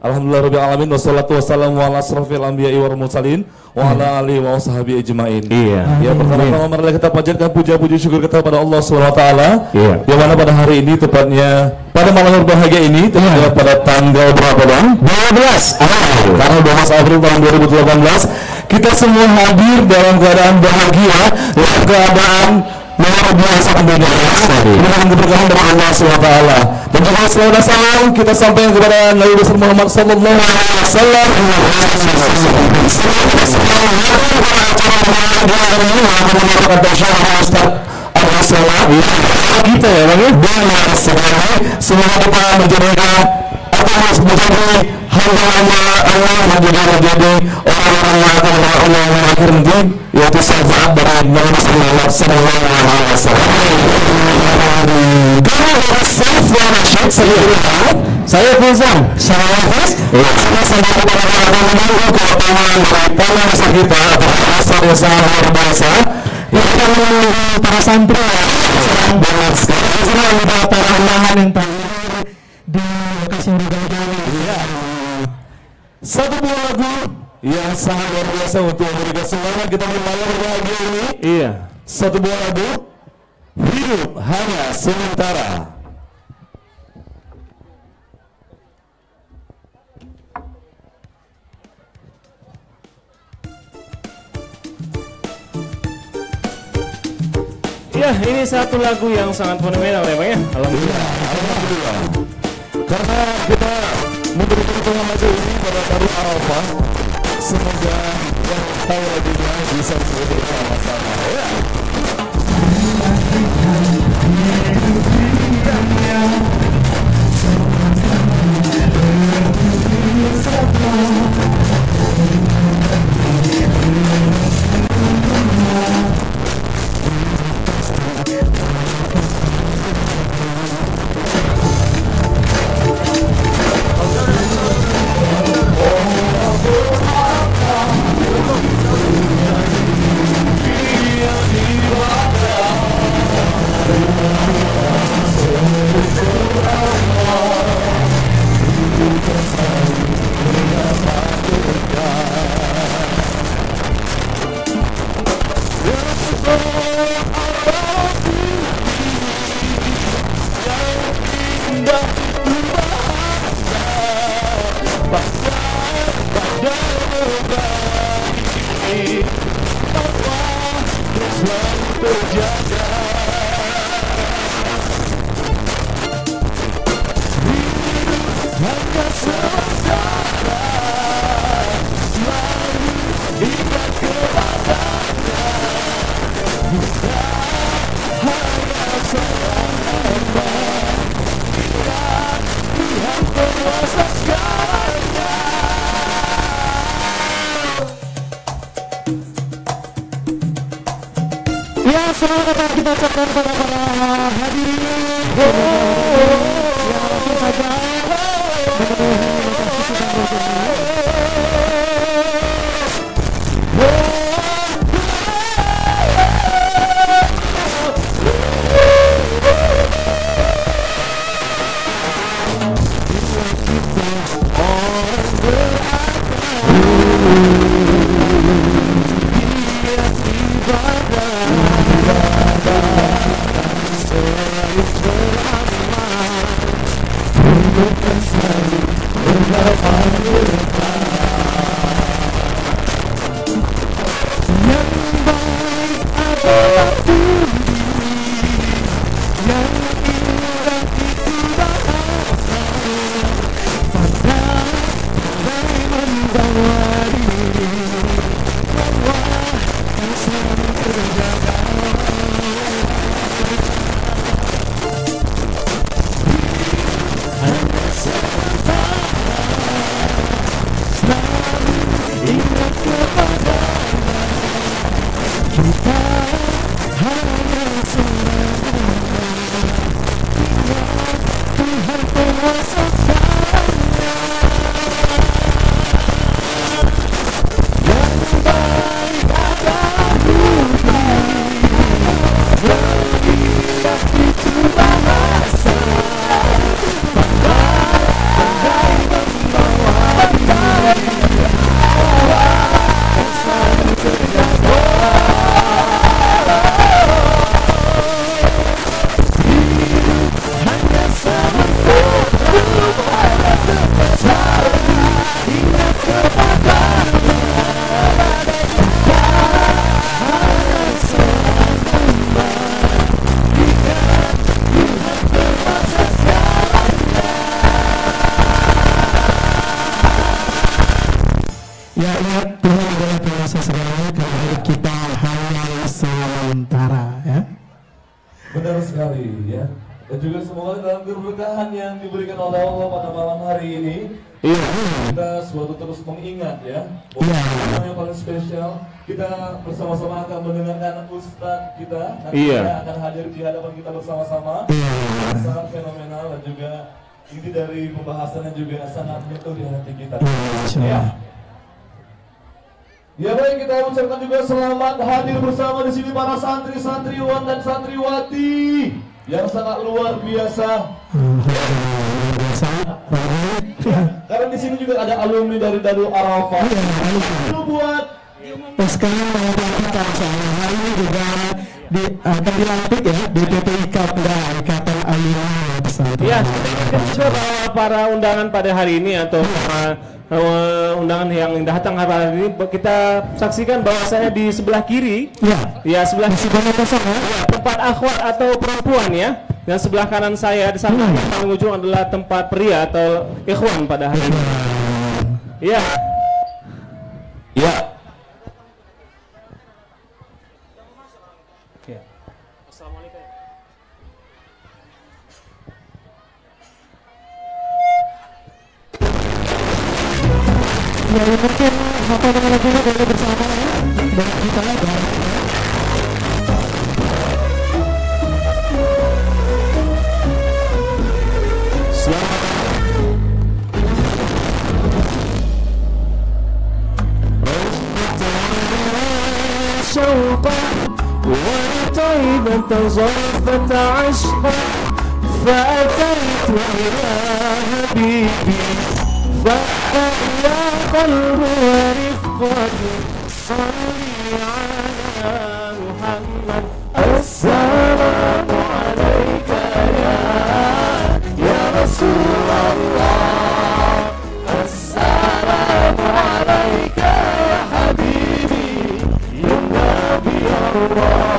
Alhamdulillah rabbil alamin wassalatu wassalamu ala asrafil anbiya'i wal mursalin wa ala alihi wa sahbihi ajmain. Iya. Ya pertama-tama marilah kita panjatkan puja-puji syukur kita pada Allah Subhanahu wa taala. Iya. Yang mana pada hari ini tepatnya pada malam yang berbahagia ini tepatnya pada tanggal berapa Bang? 12 April. Karena 12 April tahun 2018 kita semua hadir dalam keadaan bahagia, dalam keadaan luar biasa tentunya dengan keberkahan dari Allah SWT dan juga dan salam kita sampaikan kepada Nabi besar Muhammad Sallallahu Alaihi Wasallam. Kita ya bang ya? Semoga kita menjadikan apa mas menjadi hamba-hamba Allah dan juga menjadi orang-orang yang akan Allah yang akhir nanti yaitu syafaat dari Nabi Sallallahu Alaihi Wasallam. Dari self ownership saya lihat saya Fuzan, saya Hafiz, saya menunggu kedatangan dari para masa kita luar biasa yang akan menunggu para santri yang banget sekali. Saya ada para yang terakhir di lokasi yang berbeda. Satu buah lagu yang sangat luar biasa untuk memberikan semangat kita bermalam berbahagia ini. Iya. Satu buah lagu hidup hanya sementara. Ya, ini satu lagu yang sangat fenomenal ya, Bang ya. Alhamdulillah. Alhamdulillah karena kita memberikan tema maju ini pada baru Alfa semoga yang tahu lagunya bisa menjadi bersama-sama ya Di sini para santri santriwan dan santriwati yang sangat luar biasa. Karena di sini juga ada alumni dari Darul Arafah. Iya, baik. Itu buat Sekarang kita insyaallah hari ini juga di, akan dilantik ya di PPIK Pda Ikatan Alumni Pesantren. Ya, kita bahwa para undangan pada hari ini atau para eh, undangan yang datang hari ini kita saksikan bahwasanya di sebelah kiri Ya, ya sebelah masih banyak kosong ya. ya, tempat akhwat atau perempuan ya dan sebelah kanan saya di sana Hmm. paling ujung adalah tempat pria atau ikhwan pada hari ini ya Ya. شوقا وطيبة ظرفة عشقا فأتيت إلى حبيبي. فأحيا قلب ورفقتي. صلي على محمد. السلام Lord.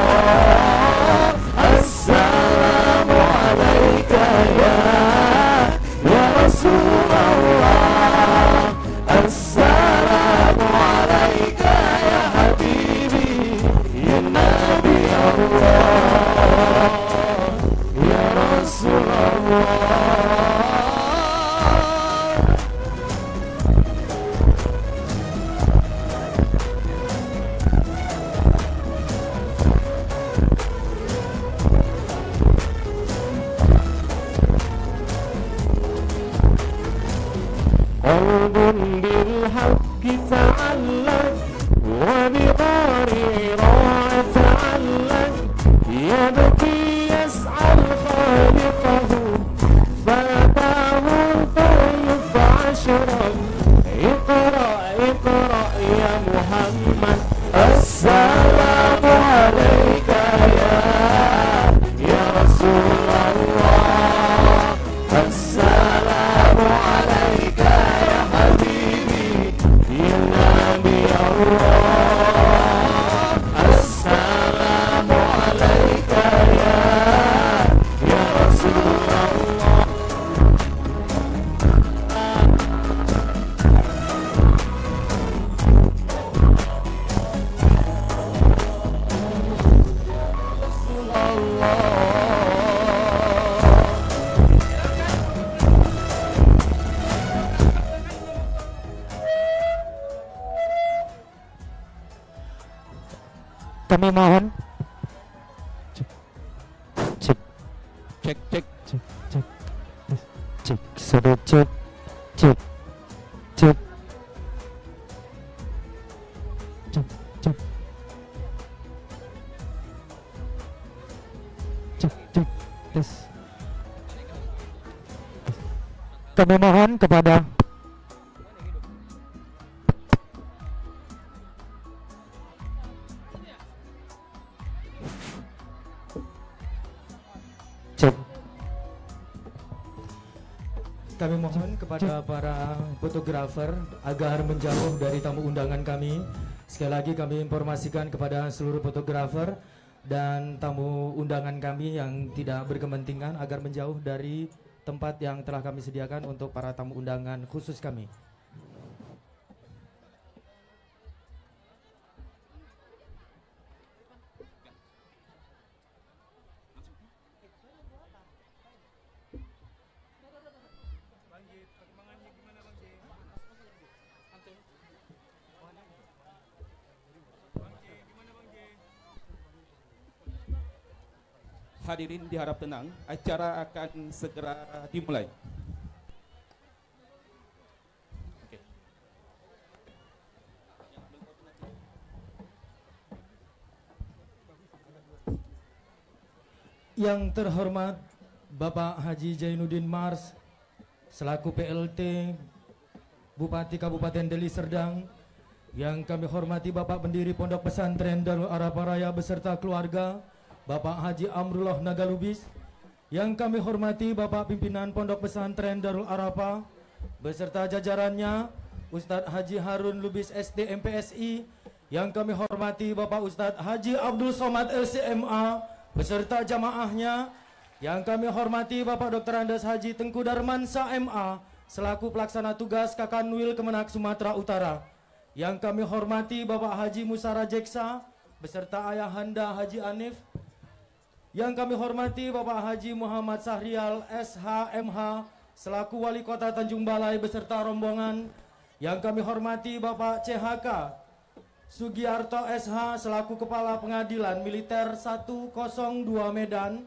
Lagi kami informasikan kepada seluruh fotografer dan tamu undangan kami yang tidak berkepentingan agar menjauh dari tempat yang telah kami sediakan untuk para tamu undangan khusus kami. Hadirin diharap tenang, acara akan segera dimulai. Yang terhormat Bapak Haji Jainuddin Mars selaku PLT Bupati Kabupaten Deli Serdang yang kami hormati Bapak pendiri Pondok Pesantren Darul Arafah Raya beserta keluarga Bapak Haji Amrullah Nagalubis. Yang kami hormati Bapak pimpinan Pondok Pesantren Darul Arafah beserta jajarannya Ustadz Haji Harun Lubis SD MPSI yang kami hormati Bapak Ustadz Haji Abdul Somad LCMA beserta jamaahnya. Yang kami hormati Bapak Dr. Andes Haji Tengku Darmansa MA selaku pelaksana tugas Kakanwil Kemenak Sumatera Utara. Yang kami hormati Bapak Haji Musara Jeksa beserta Ayahanda Haji Anif yang kami hormati Bapak Haji Muhammad Sahrial SHMH selaku Wali Kota Tanjung Balai beserta rombongan. Yang kami hormati Bapak CHK Sugiarto SH selaku Kepala Pengadilan Militer 102 Medan.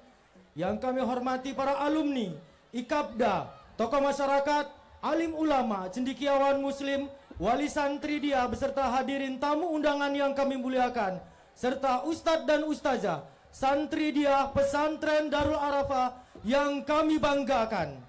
Yang kami hormati para alumni IKAPDA, tokoh masyarakat, alim ulama, cendikiawan muslim, wali santri dia beserta hadirin tamu undangan yang kami muliakan serta ustadz dan ustazah santri dia pesantren Darul Arafah yang kami banggakan.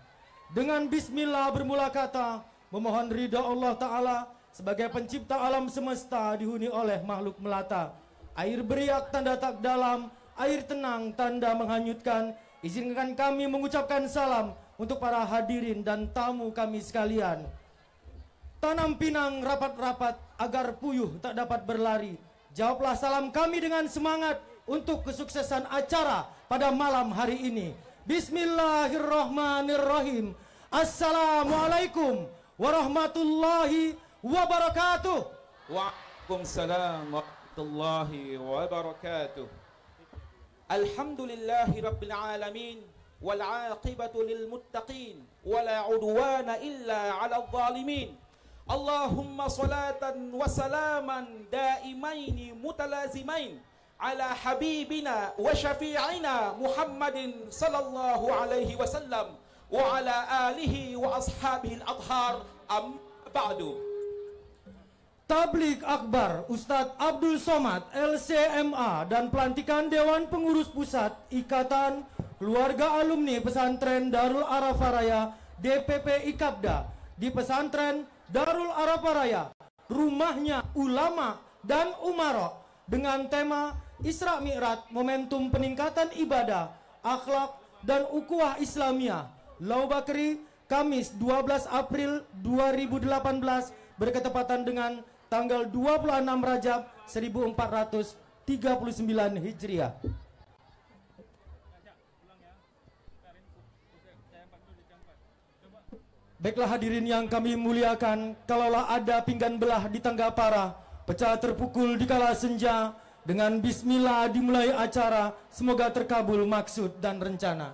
Dengan bismillah bermula kata, memohon ridha Allah Ta'ala sebagai pencipta alam semesta dihuni oleh makhluk melata. Air beriak tanda tak dalam, air tenang tanda menghanyutkan. Izinkan kami mengucapkan salam untuk para hadirin dan tamu kami sekalian. Tanam pinang rapat-rapat agar puyuh tak dapat berlari. Jawablah salam kami dengan semangat untuk kesuksesan acara pada malam hari ini. Bismillahirrahmanirrahim. Assalamualaikum warahmatullahi wabarakatuh. Waalaikumsalam warahmatullahi wabarakatuh. Alhamdulillahi rabbil alamin wal aqibatu lil muttaqin wala udwana illa 'alal zalimin. Allahumma salatan wa salaman daimaini mutalazimain ala habibina wa syafi'ina Muhammadin sallallahu alaihi wasallam wa ala alihi wa ashabihi al-athhar am ba'du. Tablik Akbar Ustadz Abdul Somad LCMA dan pelantikan Dewan Pengurus Pusat Ikatan Keluarga Alumni Pesantren Darul Arafah Raya DPP Ikabda. Di Pesantren Darul Arafah Raya rumahnya ulama dan umarok dengan tema Isra Mi'raj momentum peningkatan ibadah, akhlak dan ukuah Islamiyah. Lau Bakri, Kamis 12 April 2018 berketepatan dengan tanggal 26 Rajab 1439 Hijriah. Baiklah hadirin yang kami muliakan, kalaulah ada pinggan belah di tangga para, pecah terpukul di kala senja, dengan bismillah dimulai acara, semoga terkabul maksud dan rencana.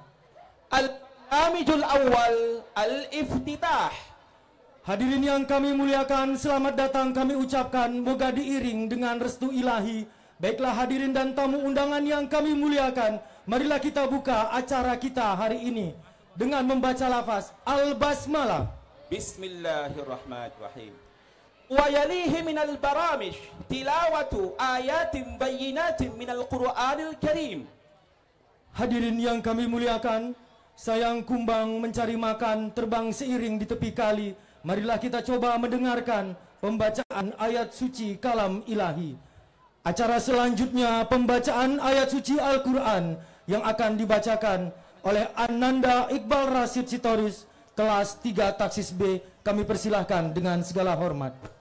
Al-Amijul Awal Al-Iftitah Hadirin yang kami muliakan, selamat datang kami ucapkan, moga diiring dengan restu ilahi. Baiklah hadirin dan tamu undangan yang kami muliakan, marilah kita buka acara kita hari ini dengan membaca lafaz Al-Basmalah. Bismillahirrahmanirrahim wa yalihi minal baramish tilawatu ayatin bayyinatin minal Qur'anil Karim. Hadirin yang kami muliakan, sayang kumbang mencari makan terbang seiring di tepi kali. Marilah kita coba mendengarkan pembacaan ayat suci kalam ilahi. Acara selanjutnya pembacaan ayat suci Al-Quran yang akan dibacakan oleh Ananda Iqbal Rasid Sitoris kelas 3 taksis B. Kami persilahkan dengan segala hormat.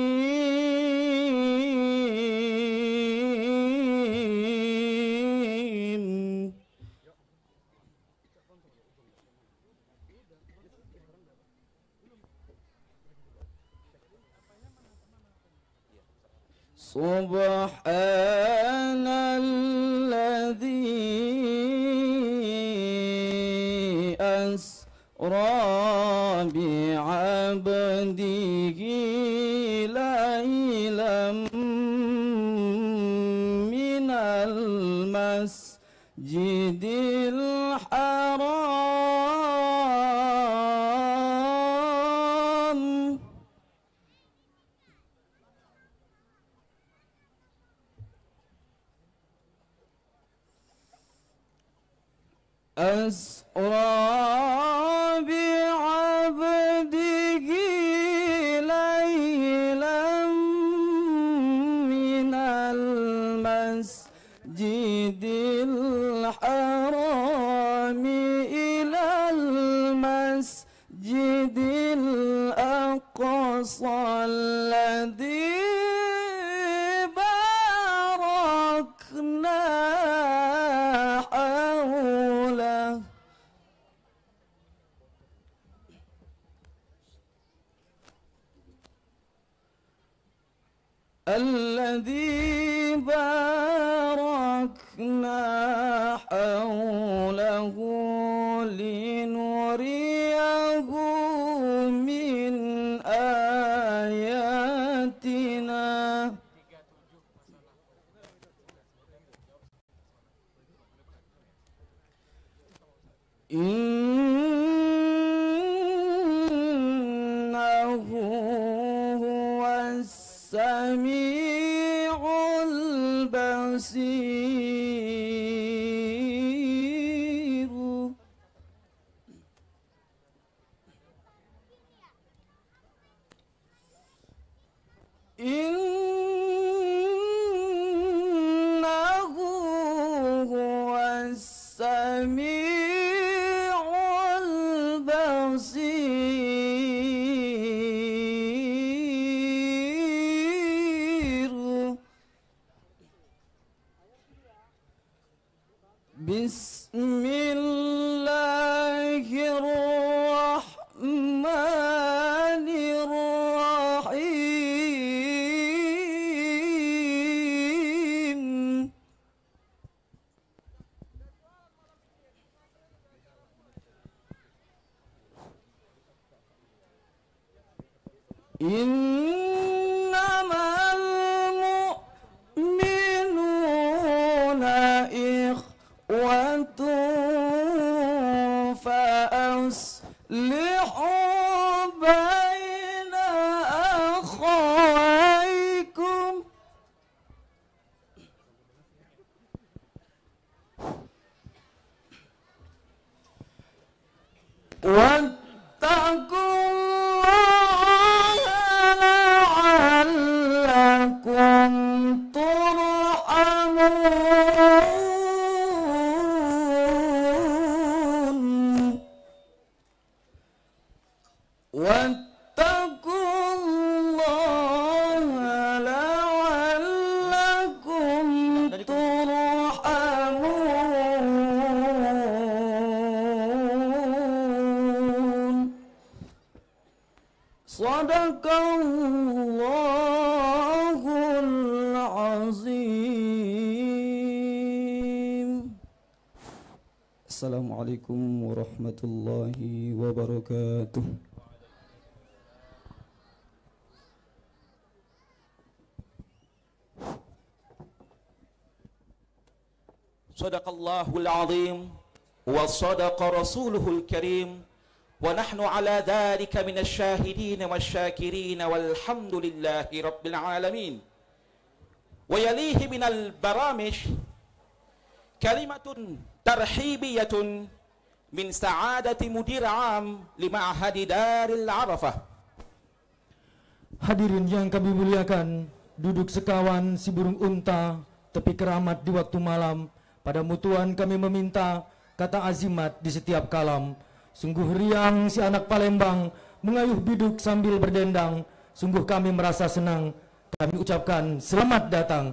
سبحان الذي أسرى بعبده ليلا من المسجد الحرام. صدق الله العظيم وصدق رسوله الكريم ونحن على ذلك من الشاهدين والشاكرين والحمد لله رب العالمين. ويليه من البرامج كلمة ترحيبية من سعادة مدير عام لمعهد دار العرفة. Hadirin yang kami muliakan, duduk sekawan si burung unta, tepi keramat di waktu malam, pada mutuan kami meminta kata azimat di setiap kalam. Sungguh riang si anak Palembang, mengayuh biduk sambil berdendang, sungguh kami merasa senang, kami ucapkan selamat datang.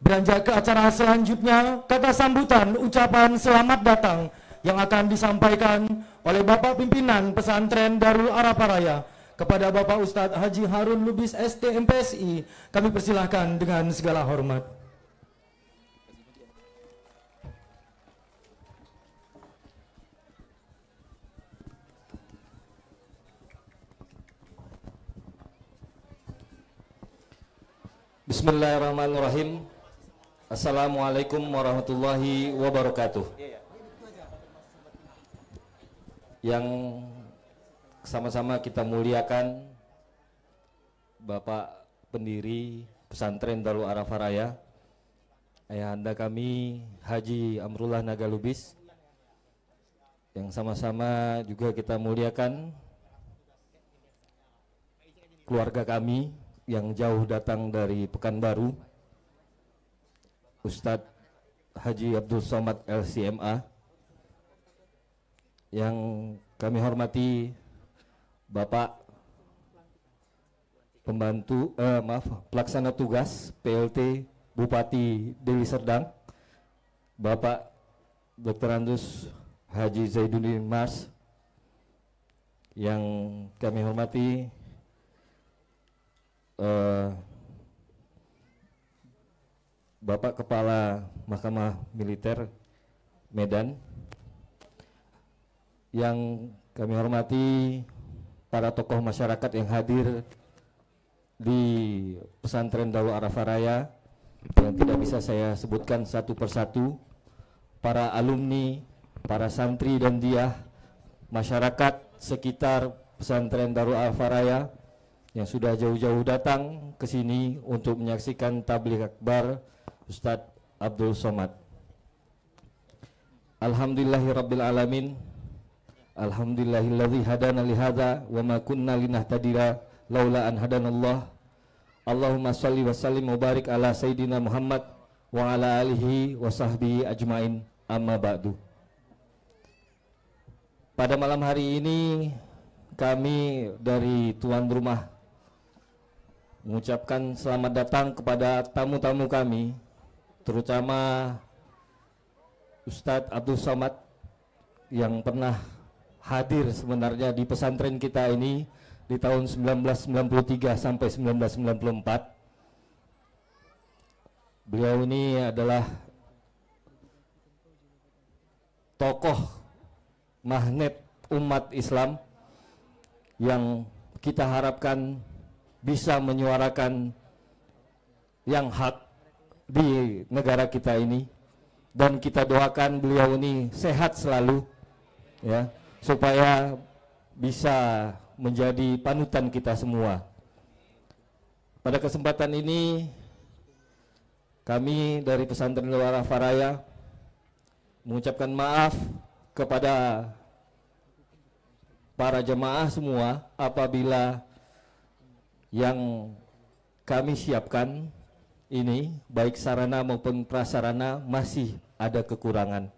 Beranjak ke acara selanjutnya, kata sambutan ucapan selamat datang yang akan disampaikan oleh Bapak Pimpinan Pesantren Darul Araparaya kepada Bapak Ustadz Haji Harun Lubis ST MPSI. Kami persilahkan dengan segala hormat. Bismillahirrahmanirrahim. Assalamualaikum warahmatullahi wabarakatuh. Yang sama-sama kita muliakan Bapak pendiri pesantren Darul Arafaraya, ayahanda kami Haji Amrullah Nagalubis, yang sama-sama juga kita muliakan keluarga kami yang jauh datang dari Pekanbaru, Ustadz Haji Abdul Somad LCMA, yang kami hormati Bapak pembantu, eh, maaf, pelaksana tugas PLT Bupati Deli Serdang, Bapak Dr. Andus Haji Zaiduddin Mas, yang kami hormati eh, Bapak Kepala Mahkamah Militer Medan yang kami hormati para tokoh masyarakat yang hadir di pesantren Darul Arafaraya yang tidak bisa saya sebutkan satu persatu para alumni, para santri dan dia masyarakat sekitar pesantren Darul Arafaraya yang sudah jauh-jauh datang ke sini untuk menyaksikan tabligh akbar Ustadz Abdul Somad. Alhamdulillahirabbil alamin. Alhamdulillahilladzi hadana li hadza wa ma kunna linahtadira laula an hadanallah. Allahumma shalli wa sallim wa barik ala sayidina Muhammad wa ala alihi wa sahbihi ajmain. Amma ba'du. Pada malam hari ini kami dari tuan rumah mengucapkan selamat datang kepada tamu-tamu kami, terutama Ustadz Abdul Somad yang pernah hadir sebenarnya di pesantren kita ini di tahun 1993 sampai 1994. Beliau ini adalah tokoh magnet umat Islam yang kita harapkan bisa menyuarakan yang hak di negara kita ini dan kita doakan beliau ini sehat selalu ya supaya bisa menjadi panutan kita semua. Pada kesempatan ini kami dari pesantren Luar Faraya mengucapkan maaf kepada para jemaah semua apabila yang kami siapkan ini baik sarana maupun prasarana masih ada kekurangan.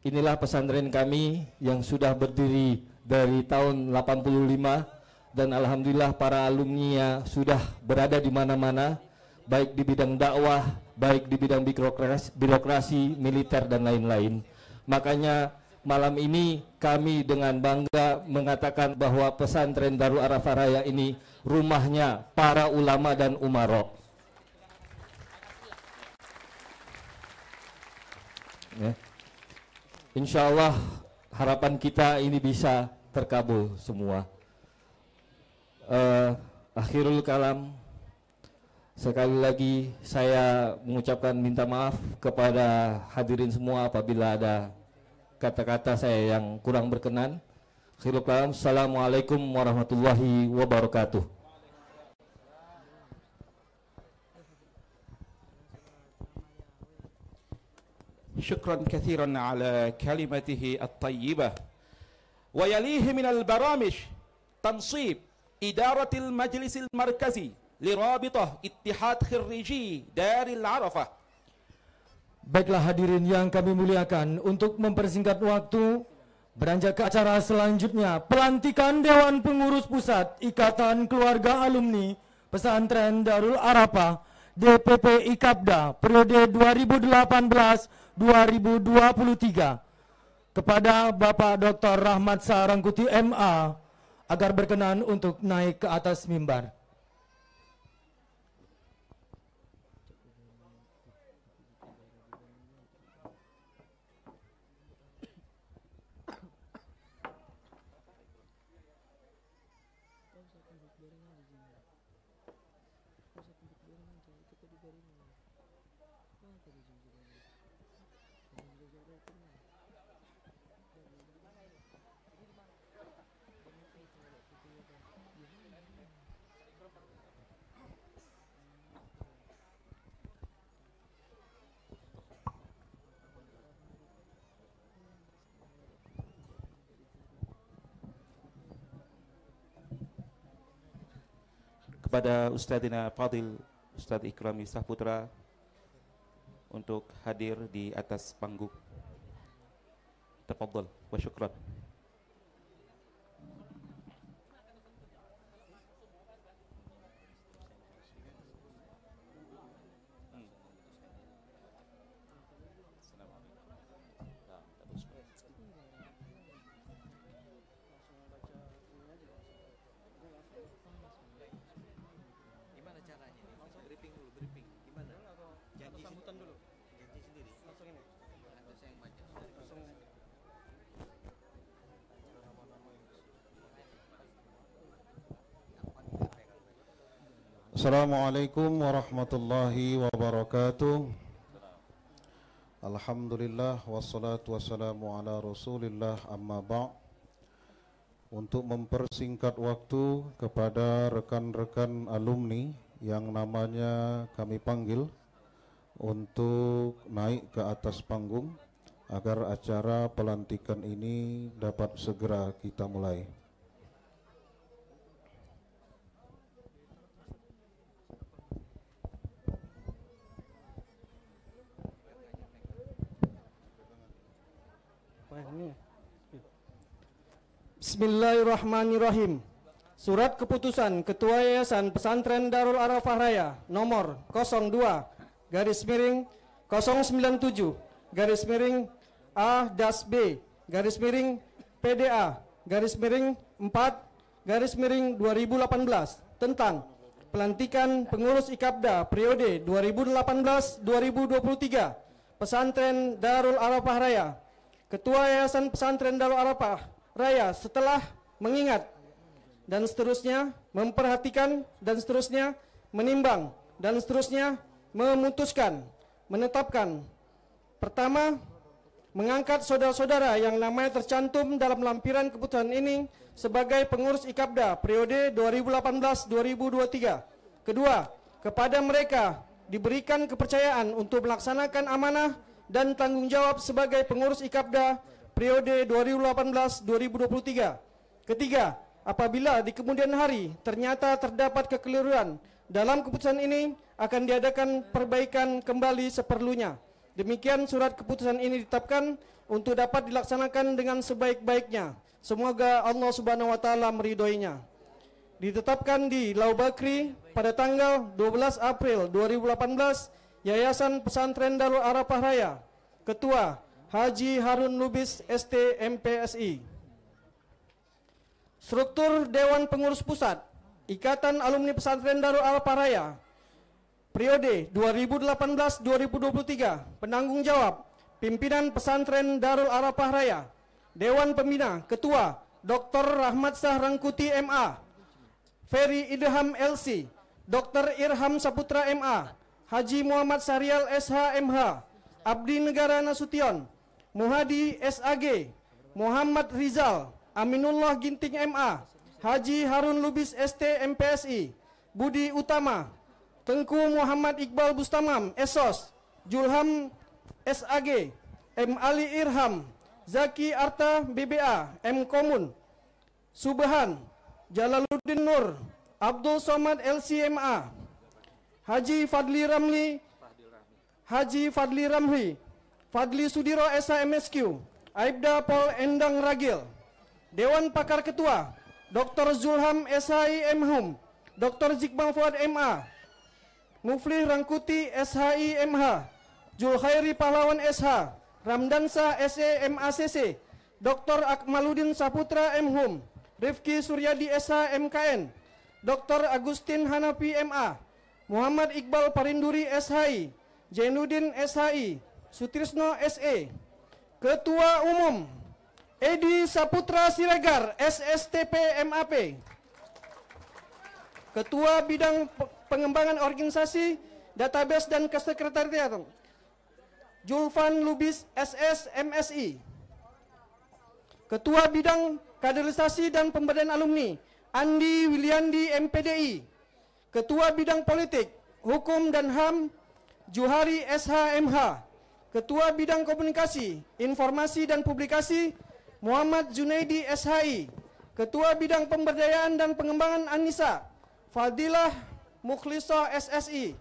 Inilah pesantren kami yang sudah berdiri dari tahun 85 dan alhamdulillah para alumni sudah berada di mana-mana baik di bidang dakwah, baik di bidang birokrasi, birokrasi militer dan lain-lain. Makanya malam ini kami dengan bangga mengatakan bahwa pesantren Darul Arafah Raya ini rumahnya para ulama dan umaro. Ya. Insya Allah harapan kita ini bisa terkabul semua. Uh, akhirul kalam Sekali lagi saya mengucapkan minta maaf kepada hadirin semua apabila ada kata-kata saya yang kurang berkenan. Assalamualaikum warahmatullahi wabarakatuh. شكرا كثيرا على كلمته الطيبة ويليه من البرامج تنصيب إدارة المجلس المركزي لرابطة اتحاد خريجي دار العرفة Baiklah hadirin yang kami muliakan untuk mempersingkat waktu beranjak ke acara selanjutnya pelantikan Dewan Pengurus Pusat Ikatan Keluarga Alumni Pesantren Darul Arafah DPP IKAPDA periode 2018-2023 kepada Bapak Dr. Rahmat Sarangkuti MA agar berkenan untuk naik ke atas mimbar. Kepada Ustadzina Fadil Ustadz Ikrami Saputra untuk hadir di atas panggung. Tafadhal wa syukran. Assalamualaikum warahmatullahi wabarakatuh. Alhamdulillah wassalatu wassalamu ala rasulillah amma ba' Untuk mempersingkat waktu kepada rekan-rekan alumni yang namanya kami panggil Untuk naik ke atas panggung agar acara pelantikan ini dapat segera kita mulai Bismillahirrahmanirrahim. Surat keputusan Ketua Yayasan Pesantren Darul Arafah Raya nomor 02 garis miring 097 garis miring A das B garis miring PDA garis miring 4 garis miring 2018 tentang pelantikan pengurus IKAPDA periode 2018-2023 Pesantren Darul Arafah Raya Ketua Yayasan Pesantren Darul Arafah Raya setelah mengingat dan seterusnya memperhatikan dan seterusnya menimbang dan seterusnya memutuskan menetapkan. Pertama mengangkat saudara-saudara yang namanya tercantum dalam lampiran keputusan ini sebagai pengurus IKAPDA periode 2018-2023 kedua kepada mereka diberikan kepercayaan untuk melaksanakan amanah dan tanggung jawab sebagai pengurus IKAPDA periode 2018-2023 ketiga apabila di kemudian hari ternyata terdapat kekeliruan dalam keputusan ini akan diadakan perbaikan kembali seperlunya. Demikian surat keputusan ini ditetapkan untuk dapat dilaksanakan dengan sebaik-baiknya. Semoga Allah Subhanahu wa taala meridhoinya. Ditetapkan di Lau Bakri pada tanggal 12 April 2018 Yayasan Pesantren Darul Arafah Raya Ketua Haji Harun Lubis ST MPSI Struktur Dewan Pengurus Pusat Ikatan Alumni Pesantren Darul Arafah Raya Periode 2018-2023 Penanggung Jawab Pimpinan Pesantren Darul Arafah Raya Dewan Pembina Ketua Dr. Rahmat Sah Rangkuti MA Ferry Idham LC Dr. Irham Saputra MA Haji Muhammad Sarial SH MH Abdi Negara Nasution Muhadi SAG Muhammad Rizal Aminullah Ginting MA, Haji Harun Lubis ST MPSI, Budi Utama, Tengku Muhammad Iqbal Bustamam Esos, Julham SAG, M Ali Irham, Zaki Arta BBA, M Komun, Subhan, Jalaluddin Nur, Abdul Somad LCMA, Haji Fadli Ramli, Haji Fadli Ramli, Fadli Sudiro SHMSQ, Aibda Pol Endang Ragil, Dewan Pakar Ketua Dr. Zulham SHI MHUM Dr. Zikbal Fuad MA Muflih Rangkuti SHI MH Julkhairi Pahlawan SH Ramdansa SE MACC Dr. Akmaludin Saputra MHUM Rifki Suryadi SH MKN Dr. Agustin Hanafi MA Muhammad Iqbal Parinduri SHI Jainuddin SHI Sutrisno SE Ketua Umum Edi Saputra Siregar, SSTP MAP. Ketua Bidang Pengembangan Organisasi, Database dan Kesekretariatan. Julfan Lubis SS MSI. Ketua Bidang Kaderisasi dan Pemberdayaan Alumni, Andi Wiliandi MPDI. Ketua Bidang Politik, Hukum dan HAM, Juhari SHMH. Ketua Bidang Komunikasi, Informasi dan Publikasi, Muhammad Junaidi SHI, Ketua Bidang Pemberdayaan dan Pengembangan Anissa, Fadilah Mukhlisa SSI,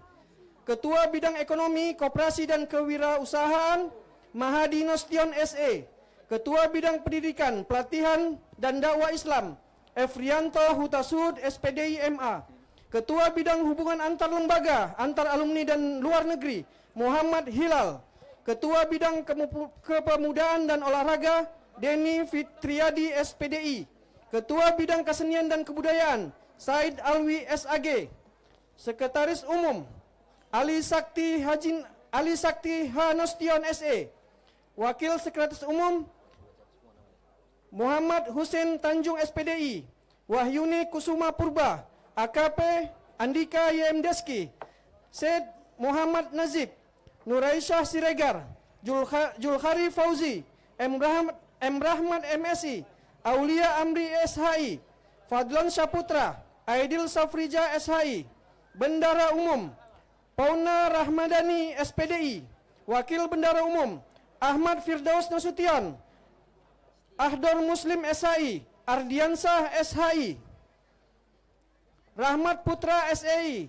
Ketua Bidang Ekonomi, Koperasi dan Kewirausahaan, Mahadi Nostion SE, Ketua Bidang Pendidikan, Pelatihan dan Dakwah Islam, Efrianto Hutasud SPDI MA, Ketua Bidang Hubungan Antar Lembaga, Antar Alumni dan Luar Negeri, Muhammad Hilal, Ketua Bidang Kepemudaan dan Olahraga, Denny Fitriadi SPDI, Ketua Bidang Kesenian dan Kebudayaan Said Alwi SAG, Sekretaris Umum Ali Sakti Hajin Ali Sakti Hanostion SE, Wakil Sekretaris Umum Muhammad Hussein Tanjung SPDI, Wahyuni Kusuma Purba, AKP Andika YMDeski, Said Muhammad Nazib, Nuraisyah Siregar, Julkhari Fauzi, M. Rahmat M. Rahmat MSI, Aulia Amri SHI, Fadlan Saputra, Aidil Safrija SHI, Bendara Umum, Pauna Rahmadani SPDI, Wakil Bendara Umum, Ahmad Firdaus Nasution, Ahdor Muslim SHI, Ardiansah SHI, Rahmat Putra SEI,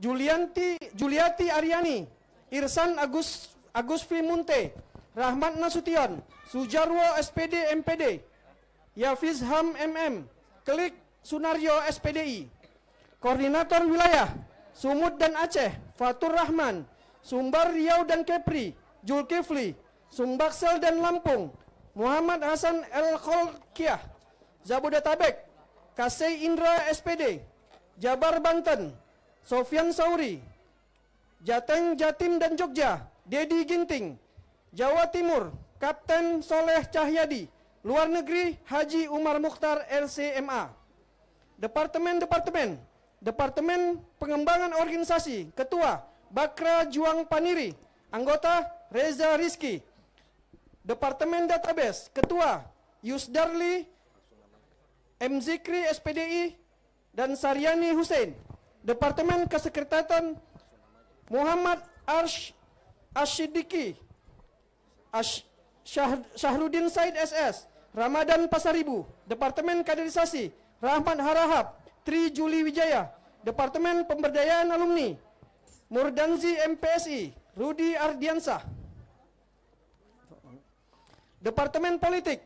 Julianti Juliati Aryani, Irsan Agus Agus Munte, Rahmat Nasution, Sujarwo SPD MPD, Yafiz Ham MM, Klik Sunario SPDI. Koordinator Wilayah, Sumut dan Aceh, Fatur Rahman, Sumbar Riau dan Kepri, Julkifli, Sumbaksel dan Lampung, Muhammad Hasan El Kholkiah, Jabodetabek, Kasei Indra SPD, Jabar Banten, Sofian Sauri, Jateng Jatim dan Jogja, Dedi Ginting, Jawa Timur, Kapten Soleh Cahyadi, Luar Negeri Haji Umar Mukhtar LCMA. Departemen-departemen, Departemen Pengembangan Organisasi, Ketua Bakra Juang Paniri, Anggota Reza Rizki, Departemen Database, Ketua Yusdarli, M. Zikri SPDI, dan Saryani Hussein. Departemen Kesekretariatan Muhammad Arsh Ashidiki, Ash, Syah, Syahrudin Said SS, Ramadan Pasaribu, Departemen Kaderisasi, Rahmat Harahap, Tri Juli Wijaya, Departemen Pemberdayaan Alumni, Murdanzi MPSI, Rudi Ardiansah. Departemen Politik,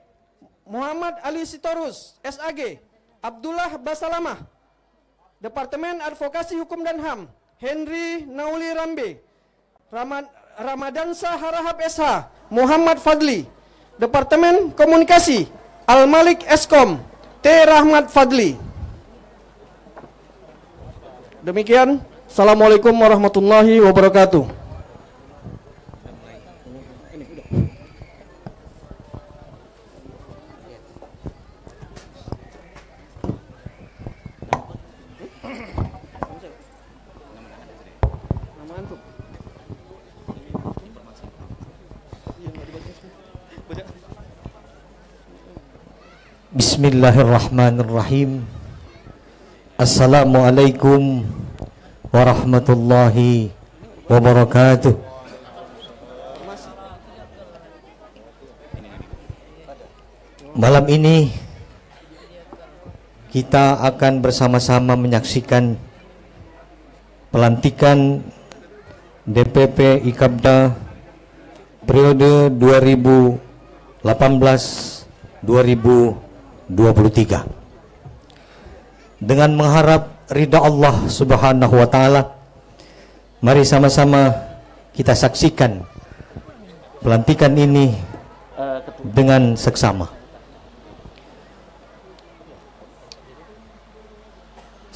Muhammad Ali Sitorus, SAG, Abdullah Basalamah. Departemen Advokasi Hukum dan HAM, Henry Nauli Rambe, Ramad Ramadan Harahap SH, Muhammad Fadli. Departemen Komunikasi, Al Malik Eskom, T. Rahmat Fadli. Demikian, Assalamualaikum warahmatullahi wabarakatuh. Bismillahirrahmanirrahim. Assalamualaikum warahmatullahi wabarakatuh. Malam ini kita akan bersama-sama menyaksikan pelantikan DPP IKABDA periode 2018 2020 23 dengan mengharap ridha Allah Subhanahu wa taala mari sama-sama kita saksikan pelantikan ini dengan seksama.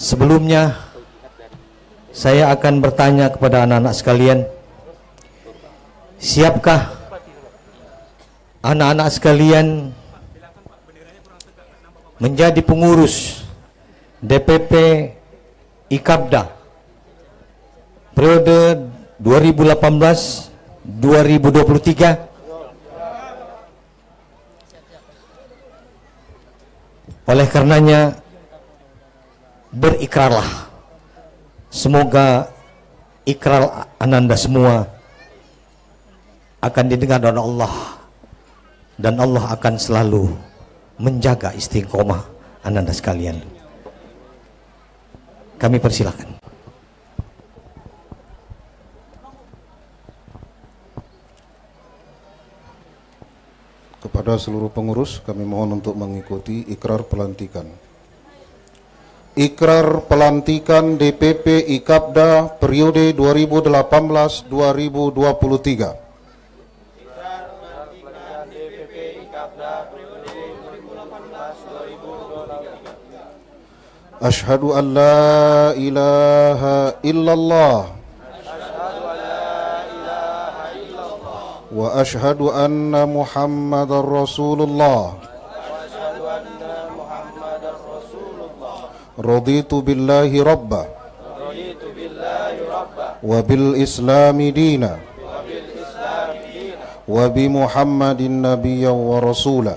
Sebelumnya saya akan bertanya kepada anak-anak sekalian siapkah anak-anak sekalian menjadi pengurus DPP IKABDA periode 2018 2023 oleh karenanya berikrarlah. Semoga ikrar ananda semua akan didengar oleh Allah dan Allah akan selalu menjaga istiqomah anda sekalian. Kami persilahkan. Kepada seluruh pengurus, kami mohon untuk mengikuti ikrar pelantikan. Ikrar pelantikan DPP IKAPDA periode 2018-2023. أشهد أن لا إله إلا الله. وأشهد أن محمد رسول الله. رضيت بالله ربا. وبالإسلام دينا. وبمحمد نبيا ورسولا.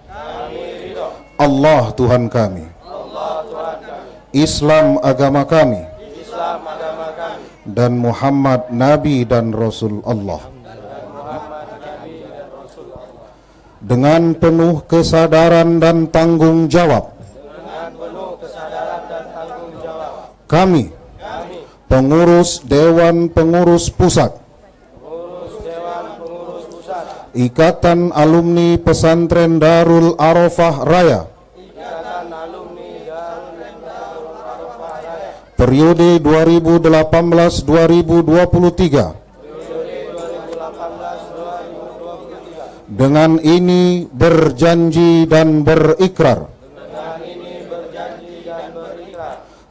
Allah Tuhan kami. Islam agama kami. Dan Muhammad Nabi dan Rasul Allah. Dengan penuh kesadaran dan tanggung jawab. Kami pengurus Dewan Pengurus Pusat. Ikatan Alumni Pesantren Darul Arafah Raya periode 2018-2023 dengan ini berjanji dan berikrar.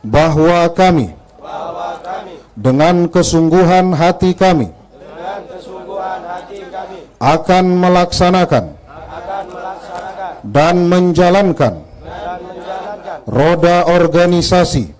Bahwa kami dengan kesungguhan hati kami akan melaksanakan dan menjalankan roda organisasi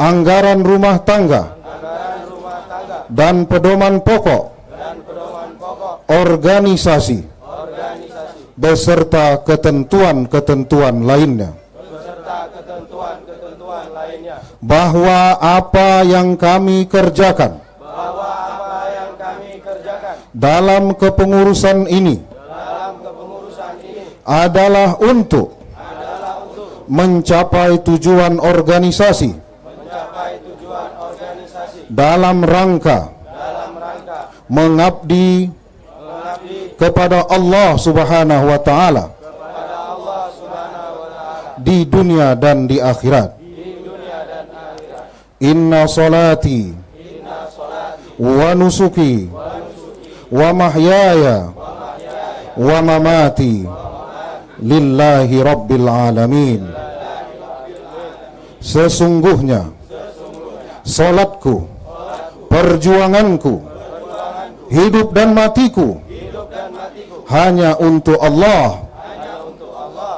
anggaran rumah tangga. Dan pedoman pokok. Organisasi. Beserta ketentuan-ketentuan lainnya. Bahwa apa yang kami kerjakan. Dalam kepengurusan ini. Adalah untuk. Mencapai tujuan organisasi dalam rangka mengabdi kepada Allah Subhanahu wa taala di dunia dan di akhirat. Inna salati wa nusuki wa mahyaya wa mamati lillahi rabbil alamin. Sesungguhnya salatku, perjuanganku, hidup dan matiku hanya untuk Allah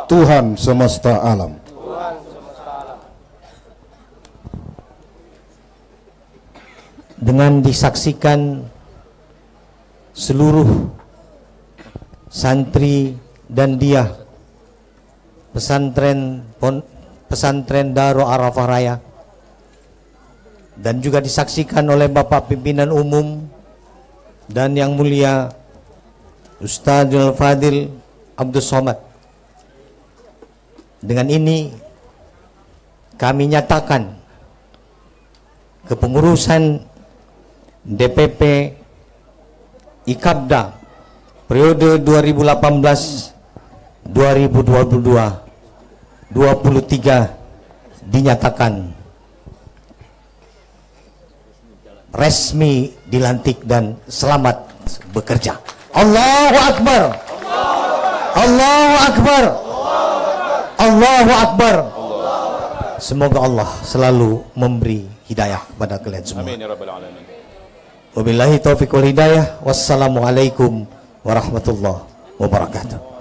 Tuhan semesta alam. Dengan disaksikan seluruh santri dan dia pesantren pon, pesantren Darul Arafah Raya dan juga disaksikan oleh Bapak pimpinan umum dan yang mulia Ustadzul Fadil Abdul Somad. Dengan ini kami nyatakan kepengurusan DPP IKABDA periode 2018 2022 23 dinyatakan resmi dilantik dan selamat bekerja. Allahu Akbar. Allahu Akbar. Allahu Akbar. Semoga Allah selalu memberi hidayah kepada kalian semua. Amin ya rabbal alamin. Wabillahi taufiq wal hidayah. Wassalamualaikum warahmatullahi wabarakatuh.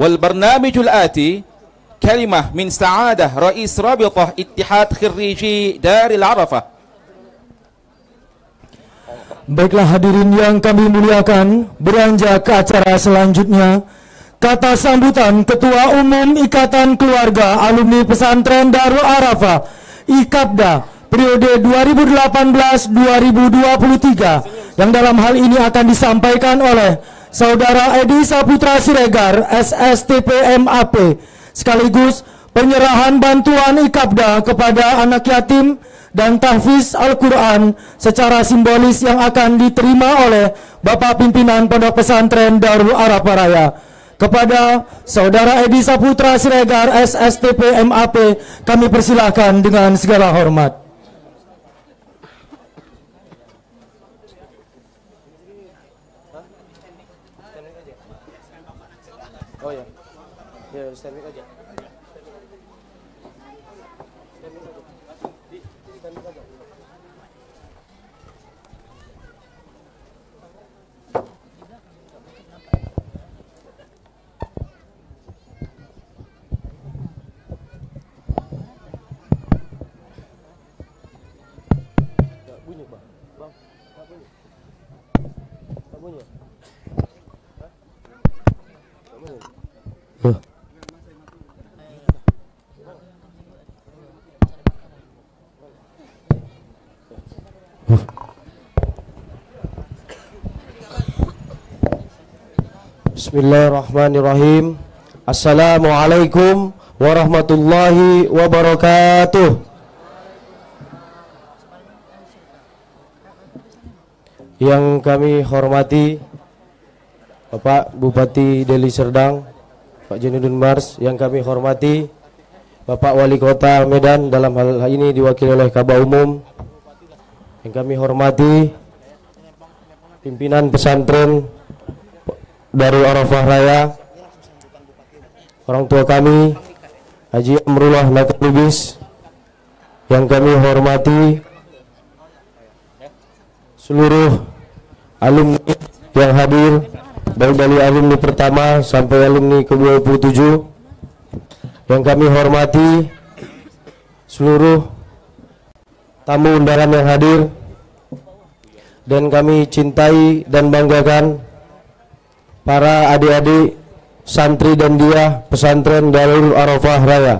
wal barnamijul ati kalimah min sa'adah rais rabitah ittihad khirriji daril arafah Baiklah hadirin yang kami muliakan, beranjak ke acara selanjutnya. Kata sambutan Ketua Umum Ikatan Keluarga Alumni Pesantren Darul Arafah, IKABDA, periode 2018-2023, yang dalam hal ini akan disampaikan oleh Saudara Edi Saputra Siregar, SSTP MAP, sekaligus penyerahan bantuan IKAPDA kepada anak yatim dan tahfiz Al-Quran secara simbolis yang akan diterima oleh Bapak Pimpinan Pondok Pesantren Darul Arafah Raya. Kepada Saudara Edi Saputra Siregar SSTP MAP kami persilahkan dengan segala hormat. Ya aja. bunyi, tak bunyi, Hah? tak bunyi. Bismillahirrahmanirrahim. Assalamualaikum warahmatullahi wabarakatuh. Yang kami hormati Bapak Bupati Deli Serdang Pak Jenudun Mars Yang kami hormati Bapak Wali Kota Medan Dalam hal ini diwakili oleh Kaba Umum. Yang kami hormati Pimpinan pesantren Darul Arafah Raya Orang tua kami Haji Amrullah Nakalubis Yang kami hormati Seluruh alumni yang hadir Baik dari alumni pertama sampai alumni ke-27 Yang kami hormati Seluruh tamu undangan yang hadir Dan kami cintai dan banggakan para adik-adik santri dan dia pesantren Darul Arafah Raya.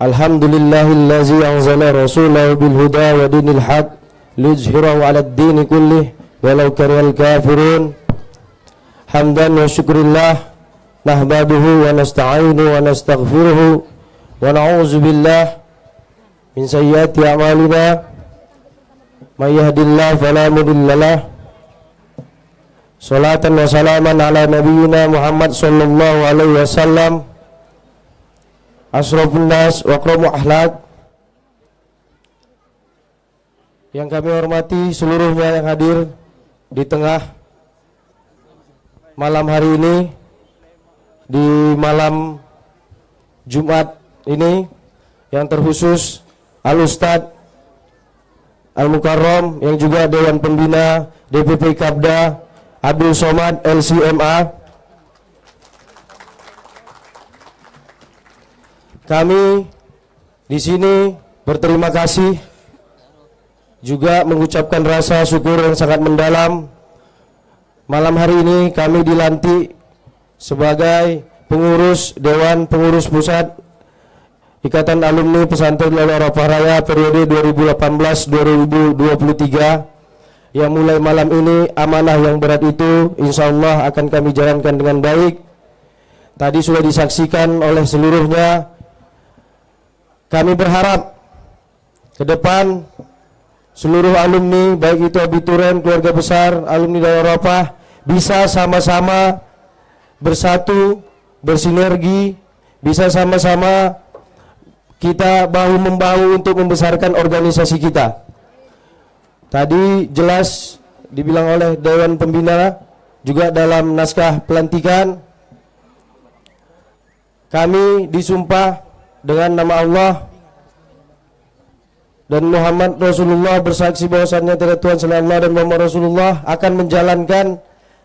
Alhamdulillahillazi anzala rasulahu bil huda wa dinil haq liyuzhirahu 'ala ad-din kullih walau karihal kafirun. Hamdan wa syukrillah nahmaduhu wa nasta'inu wa nastaghfiruhu wa na'udzu billah min sayyiati a'malina may yahdihillahu fala mudilla lahu Salatan wa salaman ala nabiyyina Muhammad sallallahu alaihi wasallam. Asrafun nas wa akramu ahlak Yang kami hormati seluruhnya yang hadir di tengah malam hari ini Di malam Jumat ini yang terkhusus Al-Ustad Al-Mukarram yang juga Dewan Pembina DPP Kabda Abdul Somad LCMA Kami di sini berterima kasih juga mengucapkan rasa syukur yang sangat mendalam. Malam hari ini kami dilantik sebagai pengurus Dewan Pengurus Pusat Ikatan Alumni Pesantren Arafah Raya periode 2018-2023 yang mulai malam ini amanah yang berat itu insya Allah akan kami jalankan dengan baik. Tadi sudah disaksikan oleh seluruhnya. Kami berharap ke depan seluruh alumni baik itu abituren keluarga besar alumni dari Eropa bisa sama-sama bersatu bersinergi bisa sama-sama kita bahu membahu untuk membesarkan organisasi kita Tadi jelas dibilang oleh Dewan Pembina juga dalam naskah pelantikan kami disumpah dengan nama Allah dan Muhammad Rasulullah bersaksi bahwasannya tidak Tuhan selain Allah dan Muhammad Rasulullah akan menjalankan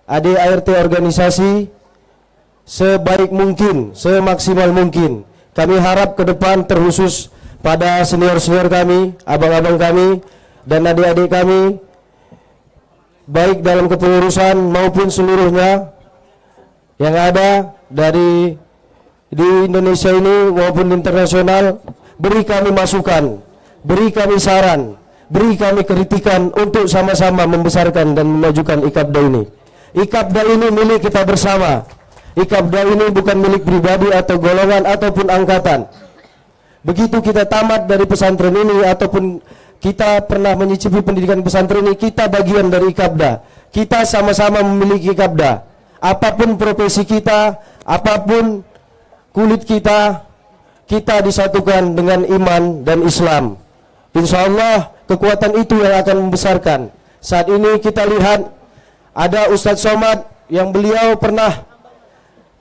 ADART organisasi sebaik mungkin, semaksimal mungkin. Kami harap ke depan terkhusus pada senior-senior kami, abang-abang kami dan adik-adik kami baik dalam kepengurusan maupun seluruhnya yang ada dari di Indonesia ini maupun internasional beri kami masukan, beri kami saran, beri kami kritikan untuk sama-sama membesarkan dan memajukan Ikabda ini. Ikabda ini milik kita bersama. Ikabda ini bukan milik pribadi atau golongan ataupun angkatan. begitu kita tamat dari pesantren ini ataupun kita pernah menyicipi pendidikan pesantren ini, kita bagian dari Ikabda. Kita sama-sama memiliki Ikabda. Apa pun profesi kita, apa pun kulit kita, kita disatukan dengan iman dan Islam. Insya Allah kekuatan itu yang akan membesarkan. Saat ini kita lihat ada Ustadz Somad yang beliau pernah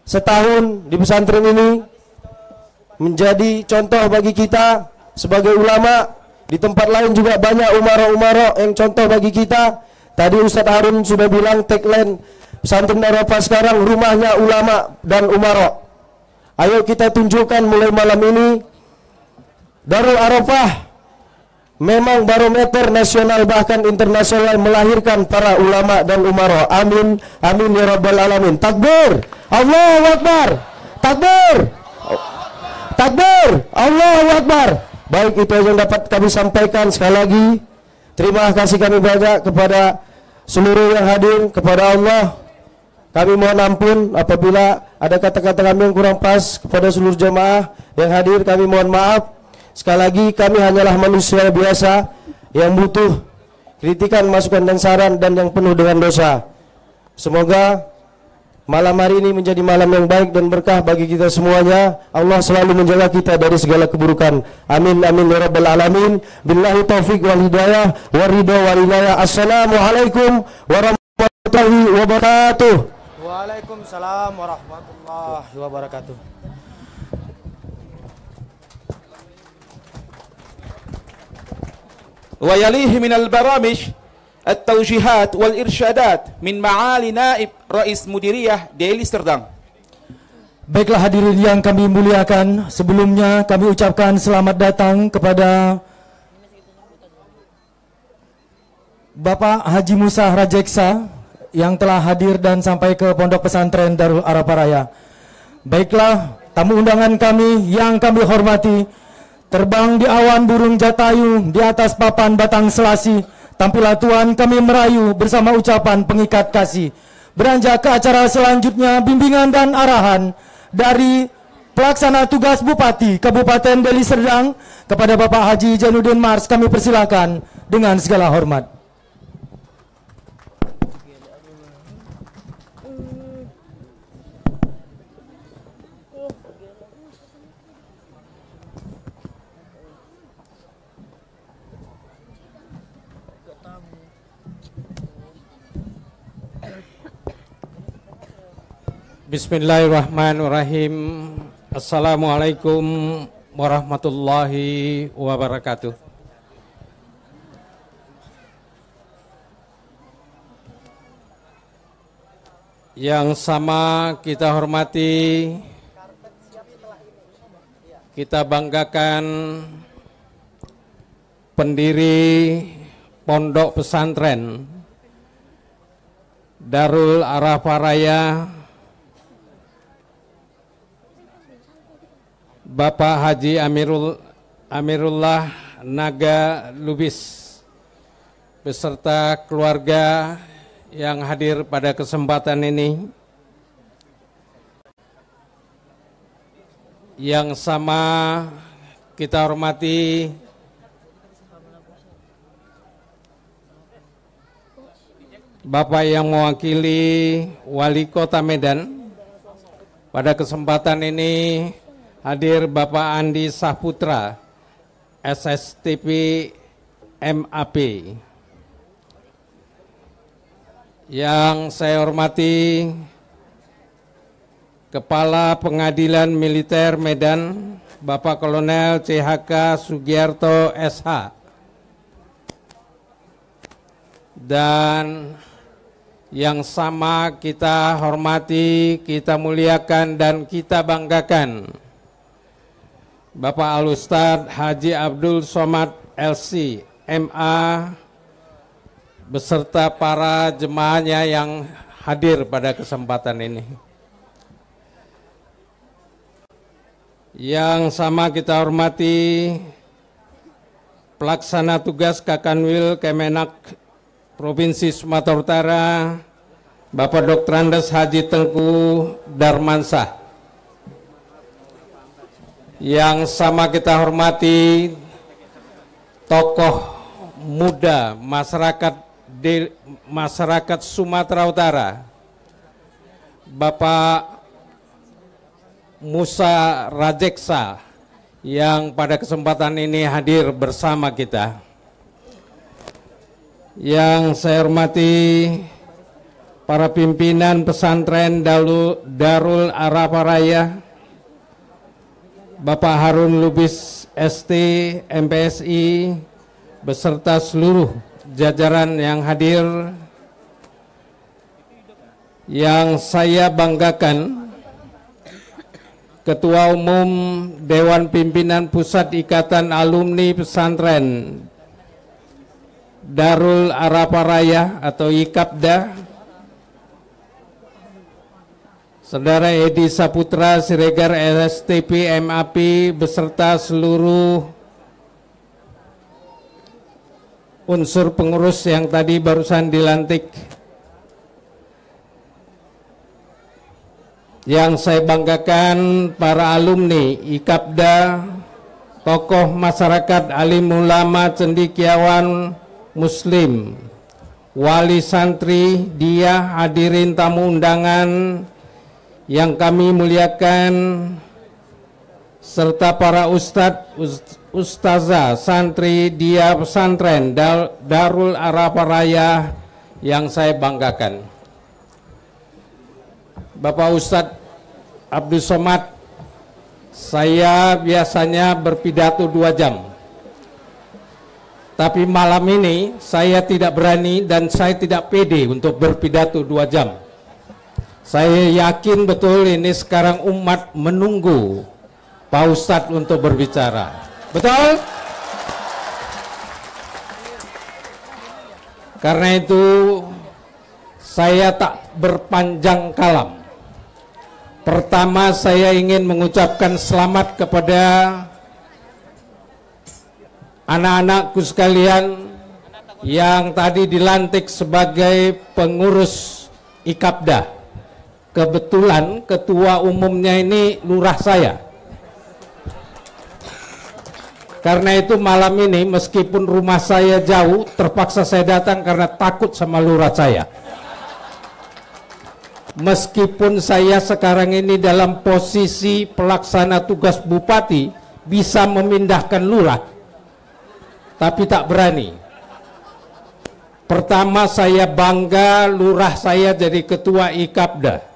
setahun di pesantren ini menjadi contoh bagi kita sebagai ulama di tempat lain juga banyak umaro-umaro yang contoh bagi kita tadi Ustadz Harun sudah bilang tagline pesantren Eropa sekarang rumahnya ulama dan umaro ayo kita tunjukkan mulai malam ini Darul Arafah memang barometer nasional bahkan internasional melahirkan para ulama dan umaro. Amin, amin ya rabbal alamin. Takbir, Allahu Akbar. Takbir, takbir, Allahu Akbar. Baik itu yang dapat kami sampaikan sekali lagi. Terima kasih kami banyak kepada seluruh yang hadir kepada Allah. Kami mohon ampun apabila ada kata-kata kami yang kurang pas kepada seluruh jemaah yang hadir. Kami mohon maaf. Sekali lagi kami hanyalah manusia biasa yang butuh kritikan, masukan dan saran dan yang penuh dengan dosa. Semoga Malam hari ini menjadi malam yang baik dan berkah bagi kita semuanya. Allah selalu menjaga kita dari segala keburukan. Amin amin ya rabbal alamin. Billahi taufik wal hidayah wa ridha wal hidayah. Assalamualaikum warahmatullahi wabarakatuh. Waalaikumsalam warahmatullahi wabarakatuh. Wa yalihi minal baramish at-tawjihat wal irsyadat min ma'ali naib rais mudiriyah Deli Serdang. Baiklah hadirin yang kami muliakan, sebelumnya kami ucapkan selamat datang kepada Bapak Haji Musa Rajeksa yang telah hadir dan sampai ke Pondok Pesantren Darul Araparaya. Baiklah, tamu undangan kami yang kami hormati, terbang di awan burung jatayu di atas papan batang selasi, Tampilah Tuhan kami merayu bersama ucapan pengikat kasih. Beranjak ke acara selanjutnya bimbingan dan arahan dari pelaksana tugas Bupati Kabupaten Deli Serdang kepada Bapak Haji Janudin Mars kami persilakan dengan segala hormat. Bismillahirrahmanirrahim. Assalamualaikum warahmatullahi wabarakatuh. Yang sama kita hormati Kita banggakan Pendiri Pondok Pesantren Darul Arafah Raya Bapak Haji Amirul Amirullah Naga Lubis beserta keluarga yang hadir pada kesempatan ini. Yang sama kita hormati Bapak yang mewakili Wali Kota Medan. Pada kesempatan ini hadir Bapak Andi Saputra, SSTP MAP. Yang saya hormati Kepala Pengadilan Militer Medan, Bapak Kolonel CHK Sugiarto SH. Dan yang sama kita hormati, kita muliakan, dan kita banggakan Bapak Alustad Haji Abdul Somad LC MA beserta para jemaahnya yang hadir pada kesempatan ini. Yang sama kita hormati pelaksana tugas Kakanwil Kemenak Provinsi Sumatera Utara Bapak Dr. Andes Haji Tengku Darmansah yang sama kita hormati tokoh muda masyarakat de, masyarakat Sumatera Utara Bapak Musa Rajeksa yang pada kesempatan ini hadir bersama kita. Yang saya hormati para pimpinan pesantren Darul Araparaya, Bapak Harun Lubis ST MPSI beserta seluruh jajaran yang hadir yang saya banggakan Ketua Umum Dewan Pimpinan Pusat Ikatan Alumni Pesantren Darul Araparaya atau IKAPDA Saudara Edi Saputra Siregar STP MAP beserta seluruh unsur pengurus yang tadi barusan dilantik. Yang saya banggakan para alumni IKAPDA, tokoh masyarakat, alim ulama, cendikiawan, muslim, wali santri, dia hadirin tamu undangan yang kami muliakan, serta para ustadz, ust- ustazah, santri, dia pesantren, Dar- Darul Araparaya yang saya banggakan. Bapak Ustadz Abdul Somad, saya biasanya berpidato dua jam. Tapi malam ini saya tidak berani dan saya tidak pede untuk berpidato dua jam. Saya yakin betul ini sekarang umat menunggu Pak Ustadz untuk berbicara. Betul? Karena itu saya tak berpanjang kalam. Pertama saya ingin mengucapkan selamat kepada anak-anakku sekalian yang tadi dilantik sebagai pengurus IKAPDA. Kebetulan ketua umumnya ini lurah saya. Karena itu malam ini meskipun rumah saya jauh terpaksa saya datang karena takut sama lurah saya. Meskipun saya sekarang ini dalam posisi pelaksana tugas bupati bisa memindahkan lurah tapi tak berani. Pertama saya bangga lurah saya jadi ketua IKAPDA.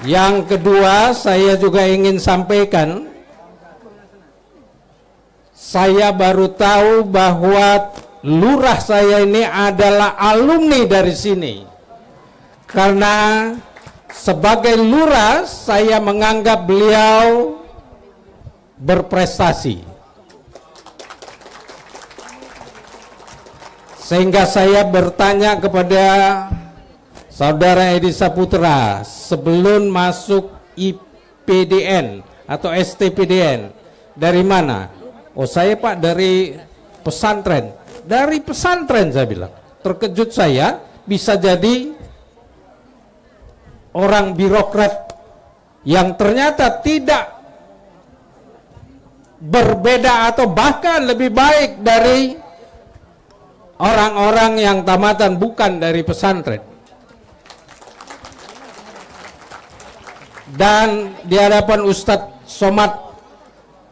Yang kedua, saya juga ingin sampaikan, saya baru tahu bahwa lurah saya ini adalah alumni dari sini. Karena sebagai lurah, saya menganggap beliau berprestasi. Sehingga saya bertanya kepada Saudara Edi Saputra, sebelum masuk IPDN atau STPDN, dari mana? Oh saya Pak dari pesantren. Dari pesantren saya bilang. Terkejut saya bisa jadi orang birokrat yang ternyata tidak berbeda atau bahkan lebih baik dari orang-orang yang tamatan bukan dari pesantren. Dan di hadapan Ustadz Somad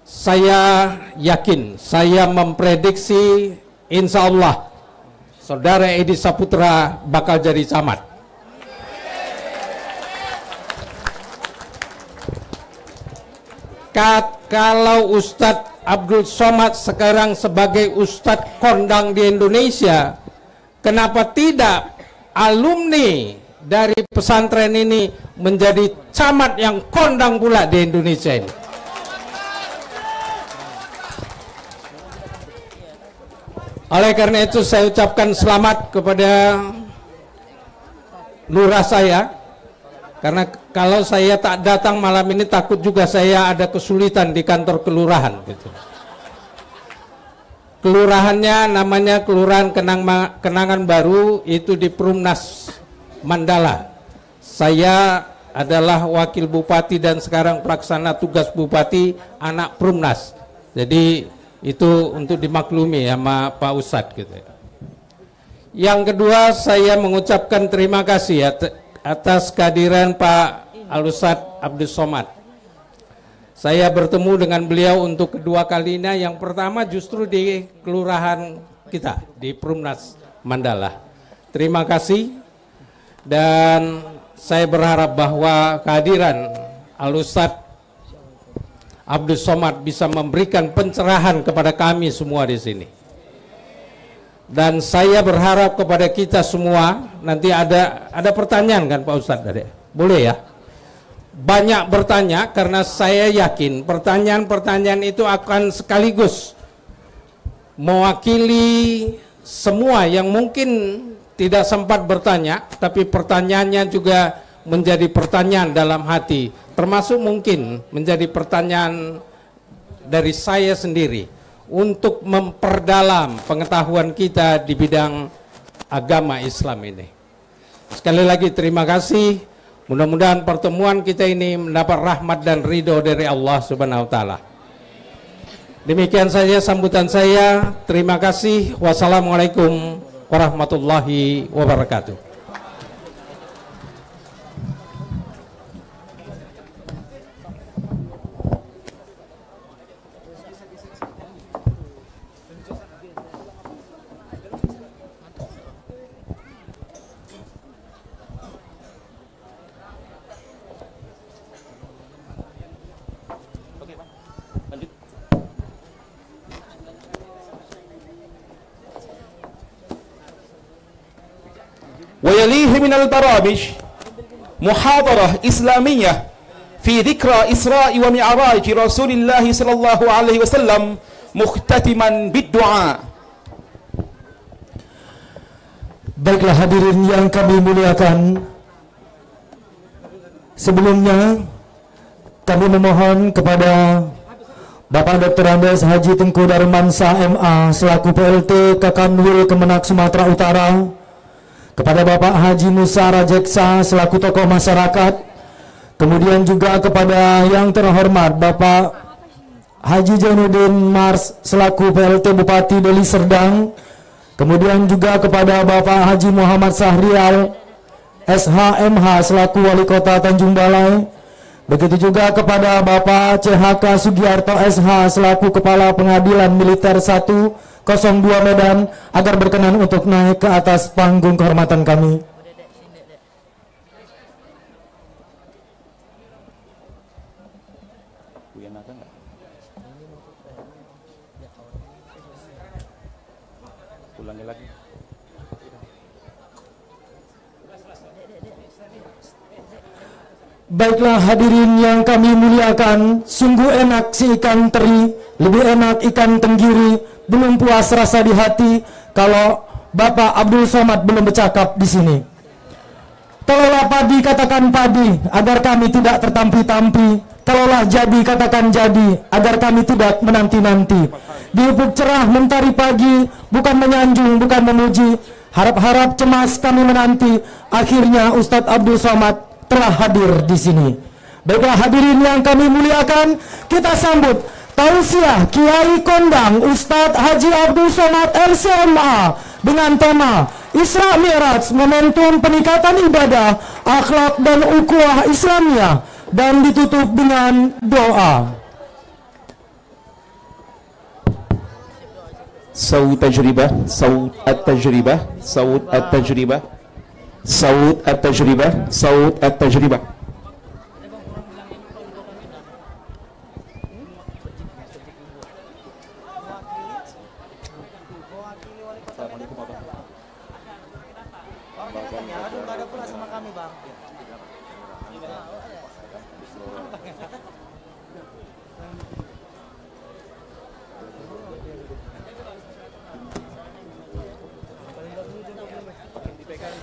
saya yakin saya memprediksi insya Allah saudara Edi Saputra bakal jadi camat. Kat, kalau Ustadz Abdul Somad sekarang sebagai Ustadz kondang di Indonesia kenapa tidak alumni dari pesantren ini menjadi camat yang kondang pula di Indonesia ini. Oleh karena itu saya ucapkan selamat kepada lurah saya karena kalau saya tak datang malam ini takut juga saya ada kesulitan di kantor kelurahan gitu. Kelurahannya namanya Kelurahan Kenang Kenangan Baru itu di Perumnas Mandala. Saya adalah wakil bupati dan sekarang pelaksana tugas bupati anak Prumnas. Jadi itu untuk dimaklumi sama Pak Ustadz gitu. ya. Yang kedua saya mengucapkan terima kasih at- atas kehadiran Pak Al Ustadz Abdul Somad. Saya bertemu dengan beliau untuk kedua kalinya. Yang pertama justru di kelurahan kita di Prumnas Mandala. Terima kasih dan saya berharap bahwa kehadiran Al Ustadz Abdul Somad bisa memberikan pencerahan kepada kami semua di sini. Dan saya berharap kepada kita semua nanti ada ada pertanyaan kan Pak Ustadz tadi? Boleh ya? Banyak bertanya karena saya yakin pertanyaan-pertanyaan itu akan sekaligus mewakili semua yang mungkin tidak sempat bertanya, tapi pertanyaannya juga menjadi pertanyaan dalam hati, termasuk mungkin menjadi pertanyaan dari saya sendiri untuk memperdalam pengetahuan kita di bidang agama Islam ini. Sekali lagi terima kasih. Mudah-mudahan pertemuan kita ini mendapat rahmat dan ridho dari Allah Subhanahu wa taala. Demikian saja sambutan saya. Terima kasih. Wassalamualaikum warahmatullahi wabarakatuh. ويليه من البرامج محاضرة إسلامية في ذكرى إسراء ومعراج رسول الله صلى الله عليه وسلم مختتما بالدعاء Baiklah hadirin yang kami muliakan Sebelumnya kami memohon kepada Bapak Dr. Andes Haji Tengku Darmansa MA selaku PLT Kakanwil Kemenak Sumatera Utara kepada Bapak Haji Musa Rajeksa selaku tokoh masyarakat. Kemudian juga kepada yang terhormat Bapak Haji Jainuddin Mars selaku PLT Bupati Deli Serdang. Kemudian juga kepada Bapak Haji Muhammad Sahrial SHMH selaku Wali Kota Tanjung Balai. Begitu juga kepada Bapak CHK Sugiarto SH selaku Kepala Pengadilan Militer 102 Medan agar berkenan untuk naik ke atas panggung kehormatan kami. Ulangi lagi. Baiklah hadirin yang kami muliakan, sungguh enak si ikan teri, lebih enak ikan tenggiri, belum puas rasa di hati kalau Bapak Abdul Somad belum bercakap di sini. Kalaulah padi katakan padi agar kami tidak tertampi-tampi. Kalaulah jadi katakan jadi agar kami tidak menanti-nanti. Di ufuk cerah mentari pagi bukan menyanjung bukan memuji. Harap-harap cemas kami menanti. Akhirnya Ustadz Abdul Somad telah hadir di sini. Baiklah hadirin yang kami muliakan, kita sambut Tausiah Kiai Kondang Ustadz Haji Abdul Somad LCMA dengan tema Isra Mi'raj Momentum Peningkatan Ibadah, Akhlak dan ukhuwah Islamiyah dan ditutup dengan doa. Saud tajribah, saud at-tajribah, saud at-tajribah. Saud at-tajribah, Saud at-tajribah.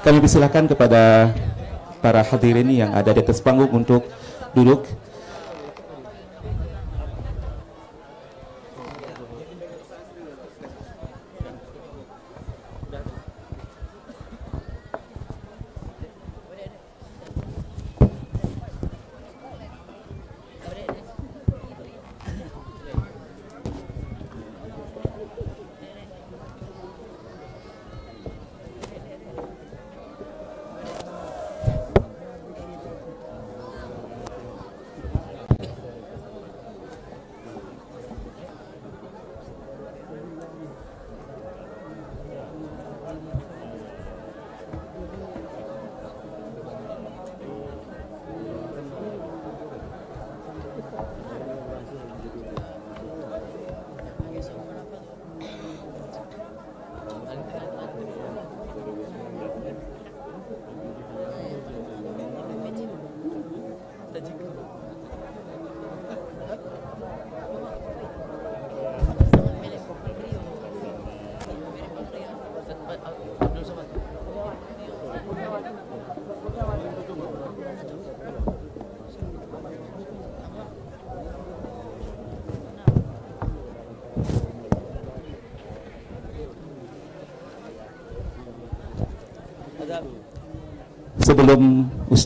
Kami persilahkan kepada para hadirin yang ada di atas panggung untuk duduk.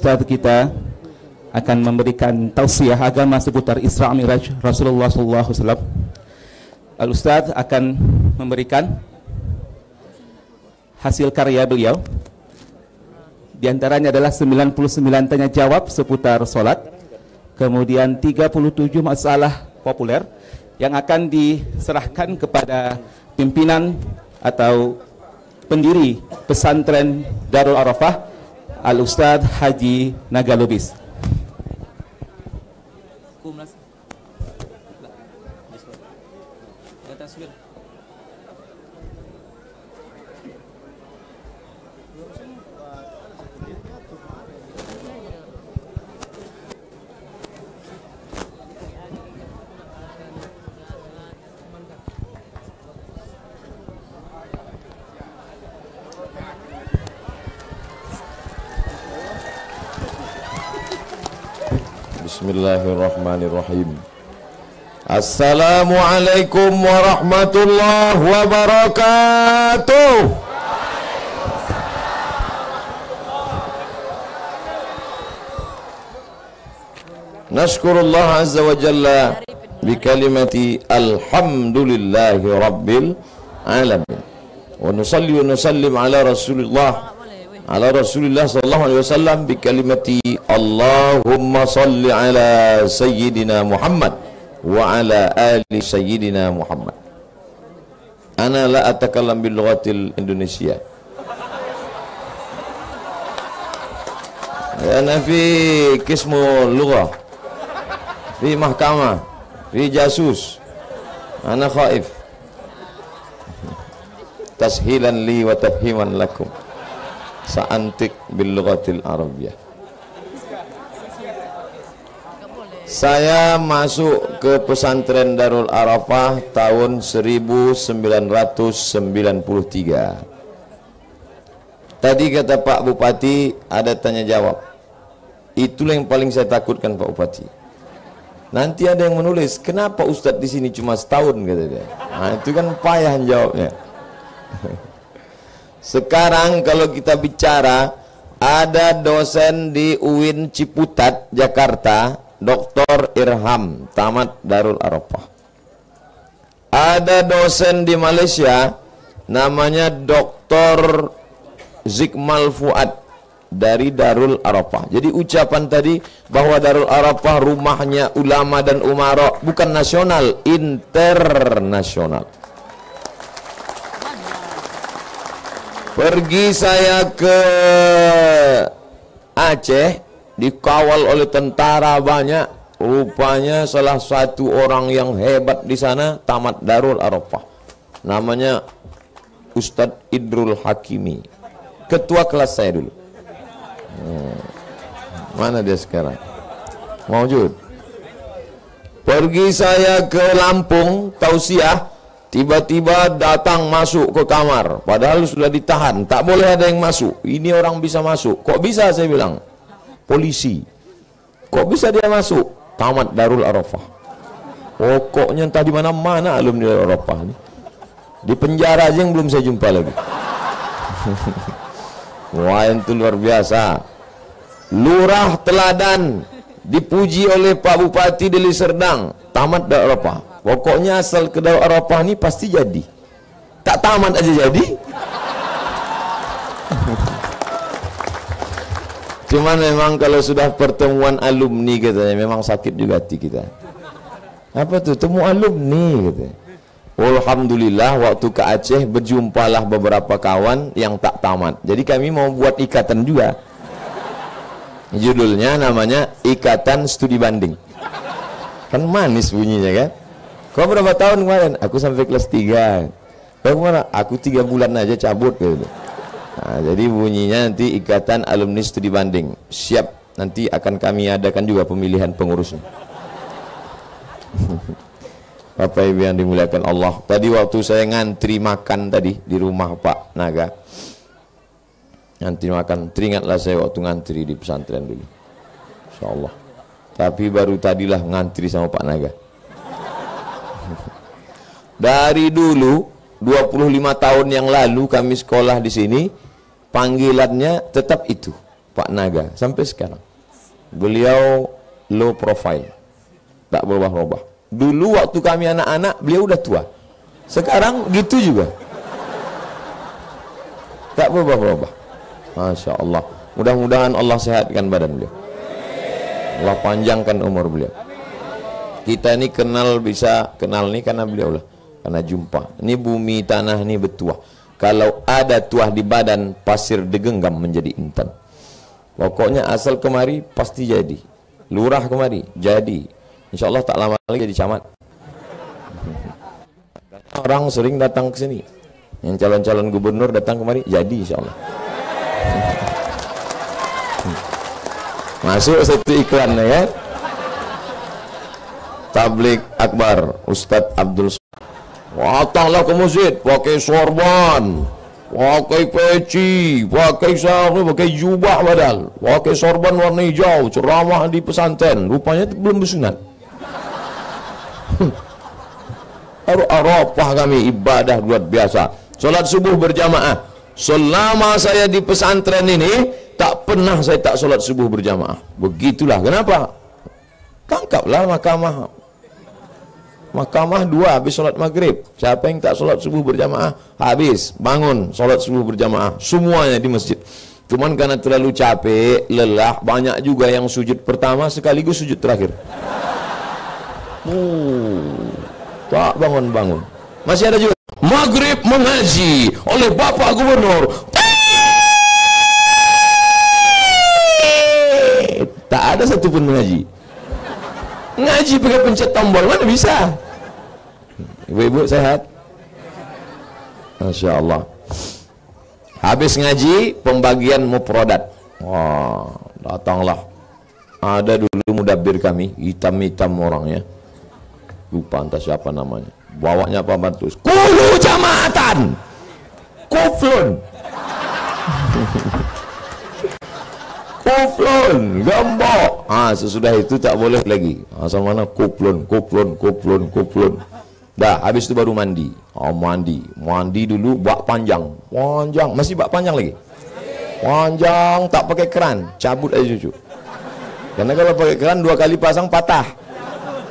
Ustadz kita akan memberikan tausiah agama seputar Isra Mi'raj Rasulullah SAW, Al Ustadz akan memberikan hasil karya beliau. Di antaranya adalah 99 tanya jawab seputar solat, kemudian 37 masalah populer yang akan diserahkan kepada pimpinan atau pendiri pesantren Darul Arafah Al Ustadz Haji Nagalubis. Bismillahirrahmanirrahim. Assalamualaikum warahmatullahi wabarakatuh. Nashkurullah azza wa jalla bikalimati alhamdulillahi rabbil alamin. Wa nusalli wa nusallim ala rasulillah ala rasulillah sallallahu alaihi wasallam bikalimati Allahumma salli ala sayyidina Muhammad wa ala ali sayyidina Muhammad. Ana la atakallam bil lughatil Indonesia. أنا في قسم اللغة في محكمة في جاسوس أنا خائف تسهيلا لي وتفهيما لكم seantik bil lughatil saya masuk ke pesantren Darul Arafah tahun 1993 tadi kata Pak Bupati ada tanya jawab itulah yang paling saya takutkan Pak Bupati. Nanti ada yang menulis kenapa Ustadz di sini cuma setahun? kata dia. Nah, itu kan payah jawabnya. Sekarang kalau kita bicara ada dosen di UIN Ciputat Jakarta, Dr. Irham, tamat Darul Arafah. Ada dosen di Malaysia namanya Dr. Zikmal Fuad dari Darul Arafah. Jadi ucapan tadi bahwa Darul Arafah rumahnya ulama dan umara bukan nasional, internasional. Pergi saya ke Aceh dikawal oleh tentara banyak. Rupanya salah satu orang yang hebat di sana tamat Darul Arafah. Namanya Ustadz Idrul Hakimi. Ketua kelas saya dulu. Hmm. Mana dia sekarang? Maujud. Pergi saya ke Lampung, tausiah, tiba-tiba datang masuk ke kamar, padahal sudah ditahan, tak boleh ada yang masuk. Ini orang bisa masuk. Kok bisa saya bilang? Polisi. Kok bisa dia masuk? Tamat Darul Arafah. Pokoknya entah di mana-mana alumni Darul Arafah ini. Di penjara aja yang belum saya jumpa lagi. Wah itu luar biasa. Lurah teladan dipuji oleh Pak Bupati Deli Serdang. Tamat Darul Arafah. Pokoknya asal ke Darul Arafah ini pasti jadi. Tak tamat aja jadi. Cuman memang kalau sudah pertemuan alumni katanya memang sakit juga hati kita. Apa tuh? Temu alumni katanya. Alhamdulillah waktu ke Aceh berjumpalah beberapa kawan yang tak tamat. Jadi kami mau buat ikatan juga. Judulnya namanya Ikatan Studi Banding. Kan manis bunyinya kan? Kau berapa tahun kemarin? Aku sampai kelas 3. Kau ke mana? Aku 3 bulan aja cabut gitu. Nah, jadi bunyinya nanti Ikatan Alumni Studi Banding. Siap. Nanti akan kami adakan juga pemilihan pengurusnya. Bapak Ibu yang dimuliakan Allah. Tadi waktu saya ngantri makan tadi di rumah Pak Naga. Ngantri makan, teringatlah saya waktu ngantri di pesantren dulu. Insya Allah. Tapi baru tadilah ngantri sama Pak Naga. Dari dulu 25 tahun yang lalu kami sekolah di sini panggilannya tetap itu Pak Naga sampai sekarang. Beliau low profile. Tak berubah-ubah. Dulu waktu kami anak-anak beliau udah tua. Sekarang gitu juga. Tak berubah-ubah. Masya Allah. Mudah-mudahan Allah sehatkan badan beliau. Allah panjangkan umur beliau. Kita ini kenal bisa kenal nih karena beliau lah. Karena jumpa. Ini bumi tanah ini bertuah. Kalau ada tuah di badan, pasir digenggam menjadi intan. Pokoknya asal kemari pasti jadi. Lurah kemari jadi. Insya Allah tak lama lagi jadi camat. Orang sering datang ke sini. Yang calon-calon gubernur datang kemari jadi insya Allah. Masuk satu iklan ya. Tablik Akbar Ustadz Abdul Datanglah ke masjid pakai sorban, pakai peci, pakai sarung, pakai jubah badal, pakai sorban warna hijau, ceramah di pesantren. Rupanya belum bersunat. Arafah kami ibadah luar biasa. Solat subuh berjamaah. Selama saya di pesantren ini tak pernah saya tak solat subuh berjamaah. Begitulah. Kenapa? Tangkaplah mahkamah. Mahkamah dua habis solat maghrib. Siapa yang tak solat subuh berjamaah habis bangun solat subuh berjamaah. Semuanya di masjid. Cuman karena terlalu capek, lelah, banyak juga yang sujud pertama sekaligus sujud terakhir. Uh, tak bangun-bangun. Masih ada juga maghrib mengaji oleh Bapak Gubernur. Tak ada satupun mengaji. Ngaji pakai pencet tombol mana bisa? Ibu-ibu sehat? Masya Allah. Habis ngaji pembagian muprodat. Wah, datanglah. Ada dulu mudabir kami, hitam-hitam orangnya. Lupa entah siapa namanya. Bawanya apa bantus? Kulu jamaatan. Kuflun. Kuflun, gambok. Ah, sesudah itu tak boleh lagi. Asal mana kuflun, kuflun, kuflun, kuflun. Dah, habis itu baru mandi. Oh, mandi. Mandi dulu bak panjang. Panjang, masih bak panjang lagi. Panjang, tak pakai keran, cabut aja cucu. Karena kalau pakai keran dua kali pasang patah.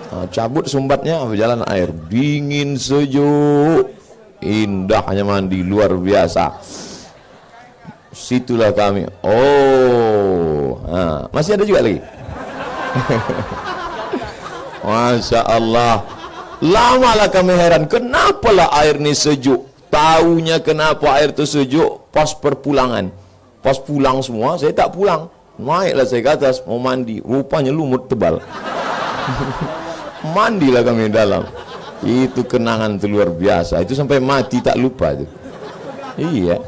Nah, cabut sumbatnya berjalan air dingin sejuk indahnya mandi luar biasa situlah kami. Oh nah, masih ada juga lagi? Masya Allah lamalah kami heran. Kenapa lah air ini sejuk? Taunya kenapa air itu sejuk? Pas perpulangan. Pas pulang semua saya tak pulang. Naiklah saya ke atas mau mandi. Rupanya lumut tebal. Mandilah kami dalam. Itu kenangan itu luar biasa. Itu sampai mati tak lupa itu iya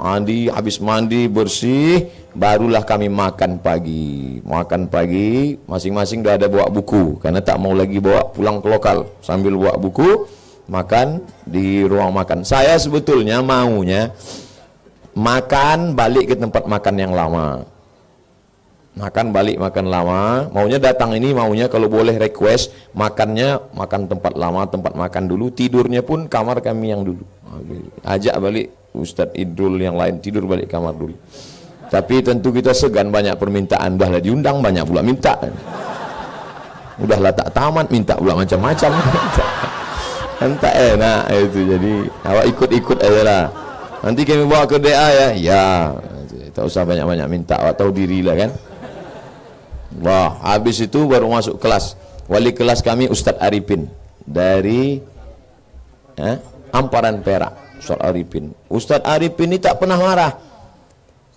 mandi habis mandi bersih barulah kami makan pagi. Makan pagi masing-masing dah ada bawa buku. Karena tak mau lagi bawa pulang ke lokal. Sambil bawa buku makan di ruang makan. Saya sebetulnya maunya makan balik ke tempat makan yang lama makan balik makan lama. Maunya datang ini maunya kalau boleh request makannya makan tempat lama tempat makan dulu. Tidurnya pun kamar kami yang dulu. Ajak balik Ustadz Idrul yang lain tidur balik kamar dulu. Tapi tentu kita segan banyak permintaan. Dah lah diundang banyak pula minta. Udahlah tak tamat minta pula macam-macam. Entah enak itu jadi awak ikut-ikut aja lah. Nanti kami bawa ke DA ya? Ya. Tak usah banyak-banyak minta awak tahu diri lah kan Wah, habis itu baru masuk kelas. Wali kelas kami Ustadz Arifin dari eh, Amparan Perak. Ustadz Arifin. Ustadz Arifin ini tak pernah marah.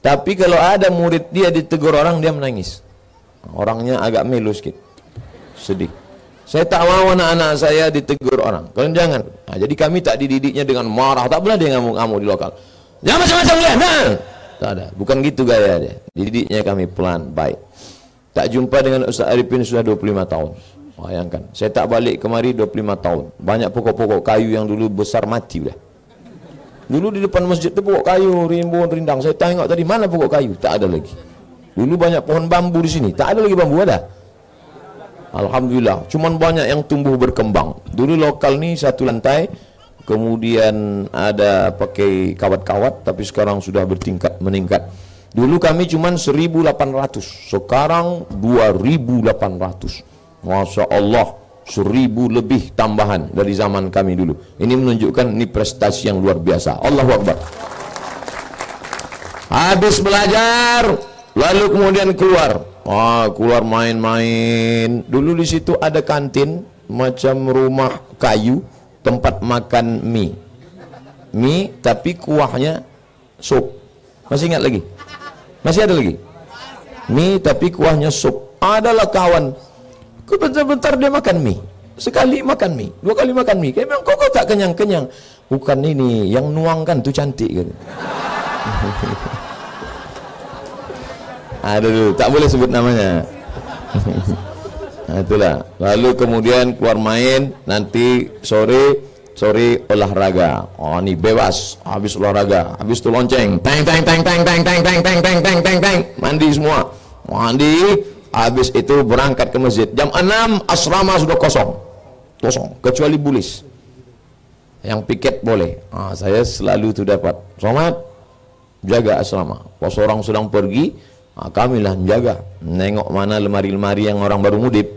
Tapi kalau ada murid dia ditegur orang dia menangis. Orangnya agak melu sedikit. Sedih. Saya tak mau anak-anak saya ditegur orang. Kalian jangan. Nah, jadi kami tak dididiknya dengan marah. Tak pernah dia ngamuk-ngamuk di lokal. Jangan macam-macam ya. Nah. Tak ada. Bukan gitu gaya dia. Dididiknya kami pelan, baik. Tak jumpa dengan Ustaz Arifin sudah 25 tahun. Bayangkan. Saya tak balik kemari 25 tahun. Banyak pokok-pokok kayu yang dulu besar mati sudah. Dulu di depan masjid itu pokok kayu, rimbun, rindang. Saya tengok tadi mana pokok kayu? Tak ada lagi. Dulu banyak pohon bambu di sini. Tak ada lagi bambu ada. Alhamdulillah. Cuman banyak yang tumbuh berkembang. Dulu lokal ni satu lantai. Kemudian ada pakai kawat-kawat. Tapi sekarang sudah bertingkat meningkat. Dulu kami cuma 1800, sekarang 2800. Masya Allah, 1000 lebih tambahan dari zaman kami dulu. Ini menunjukkan ini prestasi yang luar biasa. Allahu Akbar. Habis belajar, lalu kemudian keluar. Ah, keluar main-main. Dulu di situ ada kantin macam rumah kayu, tempat makan mie. Mie tapi kuahnya sup. Masih ingat lagi? Masih ada lagi? Mie tapi kuahnya sup. Adalah kawan. Bentar-bentar dia makan mie. Sekali makan mie, dua kali makan mie. Bilang, kok kau tak kenyang-kenyang? Bukan ini, yang nuangkan tuh cantik gitu. Aduh, tak boleh sebut namanya. nah, itulah. Lalu kemudian keluar main, nanti sore sore olahraga. Oh, ini bebas. Habis olahraga, habis itu lonceng. Teng teng teng teng teng teng teng teng teng teng teng teng. Mandi semua. Mandi, habis itu berangkat ke masjid. Jam 6 asrama sudah kosong. Kosong, kecuali bulis. Yang piket boleh. Ah, saya selalu itu dapat. Somat, jaga asrama. Pas orang sedang pergi, ah, kamilah menjaga. Nengok mana lemari-lemari yang orang baru mudip.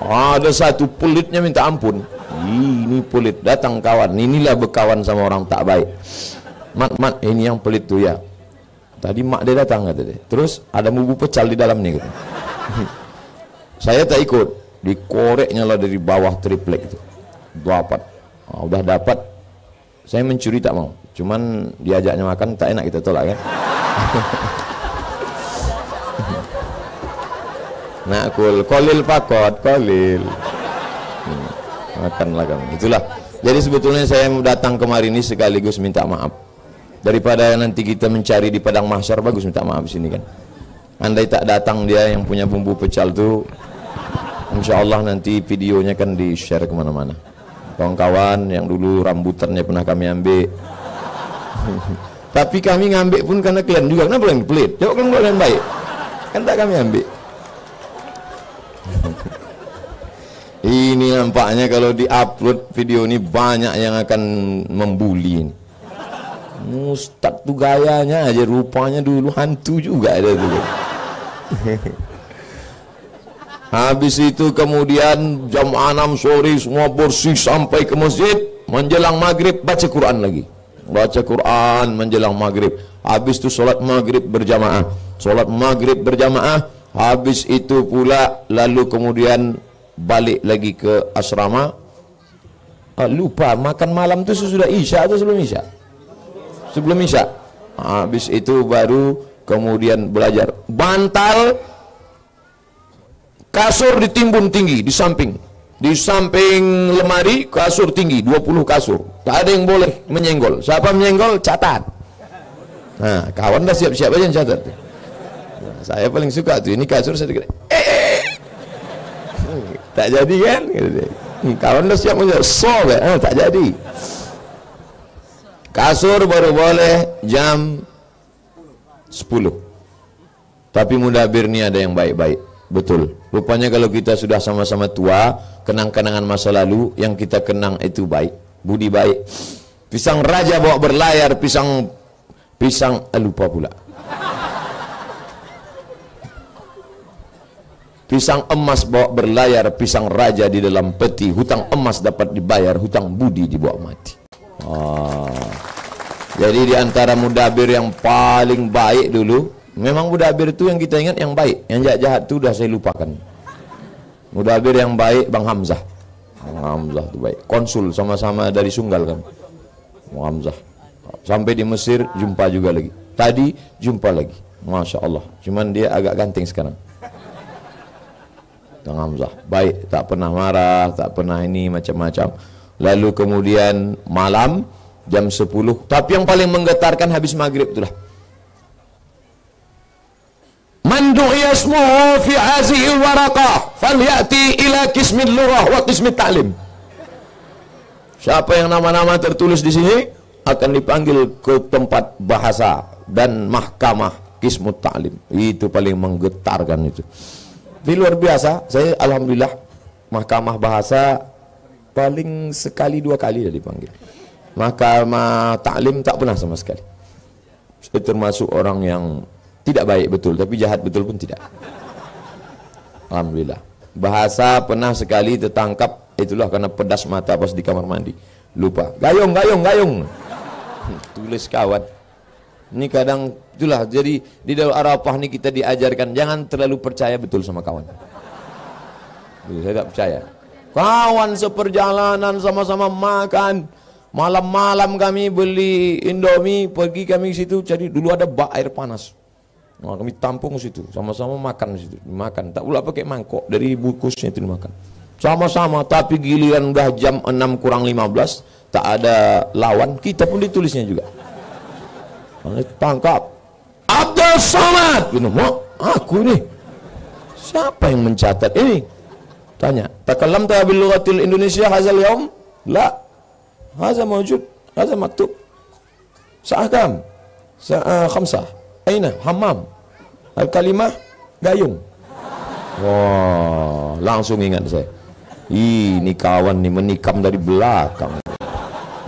Ada satu pelitnya minta ampun. Ini pelit, datang kawan. Inilah berkawan sama orang tak baik. Mat, mat, ini yang pelit tuh ya. Tadi mak dia datang kata dia. Terus ada bubu pecal di dalam nih kata. Saya tak ikut. Dikoreknya lah dari bawah triplek itu. Dapat. Ah, udah dapat. Saya mencuri tak mau. Cuman diajaknya makan tak enak kita tolak kan. Nak kul kolil pakot kolil. Hmm, makanlah kamu. Itulah. Jadi sebetulnya saya datang kemari ini sekaligus minta maaf. Daripada nanti kita mencari di padang mahsyar bagus minta maaf sini kan. Andai tak datang dia yang punya bumbu pecal tu, insya Allah nanti videonya kan di share ke mana-mana. Kawan-kawan yang dulu rambutannya pernah kami ambil. Tapi kami ngambil pun karena kalian juga. Kenapa kalian pelit? Jawab kalian baik. Kan tak kami ambil. Ini nampaknya kalau di-upload video ini banyak yang akan membuli ini. Ustaz tuh gayanya aja rupanya dulu hantu juga ada dulu. Habis itu kemudian jam 6 sore semua bersih sampai ke masjid menjelang maghrib baca Quran lagi. Baca Quran menjelang maghrib. Habis itu solat maghrib berjamaah. Solat maghrib berjamaah. Habis itu pula lalu kemudian balik lagi ke asrama. Ah, lupa makan malam tu sesudah isya atau sebelum isya? Sebelum isya. Habis itu baru kemudian belajar. Bantal kasur ditimbun tinggi di samping. Di samping lemari kasur tinggi 20 kasur. Tak ada yang boleh menyenggol. Siapa menyenggol catat. Nah, kawan dah siap-siap aja yang catat. Saya paling suka tuh ini kasur saya dikira, eh, tak jadi kan? Gitu deh. Kawan dah siap menjawab, so eh, tak jadi. Kasur baru boleh jam 10. Tapi mudabir ni ada yang baik-baik. Betul. Rupanya kalau kita sudah sama-sama tua, kenang-kenangan masa lalu yang kita kenang itu baik, budi baik. Pisang raja bawa berlayar, pisang pisang eh, lupa pula. Pisang emas bawa berlayar, pisang raja di dalam peti, hutang emas dapat dibayar, hutang budi dibawa mati. Ah. Jadi di antara mudabir yang paling baik dulu, memang mudabir itu yang kita ingat yang baik, yang jahat-jahat itu sudah saya lupakan. Mudabir yang baik Bang Hamzah. Bang Hamzah itu baik. Konsul sama-sama dari Sunggal kan. Bang Hamzah. Sampai di Mesir jumpa juga lagi. Tadi jumpa lagi. Masya Allah. Cuman dia agak ganting sekarang. Bang Hamzah. Baik, tak pernah marah, tak pernah ini macam-macam. Lalu kemudian malam jam 10. Tapi yang paling menggetarkan habis maghrib itulah. Man du'iya ismuhu fi hazihi waraqah falyati ila kismil lughah wa kismit ta'lim. Siapa yang nama-nama tertulis di sini akan dipanggil ke tempat bahasa dan mahkamah kismut ta'lim. Itu paling menggetarkan itu. Di luar biasa, saya alhamdulillah mahkamah bahasa paling sekali dua kali dah dipanggil. mahkamah taklim tak pernah sama sekali. Saya termasuk orang yang tidak baik betul, tapi jahat betul pun tidak. Alhamdulillah. Bahasa pernah sekali tertangkap, itulah karena pedas mata pas di kamar mandi. Lupa. Gayung, gayung, gayung. Tulis kawan. Ini kadang itulah jadi di dalam Arafah ini kita diajarkan jangan terlalu percaya betul sama kawan. Saya tak percaya. Kawan seperjalanan sama-sama makan. Malam-malam kami beli Indomie, pergi kami ke situ cari dulu ada bak air panas. Nah, kami tampung situ, sama-sama makan di situ, makan. Tak pula pakai mangkok dari bungkusnya itu dimakan. Sama-sama, tapi giliran udah jam 6 kurang 15, tak ada lawan, kita pun ditulisnya juga. Tangkap. Abdul Somad. Gitu, mau aku nih. Siapa yang mencatat ini? Tanya. Takalam bil lughatil Indonesia hazal yaum? La. Haza mawjud. Haza maktub. Sa'akam. Sa'a khamsah. Aina? Hammam. Al-kalimah gayung. Wah, langsung ingat saya. Ini kawan nih menikam dari belakang.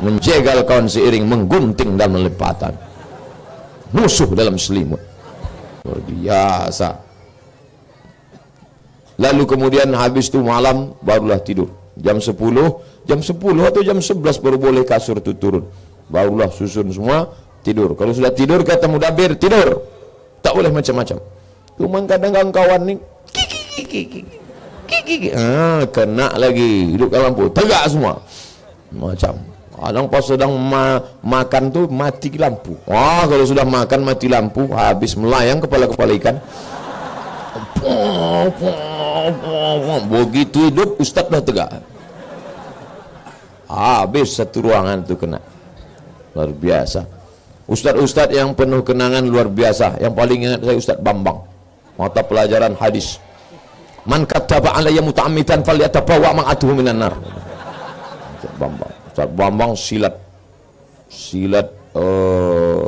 Menjegal kawan seiring menggunting dan melepatan. Musuh dalam selimut. Luar biasa. Lalu kemudian habis itu malam barulah tidur. Jam 10, jam 10 atau jam 11 baru boleh kasur itu turun. Barulah susun semua tidur. Kalau sudah tidur kata mudabir tidur. Tak boleh macam-macam. Cuma kadang-kadang kawan ni kiki kiki kiki kiki ah kena lagi hidup ke lampu tegak semua macam kadang pas sedang ma makan tu mati lampu. Wah kalau sudah makan mati lampu habis melayang kepala-kepala ikan. Begitu hidup ustaz dah tegak. Habis satu ruangan tu kena. Luar biasa. Ustaz-ustaz yang penuh kenangan luar biasa. Yang paling ingat saya Ustaz Bambang. Mata pelajaran hadis. Man kataba alayya muta'amitan falyatabawa ma'atuhu minan nar. Ustaz Bambang Ustaz Bambang silat Silat uh,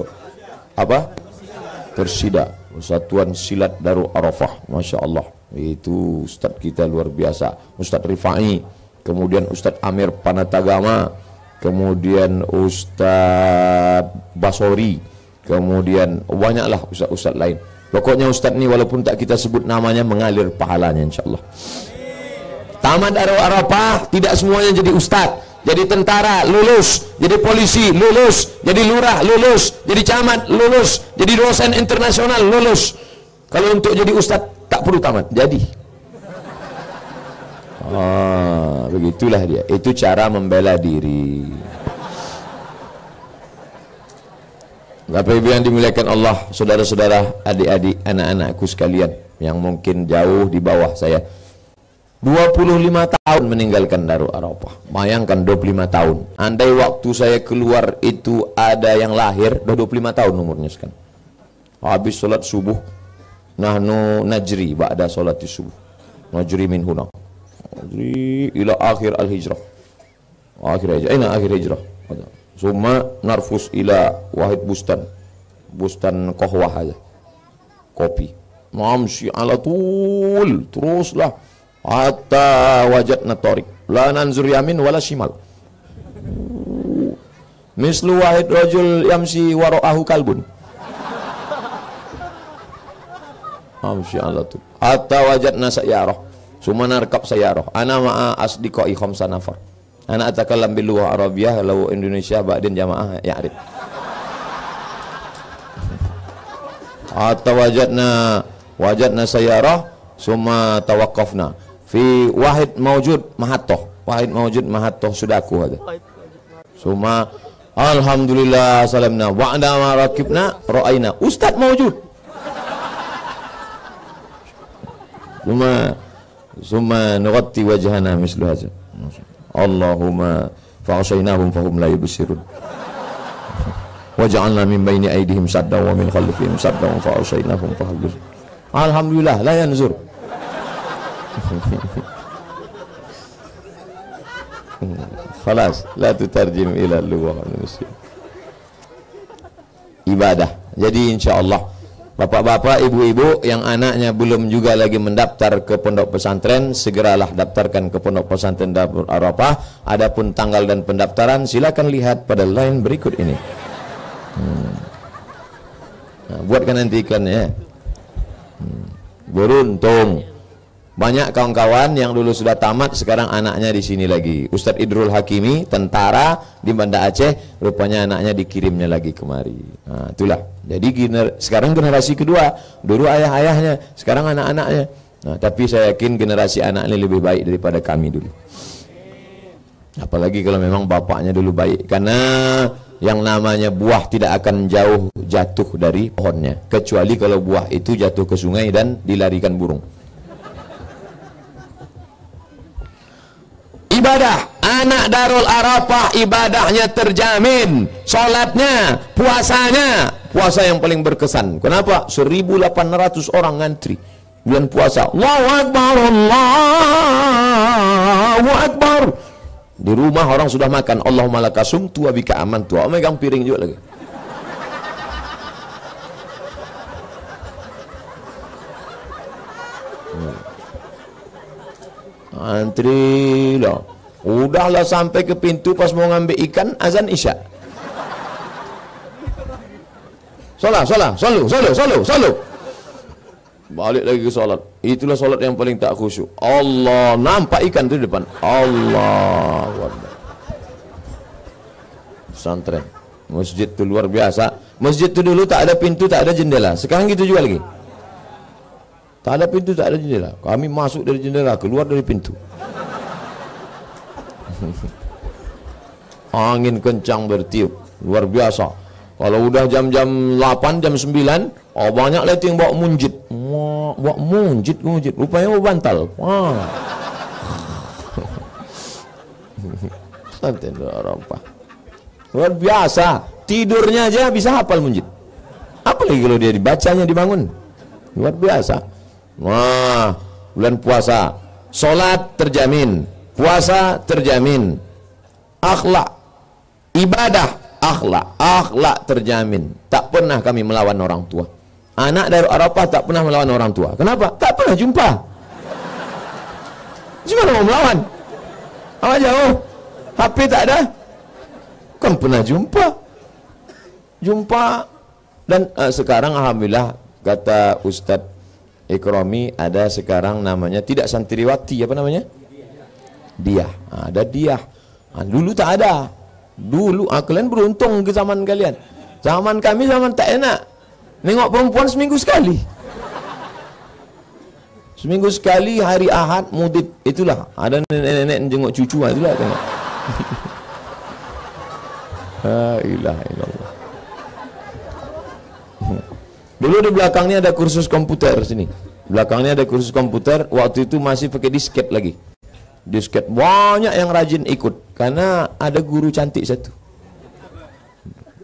Apa? Persida Persatuan Silat Darul Arafah Masya Allah Itu Ustaz kita luar biasa Ustaz Rifai Kemudian Ustaz Amir Panatagama kemudian Ustaz Basori, kemudian banyaklah ustaz-ustaz lain. Pokoknya ustaz ni walaupun tak kita sebut namanya mengalir pahalanya insyaallah. Tamat Darul Arafah tidak semuanya jadi ustaz. Jadi tentara lulus, jadi polisi lulus, jadi lurah lulus, jadi camat lulus, jadi dosen internasional lulus. Kalau untuk jadi ustaz tak perlu tamat, jadi. Ah, begitulah dia. Itu cara membela diri. Bapak Ibu yang dimuliakan Allah, saudara-saudara, adik-adik, anak-anakku sekalian yang mungkin jauh di bawah saya. 25 tahun meninggalkan Darul Arafah. Bayangkan 25 tahun. Andai waktu saya keluar itu ada yang lahir, udah 25 tahun umurnya sekarang. Habis sholat subuh, nahnu najri ba'da sholat subuh. Najri min huna. Najri ila akhir al-hijrah. Akhir hijrah. Ina akhir hijrah. Summa narfus ila wahid bustan. Bustan kohwah aja. Kopi. Mamsi ala tul. Teruslah. Hatta wajadna torik. La nanzur yamin wala shimal. Mislu wahid rajul yamsi waro'ahu kalbun. Mamsi ala tul. Hatta wajadna sayyarah. Summa narkab sayyarah. Ana ma'a asdiqai khamsa nafar. Ana atakallam bil lughah Arabiyah law Indonesia ba'din jamaah ya'rif. Hatta wajadna wajadna sayyarah summa tawaqqafna fi wahid mawjud mahattoh wahid mawjud mahattoh sudaku ada summa alhamdulillah salamna. Wa'da ma rakibna ra'ayna. Ustaz mawjud. Summa summa nughatti wajhana mislu hadha Allahumma fa'asainahum fahum la yubsirun. Waj'alna min baini aydihim sadda wa min khalfihim sadda wa fa'asainahum fahum Alhamdulillah la yanzur Ila lughah manusia ibadah jadi insyaallah Bapak-bapak, ibu-ibu yang anaknya belum juga lagi mendaftar ke pondok pesantren, segeralah daftarkan ke pondok pesantren Darul. Adapun tanggal dan pendaftaran silakan lihat pada line berikut ini. Hmm. Nah, buatkan nanti ikannya. Hmm. Beruntung. Banyak kawan-kawan yang dulu sudah tamat sekarang anaknya di sini lagi. Ustadz Idrul Hakimi, tentara di Banda Aceh, rupanya anaknya dikirimnya lagi kemari. Nah, itulah. Jadi gener sekarang generasi kedua, dulu ayah-ayahnya, sekarang anak-anaknya. Nah, tapi saya yakin generasi anak ini lebih baik daripada kami dulu. Apalagi kalau memang bapaknya dulu baik, karena yang namanya buah tidak akan jauh jatuh dari pohonnya, kecuali kalau buah itu jatuh ke sungai dan dilarikan burung. Ibadah. Anak Darul Arafah ibadahnya terjamin. Sholatnya puasanya. Puasa yang paling berkesan. Kenapa? 1800 orang ngantri. Bulan puasa. Allahu Akbar Allahu Akbar. Di rumah orang sudah makan. Allahumma lakasum tua bika aman. Tua megang piring juga lagi antri lah udahlah sampai ke pintu pas mau ngambil ikan azan isya Salah, salah, selalu, selalu, selalu, selalu. Balik lagi ke solat. Itulah solat yang paling tak khusyuk. Allah nampak ikan di depan. Allah. Pesantren. Masjid tu luar biasa. Masjid tu dulu tak ada pintu, tak ada jendela. Sekarang gitu juga lagi. Tak ada pintu, tak ada jendela. Kami masuk dari jendela, keluar dari pintu. Angin kencang bertiup, luar biasa. Kalau udah jam-jam 8, jam 9, oh banyak lagi yang bawa munjid. Bawa munjid, munjid. Rupanya bawa bantal. Wah. Santai apa? Luar biasa. Tidurnya aja bisa hafal munjid. Apalagi kalau dia dibacanya dibangun. Luar biasa. Wah, bulan puasa. Salat terjamin. Puasa terjamin. Akhlak. Ibadah akhlak akhlak terjamin tak pernah kami melawan orang tua anak dari Arafah tak pernah melawan orang tua kenapa? tak pernah jumpa gimana mau melawan? apa jauh? HP tak ada? kan pernah jumpa jumpa dan uh, sekarang Alhamdulillah kata Ustadz Ikromi ada sekarang namanya tidak santriwati apa namanya? dia ada dia nah, dulu tak ada Dulu ah, kalian beruntung ke zaman kalian. Zaman kami zaman tak enak. Nengok perempuan seminggu sekali. Seminggu sekali hari Ahad mudid itulah ada nenek-nenek jenguk cucu ah, itulah tengok. La ilaha illallah. Dulu di belakangnya ada kursus komputer sini. Belakangnya ada kursus komputer, waktu itu masih pakai disket lagi. Disket banyak yang rajin ikut karena ada guru cantik satu.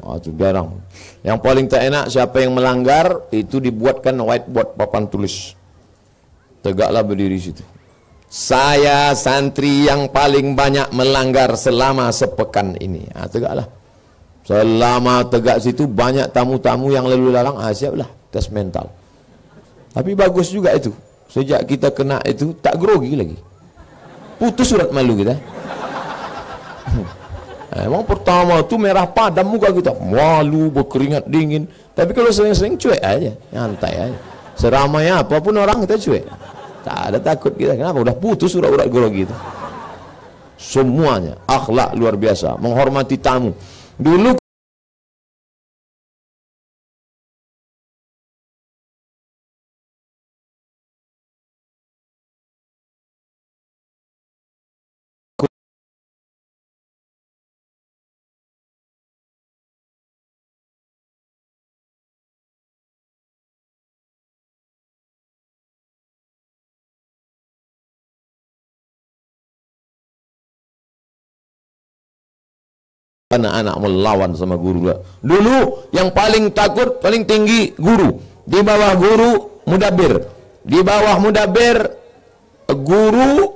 Oh, itu jarang. Yang paling tak enak siapa yang melanggar itu dibuatkan whiteboard papan tulis. Tegaklah berdiri situ. Saya santri yang paling banyak melanggar selama sepekan ini. Ah, tegaklah selama tegak situ banyak tamu-tamu yang lalu lalang ah, siaplah tes mental. Tapi bagus juga itu. Sejak kita kena itu tak grogi lagi. Putus surat malu kita. Emang pertama tu merah padam muka kita. Malu berkeringat dingin. Tapi kalau sering-sering cuek aja nyantai aja. Seramai apa pun orang kita cuek. Tak ada takut kita. Kenapa? Udah putus surat-surat grogi kita. Semuanya. Akhlak luar biasa. Menghormati tamu dulu anak-anak melawan sama guru dulu yang paling takut paling tinggi guru. Di bawah guru mudabir di bawah mudabir guru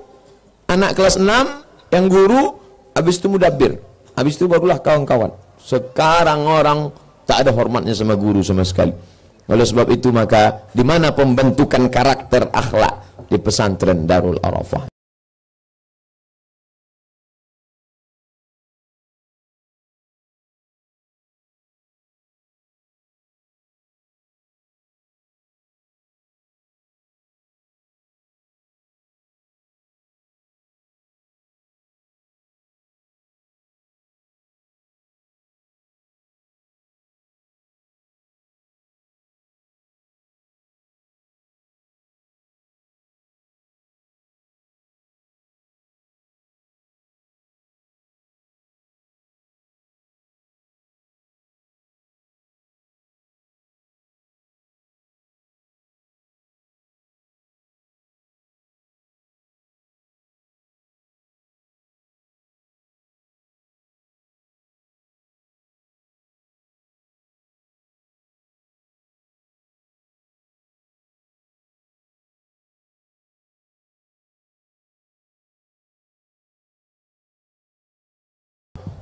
anak kelas 6 yang guru habis itu mudabir habis itu barulah kawan-kawan. Sekarang orang tak ada hormatnya sama guru sama sekali. Oleh sebab itu maka di mana pembentukan karakter akhlak di pesantren Darul Arafah.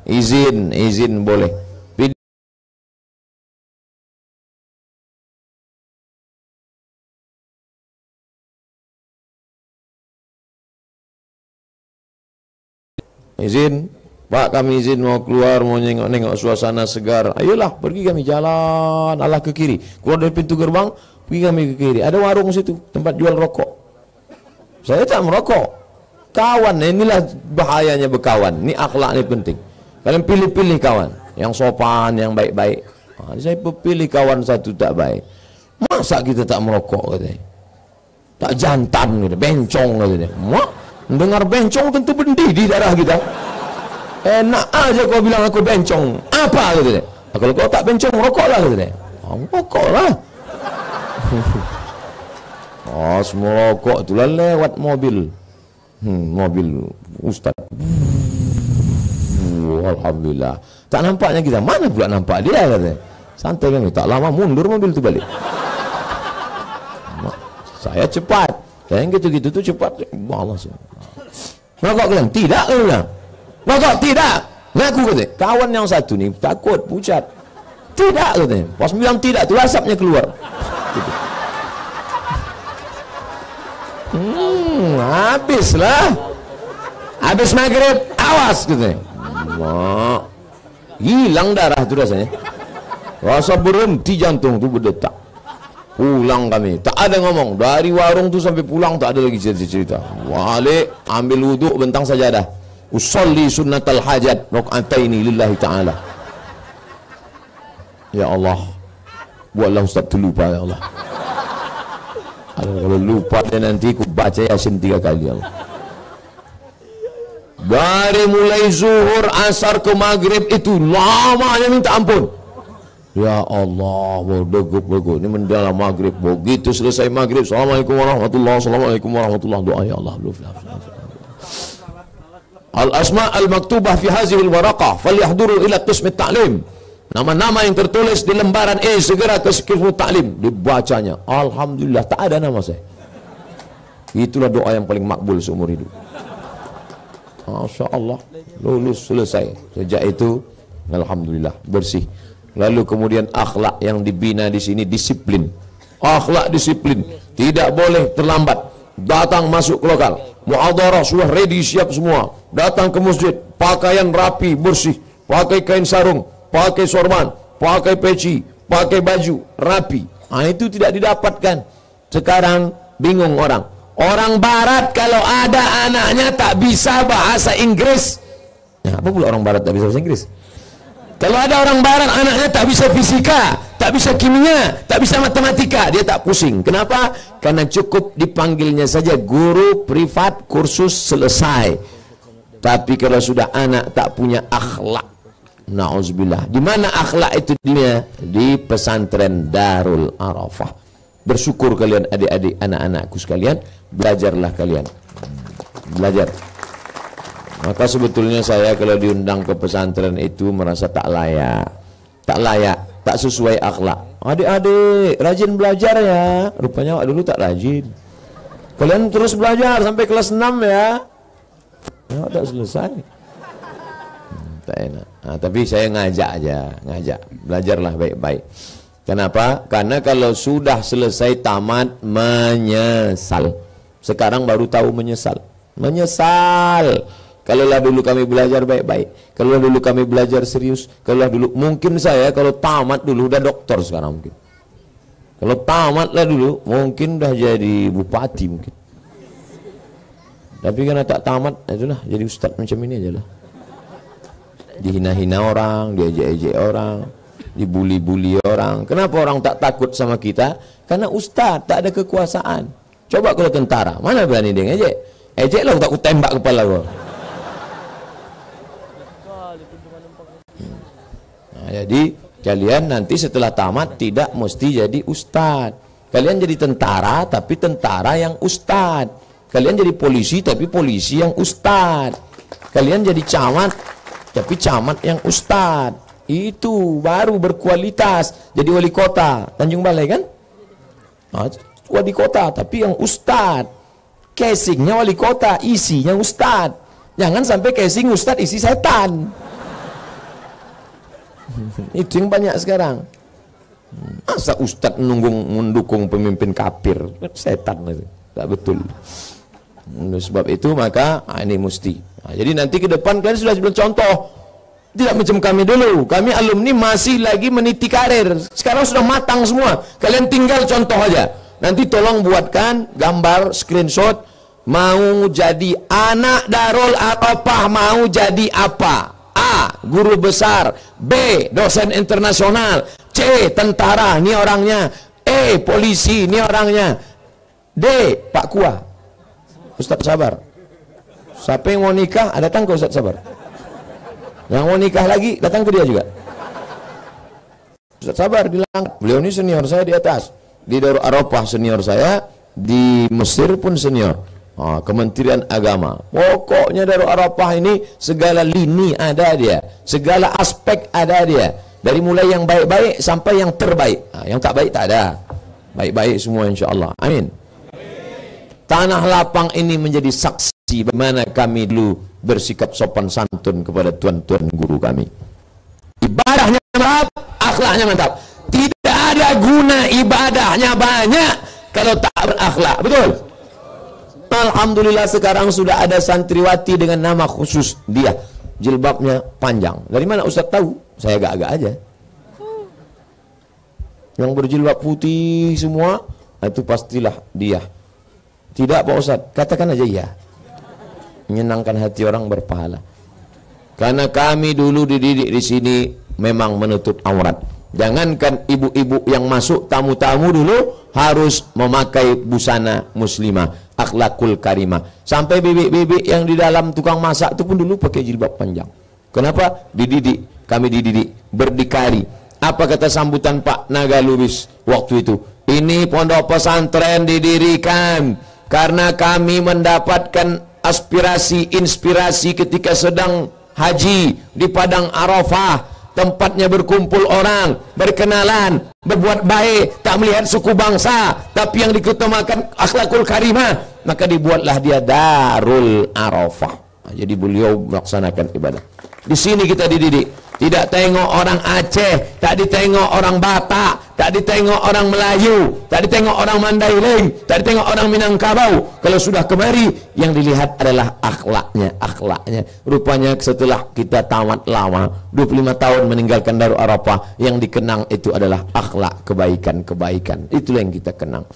Izin, izin boleh. Izin, Pak kami izin mau keluar mau nengok-nengok suasana segar. Ayolah pergi kami jalan Allah ke kiri. Keluar dari pintu gerbang, pergi kami ke kiri. Ada warung situ tempat jual rokok. Saya tak merokok. Kawan inilah bahayanya berkawan. Ini akhlak ini penting. Kalian pilih-pilih kawan yang sopan, yang baik-baik. Ha, saya pilih kawan satu tak baik. Masa kita tak merokok katanya. Tak jantan gitu, bencong katanya. Mak, dengar bencong tentu mendidih darah kita. Enak aja kau bilang aku bencong. Apa katanya? Kalau kau tak bencong, rokoklah katanya. Ha, rokoklah. Oh, semua rokok tu lah lewat mobil. Hmm, mobil ustaz. Alhamdulillah. Tak nampaknya kita. Mana pula nampak dia katanya. Santai kami. Tak lama mundur mobil tu balik. Saya cepat. Yang gitu-gitu tu cepat. Allah Rokok kalian? Tidak kau bilang. Tidak. Ngaku katanya. Kawan yang satu ni takut pucat. Tidak katanya. Pas bilang tidak tu asapnya keluar. Gitu. Hmm, habislah. Habis maghrib, awas katanya. Mak. Hilang darah tu rasanya. Rasa berhenti jantung tu berdetak. Pulang kami. Tak ada ngomong. Dari warung tu sampai pulang tak ada lagi cerita-cerita. Balik, ambil wuduk, bentang sajadah. Usalli sunnatal hajat. Rok'ataini lillahi ta'ala. Ya Allah. Buatlah Ustaz tu lupa ya Allah. Kalau lupa dia nanti aku baca Yasin tiga kali ya Allah. Dari mulai zuhur, asar ke maghrib itu lamanya minta ampun. Ya Allah, berdegup-degup. Ini mendalam maghrib. Begitu selesai maghrib. Assalamualaikum warahmatullahi Assalamualaikum warahmatullahi Doa ya Allah. Al-asma al-maktubah fi hazihil waraqah. Falyahduru ila qismi ta'lim. Nama-nama yang tertulis di lembaran A segera ke skiful ta'lim. Dibacanya. Alhamdulillah. Tak ada nama saya. Itulah doa yang paling makbul seumur hidup. Masya Allah. Lulus selesai. Sejak itu Alhamdulillah Bersih. Lalu kemudian akhlak yang dibina di sini Disiplin. Akhlak disiplin. Tidak boleh terlambat. Datang masuk ke lokal. Muhadarah sudah ready siap semua. Datang ke masjid. Pakaian rapi bersih. Pakai kain sarung Pakai sorban Pakai peci Pakai baju Rapi. Nah, Itu tidak didapatkan. Sekarang bingung orang Orang barat kalau ada anaknya tak bisa bahasa Inggris. Ya, apa pula orang barat tak bisa bahasa Inggris? Kalau ada orang barat anaknya tak bisa fisika, tak bisa kimia, tak bisa matematika, dia tak pusing. Kenapa? Karena cukup dipanggilnya saja guru privat kursus selesai. Tapi kalau sudah anak tak punya akhlak, Nauzubillah. Di mana akhlak itu dia? Di pesantren Darul Arafah. Bersyukur kalian adik-adik anak-anakku sekalian, belajarlah kalian. Belajar. Maka sebetulnya saya kalau diundang ke pesantren itu merasa tak layak. Tak layak, tak sesuai akhlak. Adik-adik, rajin belajar ya. Rupanya awak dulu tak rajin. Kalian terus belajar sampai kelas 6 ya. Ya, tak selesai. Hmm, tak enak. Nah, tapi saya ngajak aja, ngajak. Belajarlah baik-baik. Kenapa? Karena kalau sudah selesai tamat menyesal. Sekarang baru tahu menyesal. Menyesal. Kalaulah dulu kami belajar baik-baik. Kalaulah dulu kami belajar serius. Kalaulah dulu mungkin saya kalau tamat dulu udah dokter sekarang mungkin. Kalau tamat lah dulu mungkin udah jadi bupati mungkin. Tapi karena tak tamat, itulah jadi ustaz macam ini aja lah. Dihina-hina orang, diejek-ejek orang, dibuli-buli orang. Kenapa orang tak takut sama kita? Karena ustaz tak ada kekuasaan. Coba kalau tentara, mana berani dia ngejek? Ejek lah tak tembak kepala gua. Nah, jadi kalian nanti setelah tamat tidak mesti jadi ustaz. Kalian jadi tentara tapi tentara yang ustaz. Kalian jadi polisi tapi polisi yang ustad. Kalian jadi camat tapi camat yang ustad. Itu baru berkualitas. Jadi wali kota Tanjung Balai kan? Nah, wali kota tapi yang ustad. Casingnya wali kota, isinya ustad. Jangan sampai casing ustad isi setan. Itu yang banyak sekarang. Masa ustad nunggung mendukung pemimpin kafir? Setan itu. Tak betul. Sebab itu maka ah, ini mesti. Nah, jadi nanti ke depan kalian sudah sebuah contoh. Tidak macam kami dulu. Kami alumni masih lagi meniti karir. Sekarang sudah matang semua. Kalian tinggal contoh aja. Nanti tolong buatkan gambar screenshot mau jadi anak Darul Arafah mau jadi apa? A. Guru besar B. Dosen internasional C. Tentara, ini orangnya E. Polisi, ini orangnya D. Pak Kuah Ustaz sabar. Siapa yang mau nikah, ah, datang ke Ustaz sabar. Yang mau nikah lagi, datang ke dia juga. Ustaz sabar bilang, beliau ini senior saya di atas. Di Darul Arafah senior saya, di Mesir pun senior. Oh, Kementerian Agama. Pokoknya Darul Arafah ini segala lini ada dia. Segala aspek ada dia. Dari mulai yang baik-baik sampai yang terbaik. Nah, yang tak baik tak ada. Baik-baik semua insya Allah. Amin. Tanah lapang ini menjadi saksi bagaimana kami dulu bersikap sopan santun kepada tuan-tuan guru kami. Ibadahnya mantap, akhlaknya mantap. Tidak ada guna ibadahnya banyak kalau tak berakhlak. Betul? Alhamdulillah sekarang sudah ada santriwati dengan nama khusus dia. Jilbabnya panjang. Dari mana Ustaz tahu? Saya agak-agak aja. Yang berjilbab putih semua, itu pastilah dia. Tidak Pak Ustaz, katakan aja ya. Menyenangkan hati orang berpahala. Karena kami dulu dididik di sini memang menutup aurat. Jangankan ibu-ibu yang masuk tamu-tamu dulu harus memakai busana muslimah, akhlakul karimah. Sampai bibik-bibik yang di dalam tukang masak itu pun dulu pakai jilbab panjang. Kenapa? Dididik, kami dididik, berdikari. Apa kata sambutan Pak Naga Lubis waktu itu? Ini pondok pesantren didirikan karena kami mendapatkan aspirasi, inspirasi ketika sedang haji di Padang Arafah tempatnya berkumpul orang, berkenalan, berbuat baik, tak melihat suku bangsa, tapi yang dikutamakan akhlakul karimah, maka dibuatlah dia Darul Arafah. Jadi beliau melaksanakan ibadah. Di sini kita dididik. Tidak tengok orang Aceh, tak ditengok orang Batak, tak ditengok orang Melayu, tak ditengok orang Mandailing, tak ditengok orang Minangkabau. Kalau sudah kemari, yang dilihat adalah akhlaknya, akhlaknya. Rupanya setelah kita tamat lama, 25 tahun meninggalkan Darul Arafah, yang dikenang itu adalah akhlak kebaikan-kebaikan. Itulah yang kita kenang.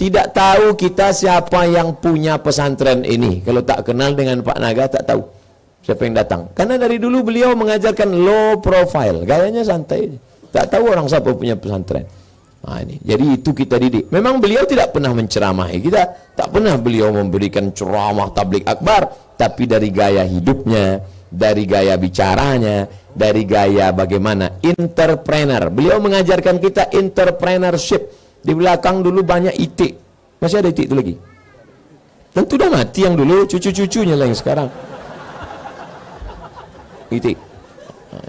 Tidak tahu kita siapa yang punya pesantren ini. Kalau tak kenal dengan Pak Naga, tak tahu siapa yang datang. Karena dari dulu beliau mengajarkan low profile, gayanya santai. Tak tahu orang siapa punya pesantren. Nah ini, jadi itu kita didik. Memang beliau tidak pernah menceramahi kita, tak pernah beliau memberikan ceramah tablik akbar, tapi dari gaya hidupnya, dari gaya bicaranya, dari gaya bagaimana entrepreneur. Beliau mengajarkan kita entrepreneurship. Di belakang dulu banyak itik. Masih ada itik itu lagi? Tentu dah mati yang dulu, cucu-cucunya lah yang sekarang itik.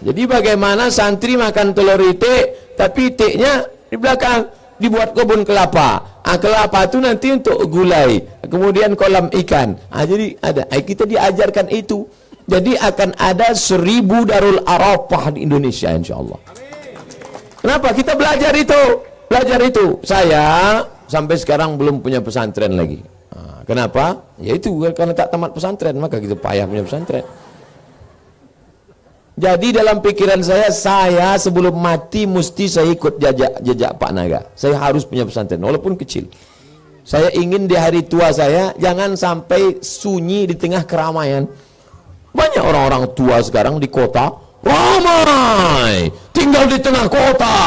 Jadi bagaimana santri makan telur itik tapi itiknya di belakang dibuat kebun kelapa. Ah, kelapa itu nanti untuk gulai, kemudian kolam ikan. Ah, jadi ada. Ah, kita diajarkan itu. Jadi akan ada seribu darul arafah di Indonesia insya Allah. Kenapa? Kita belajar itu. Belajar itu. Saya sampai sekarang belum punya pesantren lagi. Nah, kenapa? Ya itu karena tak tamat pesantren, maka kita payah punya pesantren. Jadi dalam pikiran saya, saya sebelum mati mesti saya ikut jejak jejak Pak Naga. Saya harus punya pesantren, walaupun kecil. Saya ingin di hari tua saya jangan sampai sunyi di tengah keramaian. Banyak orang-orang tua sekarang di kota ramai, tinggal di tengah kota,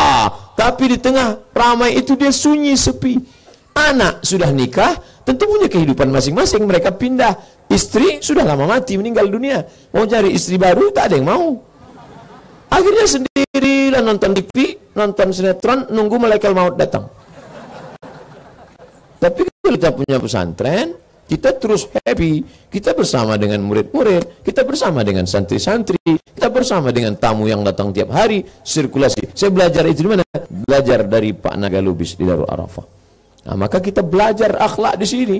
tapi di tengah ramai itu dia sunyi sepi. Anak sudah nikah, tentu punya kehidupan masing-masing. Mereka pindah. Istri sudah lama mati, meninggal dunia. Mau cari istri baru, tak ada yang mau. Akhirnya sendirilah nonton TV, nonton sinetron, nunggu malaikat maut datang. Tapi kalau kita punya pesantren, kita terus happy. Kita bersama dengan murid-murid, kita bersama dengan santri-santri, kita bersama dengan tamu yang datang tiap hari, sirkulasi. Saya belajar itu di mana? Belajar dari Pak Naga Lubis di Darul Arafah. Nah, maka kita belajar akhlak di sini.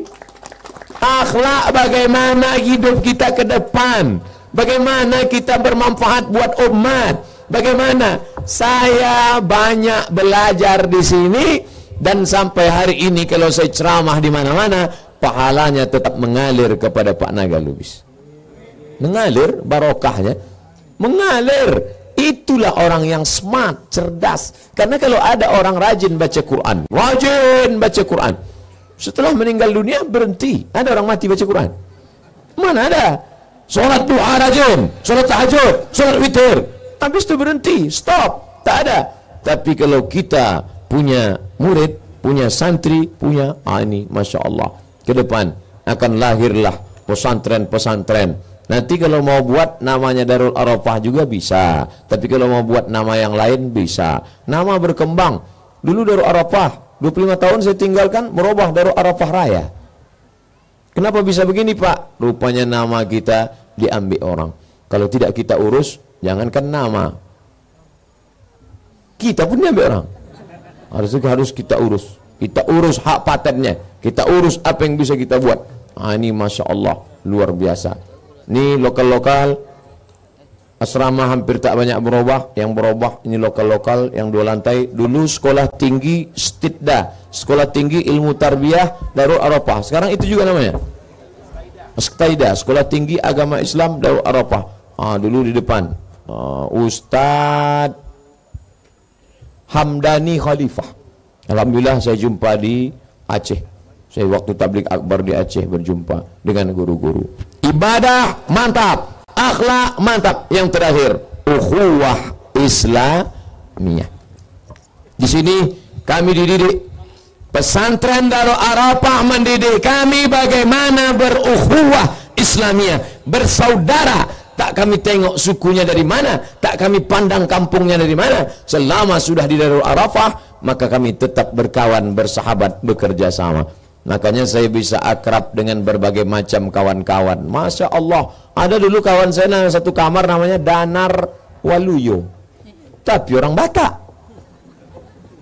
Akhlak bagaimana hidup kita ke depan. Bagaimana kita bermanfaat buat umat. Bagaimana saya banyak belajar di sini dan sampai hari ini kalau saya ceramah di mana-mana pahalanya tetap mengalir kepada Pak Naga Lubis. Mengalir barokahnya. Mengalir. Itulah orang yang smart, cerdas. Karena kalau ada orang rajin baca Quran, rajin baca Quran. Setelah meninggal dunia berhenti. Ada orang mati baca Quran. Mana ada? Sholat duha rajin, sholat tahajud, sholat witir. Habis itu berhenti, stop. Tak ada. Tapi kalau kita punya murid, punya santri, punya, ah ini Masya Allah. Ke depan akan lahirlah pesantren-pesantren. Nanti kalau mau buat namanya Darul Arafah juga bisa. Tapi kalau mau buat nama yang lain bisa. Nama berkembang. Dulu Darul Arafah, 25 tahun saya tinggalkan merubah Darul Arafah Raya. Kenapa bisa begini Pak? Rupanya nama kita diambil orang. Kalau tidak kita urus, jangankan nama. Kita pun diambil orang. Harus harus kita urus. Kita urus hak patennya. Kita urus apa yang bisa kita buat. Ah, ini Masya Allah, luar biasa. Ini lokal-lokal asrama hampir tak banyak berubah. Yang berubah ini lokal-lokal yang dua lantai. Dulu sekolah tinggi Stidda, sekolah tinggi ilmu tarbiyah Darul Arafah. Sekarang itu juga namanya. Astaida, sekolah tinggi agama Islam Darul Arafah. Ah, dulu di depan. Ah, Hamdani Khalifah. Alhamdulillah saya jumpa di Aceh. Saya waktu tablik akbar di Aceh berjumpa dengan guru-guru. Ibadah mantap, akhlak mantap. Yang terakhir, ukhuwah Islamiyah. Di sini kami dididik Pesantren Darul Arafah mendidik kami bagaimana berukhuwah Islamiyah, bersaudara. Tak kami tengok sukunya dari mana, tak kami pandang kampungnya dari mana. Selama sudah di Darul Arafah, maka kami tetap berkawan, bersahabat, bekerja sama. Makanya saya bisa akrab dengan berbagai macam kawan-kawan. Masya Allah. Ada dulu kawan saya yang satu kamar namanya Danar Waluyo. Tapi orang Batak.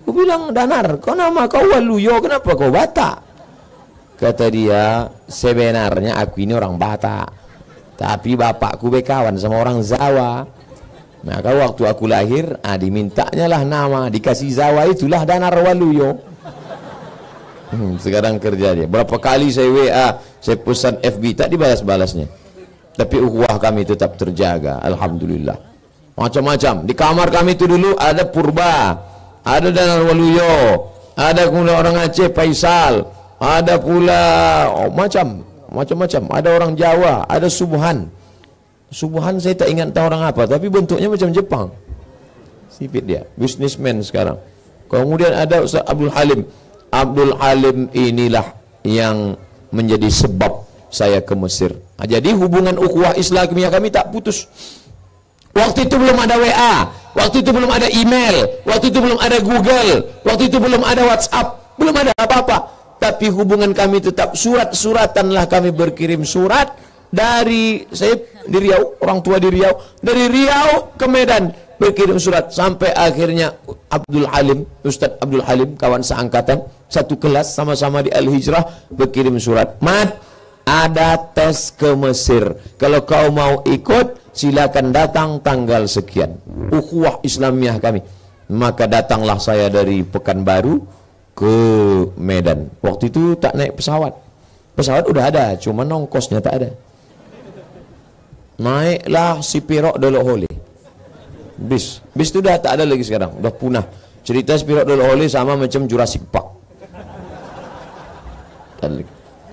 Aku bilang, Danar, kau nama kau Waluyo, kenapa kau Batak? Kata dia, sebenarnya aku ini orang Batak. Tapi bapakku berkawan sama orang Zawa. Maka waktu aku lahir, ah, dimintanya lah nama, dikasih Zawa itulah Danar Waluyo. Hmm, sekarang kerja dia. Berapa kali saya WA, saya pesan FB tak dibalas-balasnya. Tapi ukhuwah kami tetap terjaga, alhamdulillah. Macam-macam. Di kamar kami itu dulu ada purba, ada Danar Waluyo, ada kemudian orang Aceh Faisal, ada pula oh, macam macam-macam. Ada orang Jawa, ada Subhan. Subhan saya tak ingat tahu orang apa, tapi bentuknya macam Jepang. Sipit dia, businessman sekarang. Kemudian ada Ustaz Abdul Halim. Abdul Halim inilah yang menjadi sebab saya ke Mesir. Nah, jadi hubungan ukhuwah Islamiyah kami tak putus. Waktu itu belum ada WA, waktu itu belum ada email, waktu itu belum ada Google, waktu itu belum ada WhatsApp, belum ada apa-apa. Tapi hubungan kami tetap surat-suratanlah kami berkirim surat dari saya di Riau, orang tua di Riau, dari Riau ke Medan berkirim surat sampai akhirnya Abdul Halim, Ustaz Abdul Halim kawan seangkatan satu kelas sama-sama di Al Hijrah berkirim surat. Mat, ada tes ke Mesir. Kalau kau mau ikut, silakan datang tanggal sekian. Ukhuwah Islamiyah kami. Maka datanglah saya dari Pekanbaru ke Medan. Waktu itu tak naik pesawat. Pesawat udah ada, cuma nongkosnya tak ada. Naiklah si Pirok Dolok Hole. Bis. Bis itu dah tak ada lagi sekarang, udah punah. Cerita si Pirok Dolok Hole sama macam Jurassic Park.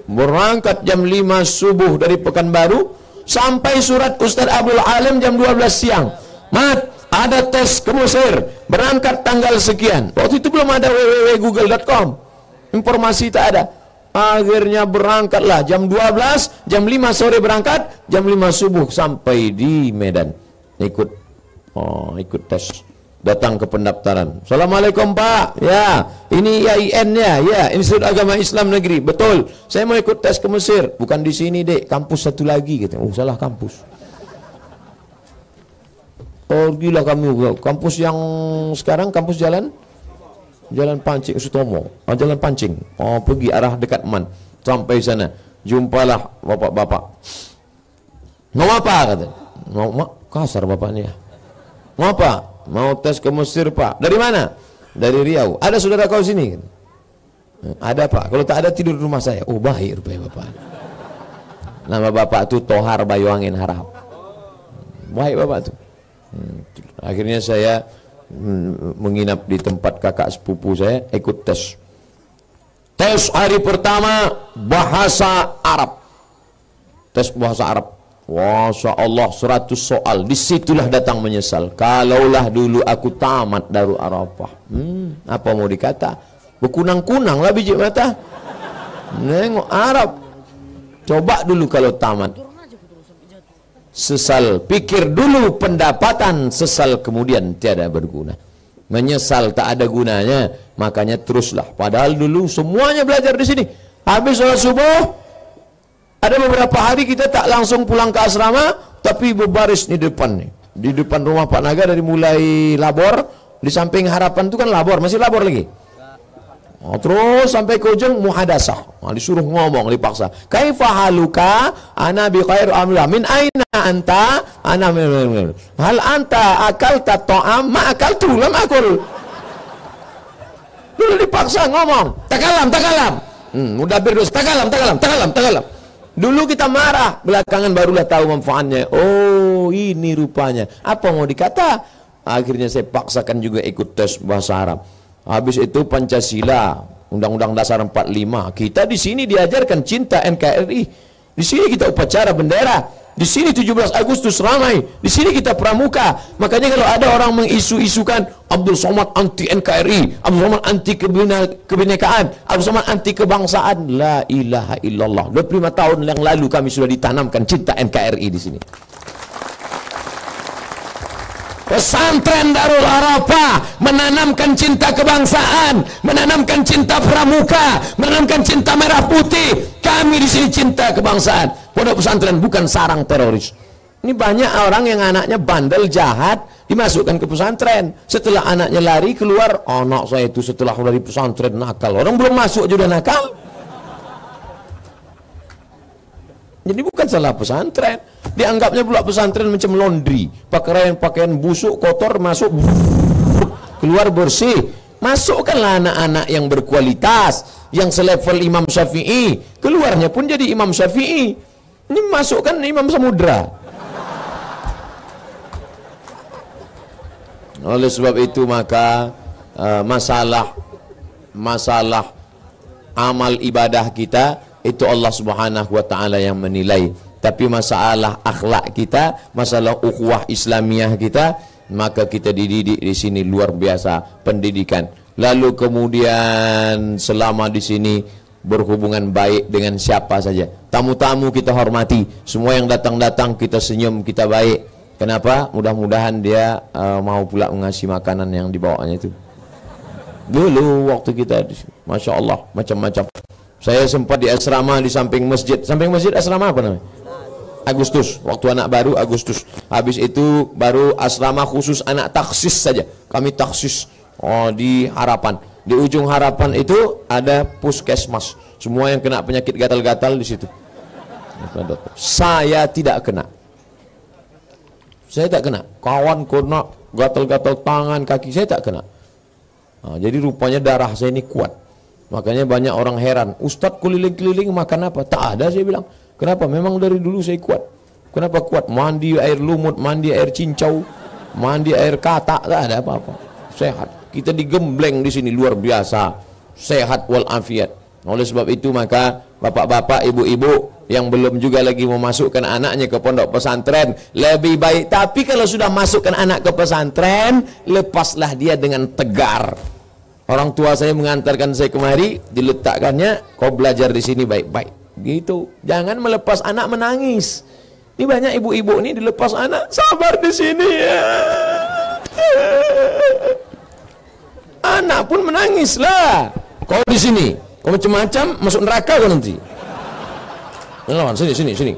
Berangkat jam 5 subuh dari Pekanbaru sampai surat Ustaz Abdul Alim jam 12 siang. Mat, ada tes ke Mesir, berangkat tanggal sekian. Waktu itu belum ada www.google.com. Informasi tak ada. Akhirnya berangkatlah jam 12, jam 5 sore berangkat, jam 5 subuh sampai di Medan. Ikut oh, ikut tes. Datang ke pendaftaran. Assalamualaikum Pak. Ya, ini IAIN ya. Institut Agama Islam Negeri. Betul. Saya mau ikut tes ke Mesir. Bukan di sini, Dek. Kampus satu lagi gitu. Oh, salah kampus. Oh, gila kamu. Kampus yang sekarang kampus jalan Jalan Pancing Sutomo. Oh, jalan Pancing. Oh, pergi arah dekat Man. Sampai sana. Jumpalah bapak-bapak. Mau apa kata? Mau kasar bapaknya. Mau apa? Mau tes ke Mesir pak. Dari mana? Dari Riau. Ada saudara kau sini? Ada pak. Kalau tak ada tidur di rumah saya. Oh baik rupanya bapak. Nama bapak tu Tohar Bayu Angin Harap. Baik bapak tu. Hmm. Akhirnya saya hmm, menginap di tempat kakak sepupu saya. Ikut tes. Tes hari pertama bahasa Arab. Tes bahasa Arab. Masya Allah 100 soal Di situlah datang menyesal. Kalaulah dulu aku tamat Darul Arafah. Hmm, Apa mau dikata? Berkunang-kunang lah biji mata. Nengok Arab. Coba dulu kalau tamat. Sesal. Pikir dulu pendapatan. Sesal kemudian tiada berguna. Menyesal tak ada gunanya. Makanya teruslah. Padahal dulu semuanya belajar di sini. Habis sholat subuh ada beberapa hari kita tak langsung pulang ke asrama, tapi berbaris di depan nih. Di depan rumah Pak Naga dari mulai labor, di samping harapan itu kan labor, masih labor lagi. Oh, terus sampai ke ujung muhadasah. Nah, disuruh ngomong, dipaksa. Kaifa haluka ana bi khair amla min aina anta ana hal anta akalta ta'am ma akaltu lam akul. Dulu dipaksa ngomong, takalam, takalam. Hmm, udah berdua, takalam, takalam, takalam, takalam. Dulu kita marah, belakangan barulah tahu manfaatnya. Oh, ini rupanya. Apa mau dikata? Akhirnya saya paksakan juga ikut tes bahasa Arab. Habis itu Pancasila, Undang-Undang Dasar 45. Kita di sini diajarkan cinta NKRI. Di sini kita upacara bendera. Di sini 17 Agustus ramai. Di sini kita pramuka. Makanya kalau ada orang mengisu-isukan Abdul Somad anti NKRI, Abdul Somad anti kebinekaan, Abdul Somad anti kebangsaan, la ilaha illallah. 25 tahun yang lalu kami sudah ditanamkan cinta NKRI di sini. Pesantren Darul Arafah menanamkan cinta kebangsaan, menanamkan cinta pramuka, menanamkan cinta merah putih. Kami di sini cinta kebangsaan. Pondok pesantren bukan sarang teroris. Ini banyak orang yang anaknya bandel, jahat, dimasukkan ke pesantren. Setelah anaknya lari keluar, anak saya itu setelah dari pesantren nakal. Orang belum masuk sudah nakal. Jadi bukan salah pesantren. Dianggapnya pula pesantren macam laundry. Pakaian-pakaian busuk, kotor, masuk, keluar bersih. Masukkanlah anak-anak yang berkualitas, yang selevel Imam Syafi'i. Keluarnya pun jadi Imam Syafi'i. Ini masukkan Imam Samudra. Oleh sebab itu maka uh, masalah masalah amal ibadah kita itu Allah Subhanahu wa taala yang menilai. Tapi masalah akhlak kita, masalah ukhuwah Islamiah kita, maka kita dididik di sini luar biasa pendidikan. Lalu kemudian selama di sini berhubungan baik dengan siapa saja. Tamu-tamu kita hormati, semua yang datang-datang kita senyum, kita baik. Kenapa? Mudah-mudahan dia uh, mau pula mengasih makanan yang dibawanya itu. Dulu waktu kita, masya Allah, macam-macam. Saya sempat di asrama di samping masjid. Samping masjid asrama apa namanya? Agustus. Waktu anak baru Agustus. Habis itu baru asrama khusus anak taksis saja. Kami taksis oh, di harapan. Di ujung harapan itu ada puskesmas. Semua yang kena penyakit gatal-gatal di situ. Saya tidak kena. Saya tak kena. Kawan kena gatal-gatal tangan, kaki saya tak kena. Nah, jadi rupanya darah saya ini kuat. Makanya banyak orang heran, Ustadz keliling-keliling makan apa? Tak ada saya bilang. Kenapa? Memang dari dulu saya kuat. Kenapa kuat? Mandi air lumut, mandi air cincau, mandi air katak, tak ada apa-apa. Sehat. Kita digembleng di sini luar biasa. Sehat walafiat. Oleh sebab itu maka bapak-bapak, ibu-ibu yang belum juga lagi memasukkan anaknya ke pondok pesantren lebih baik tapi kalau sudah masukkan anak ke pesantren lepaslah dia dengan tegar orang tua saya mengantarkan saya kemari diletakkannya kau belajar di sini baik-baik. Gitu. Jangan melepas anak menangis. Ini banyak ibu-ibu ini dilepas anak sabar di sini. Ya anak pun menangis lah. Kau di sini. Kau macam-macam masuk neraka kau nanti. Lawan sini sini sini.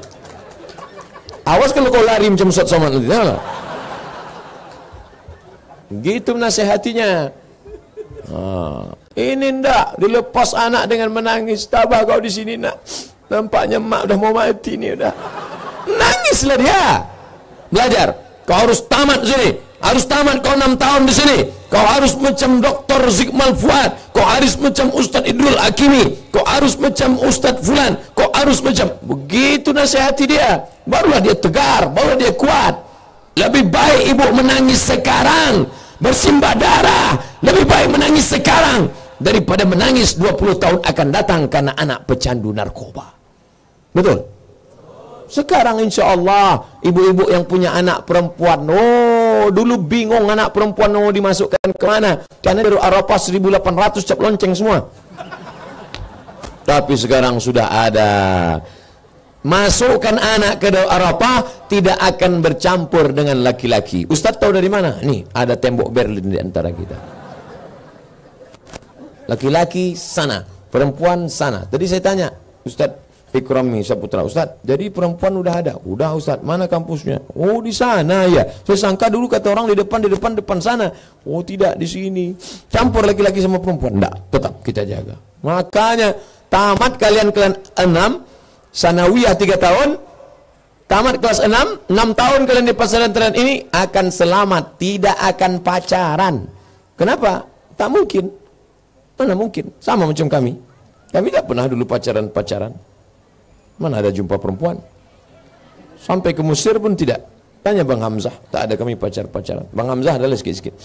Awas kalau kau lari macam Ustaz Somad nanti gitu nasihatinya ini ndak dilepas anak dengan menangis. Tabah kau di sini nak. Nampaknya mak udah mau mati ni udah nangislah dia. Belajar. Kau harus tamat sini. Harus tamat kau enam tahun di sini. Kau harus macam Dr. Zikmal Fuad. Kau harus macam Ustaz Idrul Akimi kau harus macam Ustaz Fulan. Kau harus macam begitu nasihati dia barulah dia tegar barulah dia kuat. Lebih baik ibu menangis sekarang bersimbah darah lebih baik menangis sekarang daripada menangis 20 tahun akan datang karena anak pecandu narkoba betul sekarang insya Allah ibu-ibu yang punya anak perempuan, oh dulu bingung anak perempuan mau dimasukkan ke mana? Karena dari Arafah 1800 cap lonceng semua. Tapi sekarang sudah ada. Masukkan anak ke Arafah tidak akan bercampur dengan laki-laki. Ustaz tahu dari mana? Nih ada tembok Berlin di antara kita. Laki-laki sana, perempuan sana. Tadi saya tanya, Ustaz Ikrami Saputra Ustaz jadi perempuan udah ada udah Ustaz mana kampusnya oh di sana ya saya sangka dulu kata orang di depan di depan depan sana oh tidak di sini campur laki-laki sama perempuan enggak tetap kita jaga makanya tamat kalian kalian enam sanawiyah tiga tahun tamat kelas enam enam tahun kalian di pesantren ini akan selamat tidak akan pacaran kenapa tak mungkin mana mungkin sama macam kami kami tidak pernah dulu pacaran-pacaran Mana ada jumpa perempuan? Sampai ke Mesir pun tidak. Tanya Bang Hamzah, tak ada kami pacar-pacaran. Bang Hamzah adalah sikit-sikit.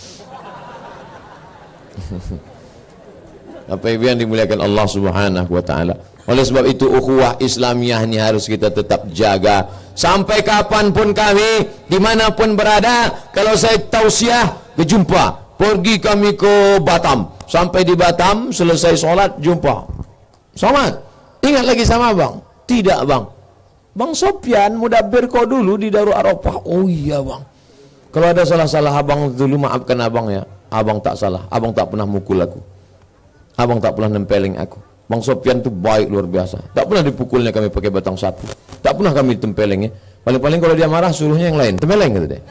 Apa yang dimuliakan Allah Subhanahu wa taala. Oleh sebab itu ukhuwah Islamiyah ini harus kita tetap jaga sampai kapan pun kami di mana pun berada kalau saya tausiah berjumpa pergi kami ke Batam sampai di Batam selesai sholat jumpa Somat ingat lagi sama bang tidak bang. Bang Sopyan mudabir kau dulu di Darul Arafah. Oh iya bang. Kalau ada salah-salah abang dulu maafkan abang ya. Abang tak salah. Abang tak pernah mukul aku. Abang tak pernah nempelin aku. Bang Sopyan itu baik luar biasa. Tak pernah dipukulnya kami pakai batang sapu. Tak pernah kami tempelengnya. Paling-paling kalau dia marah suruhnya yang lain. Tempeleng gitu deh.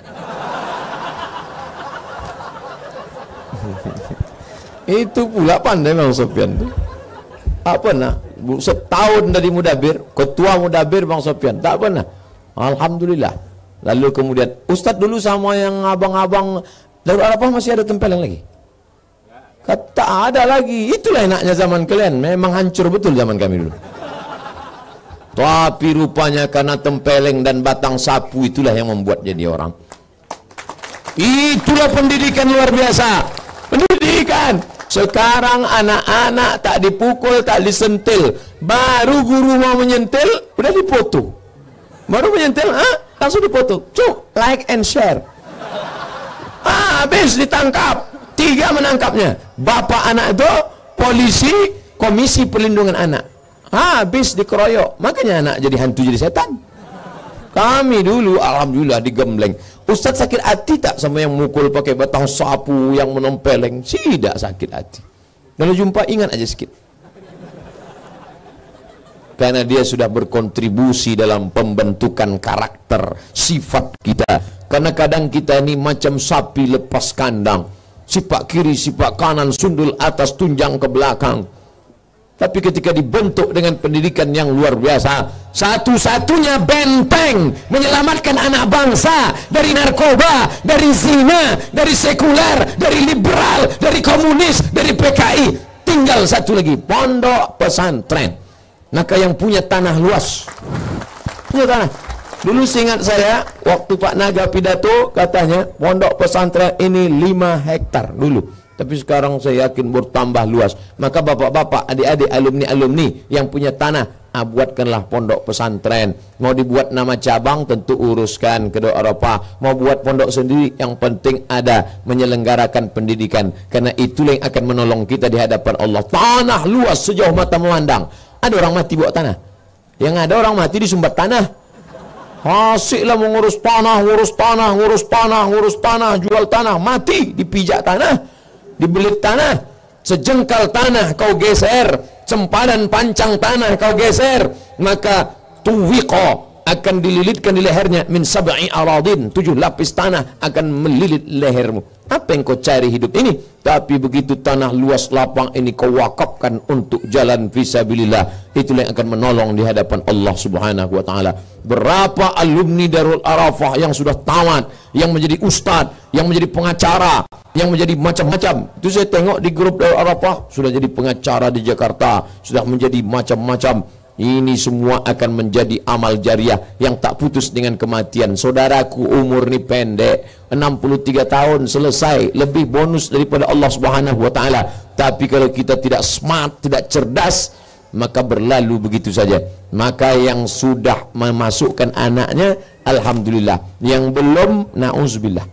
itu pula pandai Bang Sopyan tuh. Apa nak? setahun dari mudabir ketua mudabir Bang Sofian tak pernah Alhamdulillah lalu kemudian Ustadz dulu sama yang abang-abang Darul Arafah masih ada tempelan lagi kata ada lagi itulah enaknya zaman kalian memang hancur betul zaman kami dulu tapi rupanya karena tempeleng dan batang sapu itulah yang membuat jadi orang itulah pendidikan luar biasa pendidikan sekarang anak-anak tak dipukul, tak disentil. Baru guru mau menyentil, udah dipoto. Baru menyentil, ah, langsung dipoto. Cuk, like and share. Ah, habis ditangkap. Tiga menangkapnya. Bapak anak itu polisi Komisi Perlindungan Anak. Habis dikeroyok. Makanya anak jadi hantu jadi setan. Kami dulu alhamdulillah digembleng. Ustaz sakit hati tak sama yang mukul pakai batang sapu yang menempeleng? Tidak sakit hati. Kalau jumpa ingat aja sedikit. Karena dia sudah berkontribusi dalam pembentukan karakter, sifat kita. Karena kadang kita ini macam sapi lepas kandang. Sifat kiri, sifat kanan, sundul atas, tunjang ke belakang. Tapi ketika dibentuk dengan pendidikan yang luar biasa, satu-satunya benteng menyelamatkan anak bangsa dari narkoba, dari zina, dari sekuler, dari liberal, dari komunis, dari PKI. Tinggal satu lagi, pondok pesantren. Maka yang punya tanah luas, punya tanah. Dulu seingat saya, waktu Pak Naga pidato, katanya pondok pesantren ini 5 hektar dulu. Tapi sekarang saya yakin bertambah luas. Maka bapak-bapak, adik-adik, alumni-alumni yang punya tanah, ah, buatkanlah pondok pesantren. Mau dibuat nama cabang, tentu uruskan kedua Eropa. Mau buat pondok sendiri, yang penting ada menyelenggarakan pendidikan. Karena itulah yang akan menolong kita di hadapan Allah. Tanah luas sejauh mata memandang. Ada orang mati bawa tanah. Yang ada orang mati di sumbat tanah. Asiklah mengurus tanah, ngurus tanah, ngurus tanah, ngurus tanah, jual tanah, mati dipijak tanah dibelit tanah. Sejengkal tanah kau geser sempadan pancang tanah kau geser. Maka tuwiqo akan dililitkan di lehernya min sab'i aradin tujuh lapis tanah akan melilit lehermu. Apa yang kau cari hidup ini? Tapi begitu tanah luas lapang ini kau wakafkan untuk jalan fisabilillah. Itulah yang akan menolong di hadapan Allah Subhanahu wa taala. Berapa alumni Darul Arafah yang sudah tamat yang menjadi ustadz yang menjadi pengacara yang menjadi macam-macam. Itu saya tengok di grup Darul Arafah sudah jadi pengacara di Jakarta sudah menjadi macam-macam ini semua akan menjadi amal jariah yang tak putus dengan kematian. Saudaraku umur ni pendek, 63 tahun selesai, lebih bonus daripada Allah Subhanahu wa taala. Tapi kalau kita tidak smart, tidak cerdas, maka berlalu begitu saja. Maka yang sudah memasukkan anaknya alhamdulillah, yang belum nauzubillah.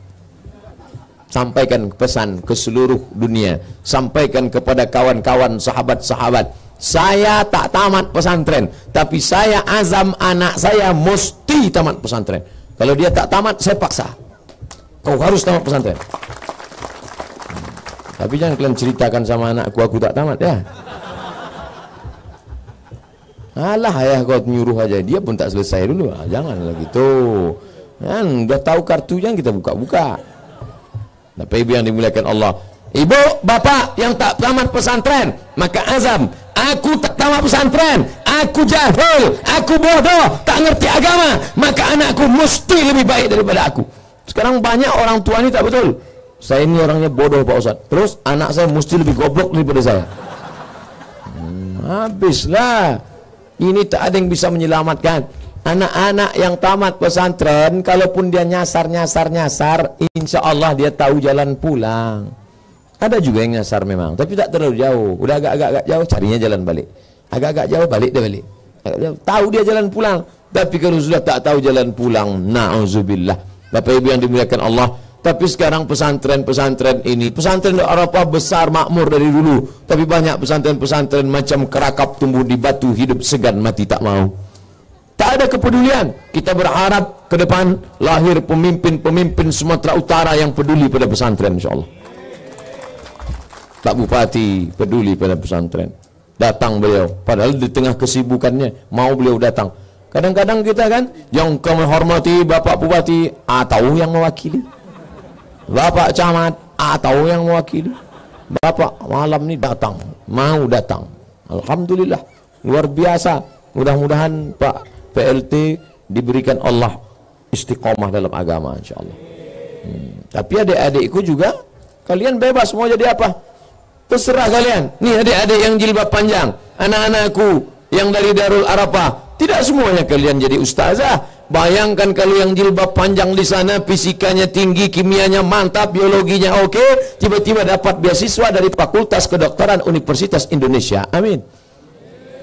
Sampaikan pesan ke seluruh dunia, sampaikan kepada kawan-kawan, sahabat-sahabat saya tak tamat pesantren, tapi saya azam anak saya mesti tamat pesantren. Kalau dia tak tamat, saya paksa. Kau harus tamat pesantren. Hmm. Tapi jangan kalian ceritakan sama anakku aku tak tamat ya. Alah ayah kau nyuruh aja dia pun tak selesai dulu. Ah, jangan lagi tuh. Kan udah tahu kartu jangan kita buka-buka. Tapi ibu yang dimuliakan Allah. Ibu, bapak yang tak tamat pesantren, maka azam aku tak tamat pesantren. Aku jahil. Aku bodoh. Tak ngerti agama. Maka anakku mesti lebih baik daripada aku. Sekarang banyak orang tua ini tak betul. Saya ini orangnya bodoh Pak Ustaz. Terus anak saya mesti lebih goblok daripada saya. Hmm, habislah. Ini tak ada yang bisa menyelamatkan. Anak-anak yang tamat pesantren kalaupun dia nyasar-nyasar-nyasar insya Allah dia tahu jalan pulang ada juga yang nyasar memang, tapi tak terlalu jauh. Udah agak-agak jauh, carinya jalan balik. Agak-agak jauh, balik dia balik. Agak jauh, tahu dia jalan pulang. Tapi kalau sudah tak tahu jalan pulang, na'udzubillah. Bapak Ibu yang dimuliakan Allah, tapi sekarang pesantren-pesantren ini, pesantren Arafah besar makmur dari dulu. Tapi banyak pesantren-pesantren macam kerakap tumbuh di batu, hidup segan, mati tak mau. Tak ada kepedulian. Kita berharap ke depan lahir pemimpin-pemimpin Sumatera Utara yang peduli pada pesantren insyaAllah. Pak Bupati peduli pada pesantren. Datang beliau, padahal di tengah kesibukannya mau beliau datang. Kadang-kadang kita kan yang kami hormati Bapak Bupati atau yang mewakili. Bapak Camat atau yang mewakili. Bapak malam ini datang, mau datang. Alhamdulillah, luar biasa. Mudah-mudahan Pak PLT diberikan Allah istiqomah dalam agama insyaallah. Hmm. Tapi adik-adikku juga kalian bebas mau jadi apa? Terserah kalian. Nih adik-adik yang jilbab panjang, anak-anakku yang dari Darul Arafah, tidak semuanya kalian jadi ustazah. Bayangkan kalau yang jilbab panjang di sana fisikanya tinggi, kimianya mantap, biologinya oke, tiba-tiba dapat beasiswa dari Fakultas Kedokteran Universitas Indonesia. Amin.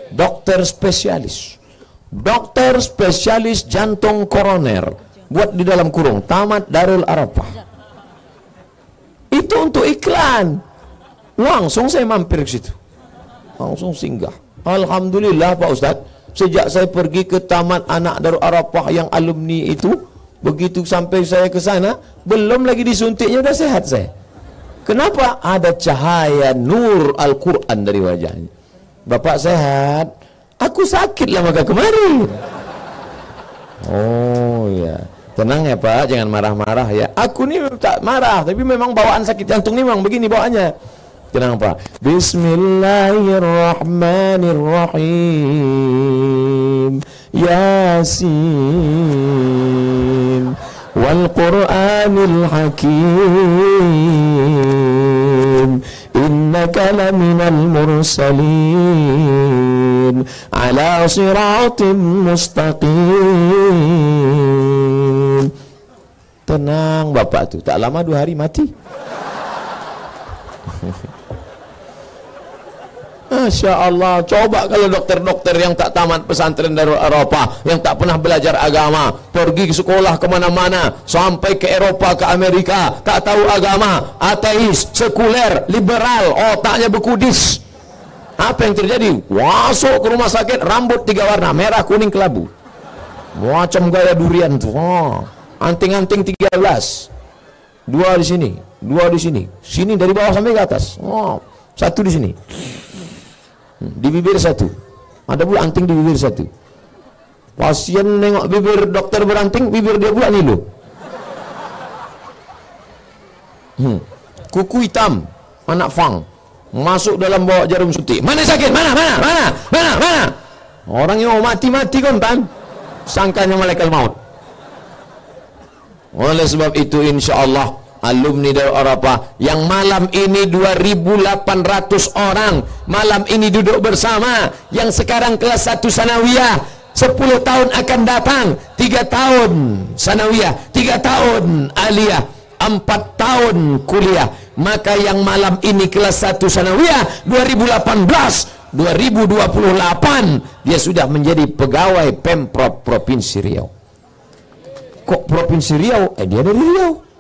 Dokter spesialis. Dokter spesialis jantung koroner. Buat di dalam kurung, tamat Darul Arafah. Itu untuk iklan. Langsung saya mampir ke situ. Langsung singgah. Alhamdulillah Pak Ustaz, sejak saya pergi ke Taman Anak Darul Arafah yang alumni itu, begitu sampai saya ke sana, belum lagi disuntiknya sudah sehat saya. Kenapa? Ada cahaya nur Al-Quran dari wajahnya. Bapak sehat, aku sakit lah maka kemarin. Oh ya, tenang ya Pak, jangan marah-marah ya. Aku ni tak marah, tapi memang bawaan sakit jantung ni memang begini bawaannya. Kenapa? Bismillahirrahmanirrahim. Yasin. Wal Qur'anil Hakim. Innaka laminal mursalin ala siratim mustaqim. Tenang Bapak tuh, tak lama dua hari mati. Masya Allah, coba kalau dokter-dokter yang tak tamat pesantren Darul Eropa, yang tak pernah belajar agama, pergi ke sekolah ke mana-mana, sampai ke Eropa, ke Amerika, tak tahu agama, ateis, sekuler, liberal, otaknya bekudis. Apa yang terjadi? Masuk ke rumah sakit, rambut tiga warna, merah, kuning, kelabu. Macam gaya durian tuh. Anting-anting 13. Dua di sini, dua di sini. Sini dari bawah sampai ke atas. Satu di sini. Di bibir satu. Ada pula anting di bibir satu. Pasien nengok bibir dokter beranting, bibir dia pula nilu. Hmm. Kuku hitam, anak fang. Masuk dalam bawa jarum suntik. Mana sakit? Mana? Mana? Mana? Mana? Mana? Orang yang mau mati-mati kontan. Sangkanya malaikat maut. Oleh sebab itu insya Allah alumni dari Eropa yang malam ini 2800 orang. Malam ini duduk bersama. Yang sekarang kelas 1 sanawiyah 10 tahun akan datang. 3 tahun sanawiyah 3 tahun aliyah 4 tahun kuliah. Maka yang malam ini kelas 1 sanawiyah 2018 2028 dia sudah menjadi pegawai Pemprov Provinsi Riau. Kok Provinsi Riau? Eh dia dari Riau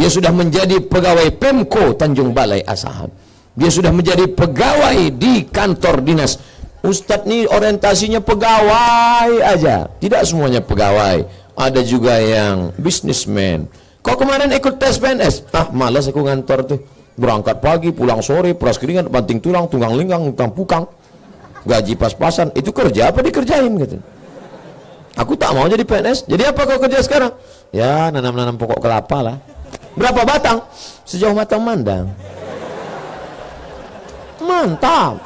dia sudah menjadi pegawai Pemko Tanjung Balai Asahan. Dia sudah menjadi pegawai di kantor dinas. Ustadz ini orientasinya pegawai aja. Tidak semuanya pegawai. Ada juga yang bisnismen. Kok kemarin ikut tes PNS? Ah, malas aku ngantor tuh. Berangkat pagi, pulang sore, peras keringat, banting tulang, tunggang linggang, utang pukang. Gaji pas-pasan. Itu kerja apa dikerjain gitu. Aku tak mau jadi PNS. Jadi apa kau kerja sekarang? Ya, nanam-nanam pokok kelapa lah. Berapa batang? Sejauh mata memandang. Mantap.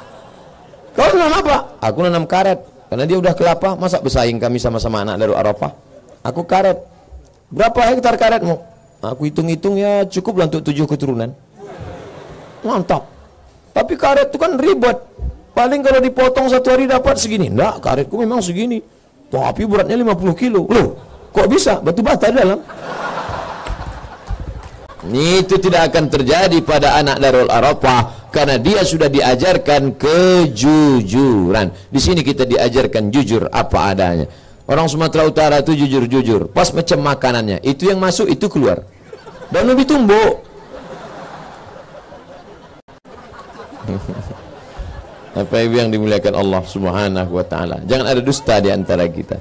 Kau nanam apa? Aku nanam karet. Karena dia udah kelapa, masa bersaing kami sama-sama anak dari Eropa? Aku karet. Berapa hektar karetmu? Aku hitung-hitung ya cukup lah untuk tujuh keturunan. Mantap. Tapi karet itu kan ribet. Paling kalau dipotong satu hari dapat segini. Enggak, karetku memang segini. Tapi beratnya 50 kilo. Loh, kok bisa? Batu bata di dalam. Itu tidak akan terjadi pada anak Darul Arafah karena dia sudah diajarkan kejujuran. Di sini kita diajarkan jujur apa adanya. Orang Sumatera Utara itu jujur-jujur. Pas macam makanannya, itu yang masuk itu keluar. Dan lebih tumbuk. apa ibu yang dimuliakan Allah Subhanahu wa taala. Jangan ada dusta di antara kita.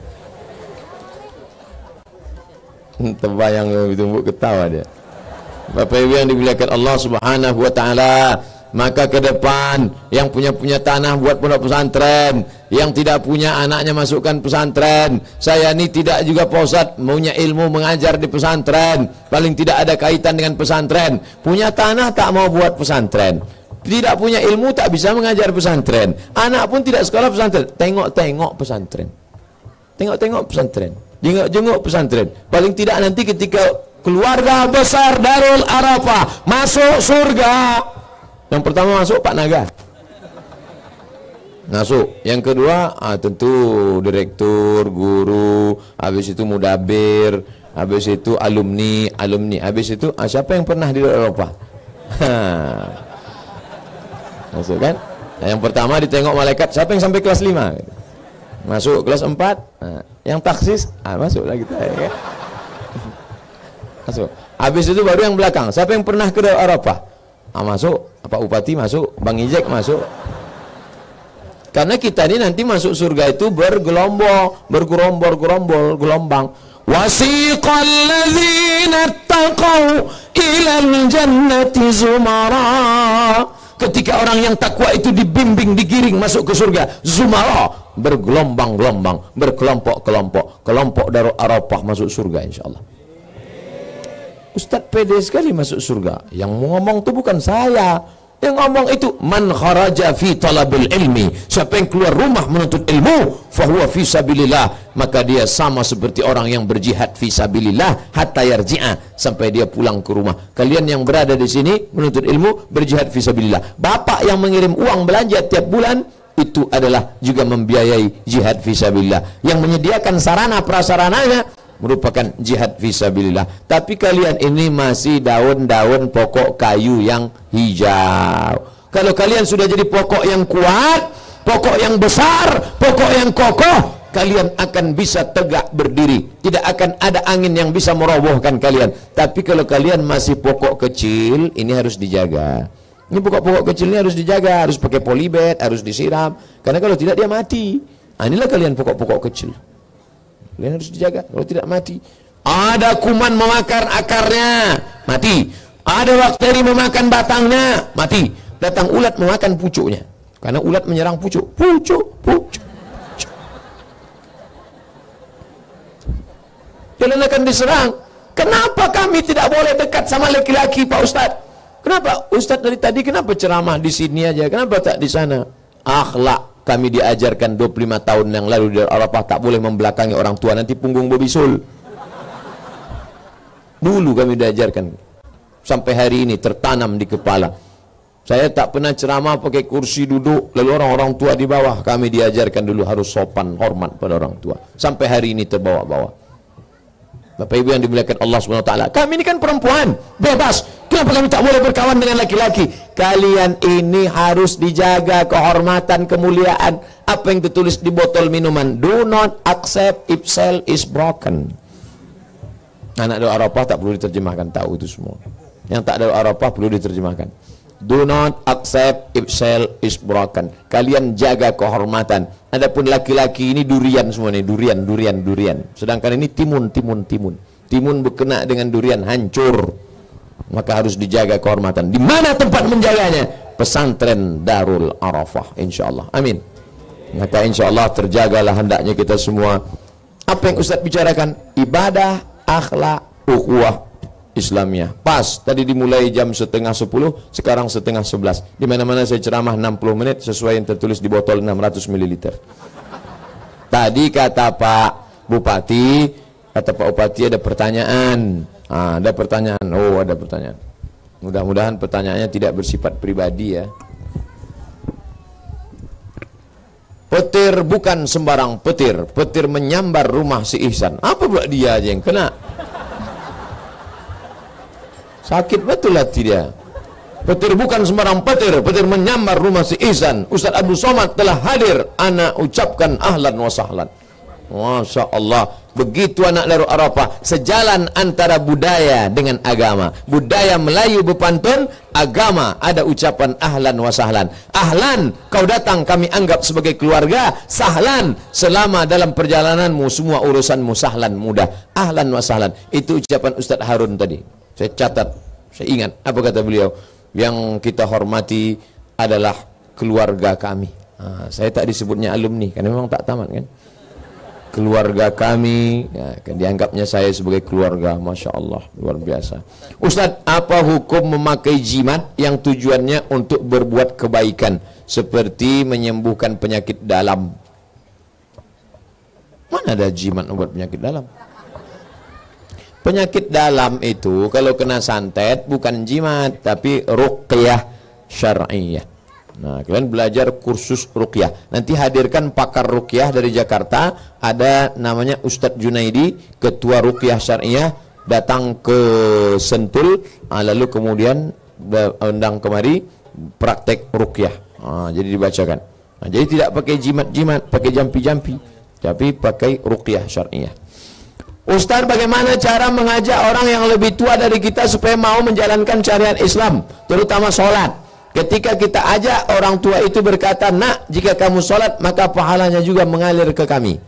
Terbayang lebih tumbuk ketawa dia. Bapak Ibu yang dimuliakan Allah Subhanahu wa taala, maka ke depan yang punya punya tanah buat pondok pesantren, yang tidak punya anaknya masukkan pesantren. Saya ini tidak juga posat maunya ilmu mengajar di pesantren, paling tidak ada kaitan dengan pesantren. Punya tanah tak mau buat pesantren. Tidak punya ilmu tak bisa mengajar pesantren. Anak pun tidak sekolah pesantren. Tengok-tengok pesantren. Tengok-tengok pesantren. Jenguk-jenguk pesantren. Paling tidak nanti ketika keluarga besar Darul Arafah masuk surga. Yang pertama masuk Pak Naga. Masuk. Yang kedua ah, tentu direktur, guru, habis itu mudabir, habis itu alumni, alumni. Habis itu ah, siapa yang pernah di Arafah? Masuk kan? Nah, yang pertama ditengok malaikat, siapa yang sampai kelas 5? Masuk kelas 4. Nah, yang taksis, ah, masuk lagi kita ya. Masuk. Habis itu baru yang belakang. Siapa yang pernah ke Arafah? Ah, masuk. Pak Upati masuk. Bang Ijek masuk. Karena kita ini nanti masuk surga itu bergelombol, bergerombol, gerombol, gelombang. Ketika orang yang takwa itu dibimbing, digiring masuk ke surga, zumara bergelombang-gelombang, berkelompok-kelompok, kelompok dari Arafah masuk surga insyaallah. Ustadz pede sekali masuk surga. Yang ngomong itu bukan saya. Yang ngomong itu man kharaja fi talabil ilmi. Siapa yang keluar rumah menuntut ilmu, fahuwa fi sabilillah, maka dia sama seperti orang yang berjihad fi sabilillah hatta yarji'a sampai dia pulang ke rumah. Kalian yang berada di sini menuntut ilmu, berjihad fi sabilillah. Bapak yang mengirim uang belanja tiap bulan itu adalah juga membiayai jihad fi sabilillah. Yang menyediakan sarana prasarananya merupakan jihad visabilillah. Tapi kalian ini masih daun-daun pokok kayu yang hijau. Kalau kalian sudah jadi pokok yang kuat, pokok yang besar, pokok yang kokoh, kalian akan bisa tegak berdiri. Tidak akan ada angin yang bisa merobohkan kalian. Tapi kalau kalian masih pokok kecil, ini harus dijaga. Ini pokok-pokok kecil ini harus dijaga, harus pakai polybed, harus disiram. Karena kalau tidak dia mati. Nah, inilah kalian pokok-pokok kecil. Kalian harus dijaga, kalau tidak mati. Ada kuman memakan akarnya, mati. Ada bakteri memakan batangnya, mati. Datang ulat memakan pucuknya. Karena ulat menyerang pucuk. Pucuk, pucuk. pucuk. Kalian akan diserang. Kenapa kami tidak boleh dekat sama laki-laki Pak Ustadz? Kenapa Ustadz dari tadi kenapa ceramah di sini aja? Kenapa tak di sana? Akhlak kami diajarkan 25 tahun yang lalu di Arafah tak boleh membelakangi orang tua nanti punggung berbisul. Dulu kami diajarkan sampai hari ini tertanam di kepala. Saya tak pernah ceramah pakai kursi duduk lalu orang-orang tua di bawah. Kami diajarkan dulu harus sopan, hormat pada orang tua. Sampai hari ini terbawa-bawa. Bapak Ibu yang dimuliakan Allah SWT Kami ini kan perempuan, bebas Kenapa kami tak boleh berkawan dengan laki-laki Kalian ini harus dijaga kehormatan, kemuliaan Apa yang ditulis di botol minuman Do not accept if cell is broken Anak doa Arafah tak perlu diterjemahkan Tahu itu semua Yang tak ada Arafah perlu diterjemahkan Do not accept if cell is broken. Kalian jaga kehormatan. Adapun laki-laki ini durian semua nih, durian, durian, durian. Sedangkan ini timun, timun, timun. Timun berkena dengan durian hancur. Maka harus dijaga kehormatan. Di mana tempat menjaganya? Pesantren Darul Arafah, insyaallah. Amin. Maka insyaallah terjagalah hendaknya kita semua. Apa yang Ustaz bicarakan? Ibadah, akhlak, ukhuwah, Islamiyah. Pas, tadi dimulai jam setengah sepuluh, sekarang setengah sebelas. Di mana-mana saya ceramah 60 menit sesuai yang tertulis di botol 600 ml. Tadi kata Pak Bupati, kata Pak Bupati ada pertanyaan. Ah, ada pertanyaan. Oh, ada pertanyaan. Mudah-mudahan pertanyaannya tidak bersifat pribadi ya. Petir bukan sembarang petir. Petir menyambar rumah si Ihsan. Apa buat dia aja yang kena? Sakit betul hati dia. Petir bukan sembarang petir, petir menyambar rumah si Ihsan. Ustaz Abdul Somad telah hadir. Ana ucapkan ahlan wa sahlan. Masya Allah. Begitu anak Darul Arafah. Sejalan antara budaya dengan agama. Budaya Melayu berpantun, agama ada ucapan ahlan wa sahlan. Ahlan, kau datang kami anggap sebagai keluarga. Sahlan, selama dalam perjalananmu semua urusanmu sahlan mudah. Ahlan wa sahlan. Itu ucapan Ustaz Harun tadi. Saya catat, saya ingat apa kata beliau. Yang kita hormati adalah keluarga kami. Nah, saya tak disebutnya alumni, karena memang tak tamat kan. Keluarga kami, ya, kan dianggapnya saya sebagai keluarga, masya Allah, luar biasa. Ustadz, apa hukum memakai jimat yang tujuannya untuk berbuat kebaikan, seperti menyembuhkan penyakit dalam? Mana ada jimat obat penyakit dalam? Penyakit dalam itu kalau kena santet bukan jimat tapi ruqyah syar'iyah. Nah, kalian belajar kursus ruqyah. Nanti hadirkan pakar ruqyah dari Jakarta, ada namanya Ustadz Junaidi, ketua ruqyah syar'iyah, datang ke Sentul, ah, lalu kemudian undang kemari praktek ruqyah. Nah, jadi dibacakan. Nah, jadi tidak pakai jimat-jimat, pakai jampi-jampi, tapi pakai ruqyah syar'iyah. Ustaz bagaimana cara mengajak orang yang lebih tua dari kita supaya mau menjalankan syariat Islam terutama sholat ketika kita ajak orang tua itu berkata nak jika kamu sholat maka pahalanya juga mengalir ke kami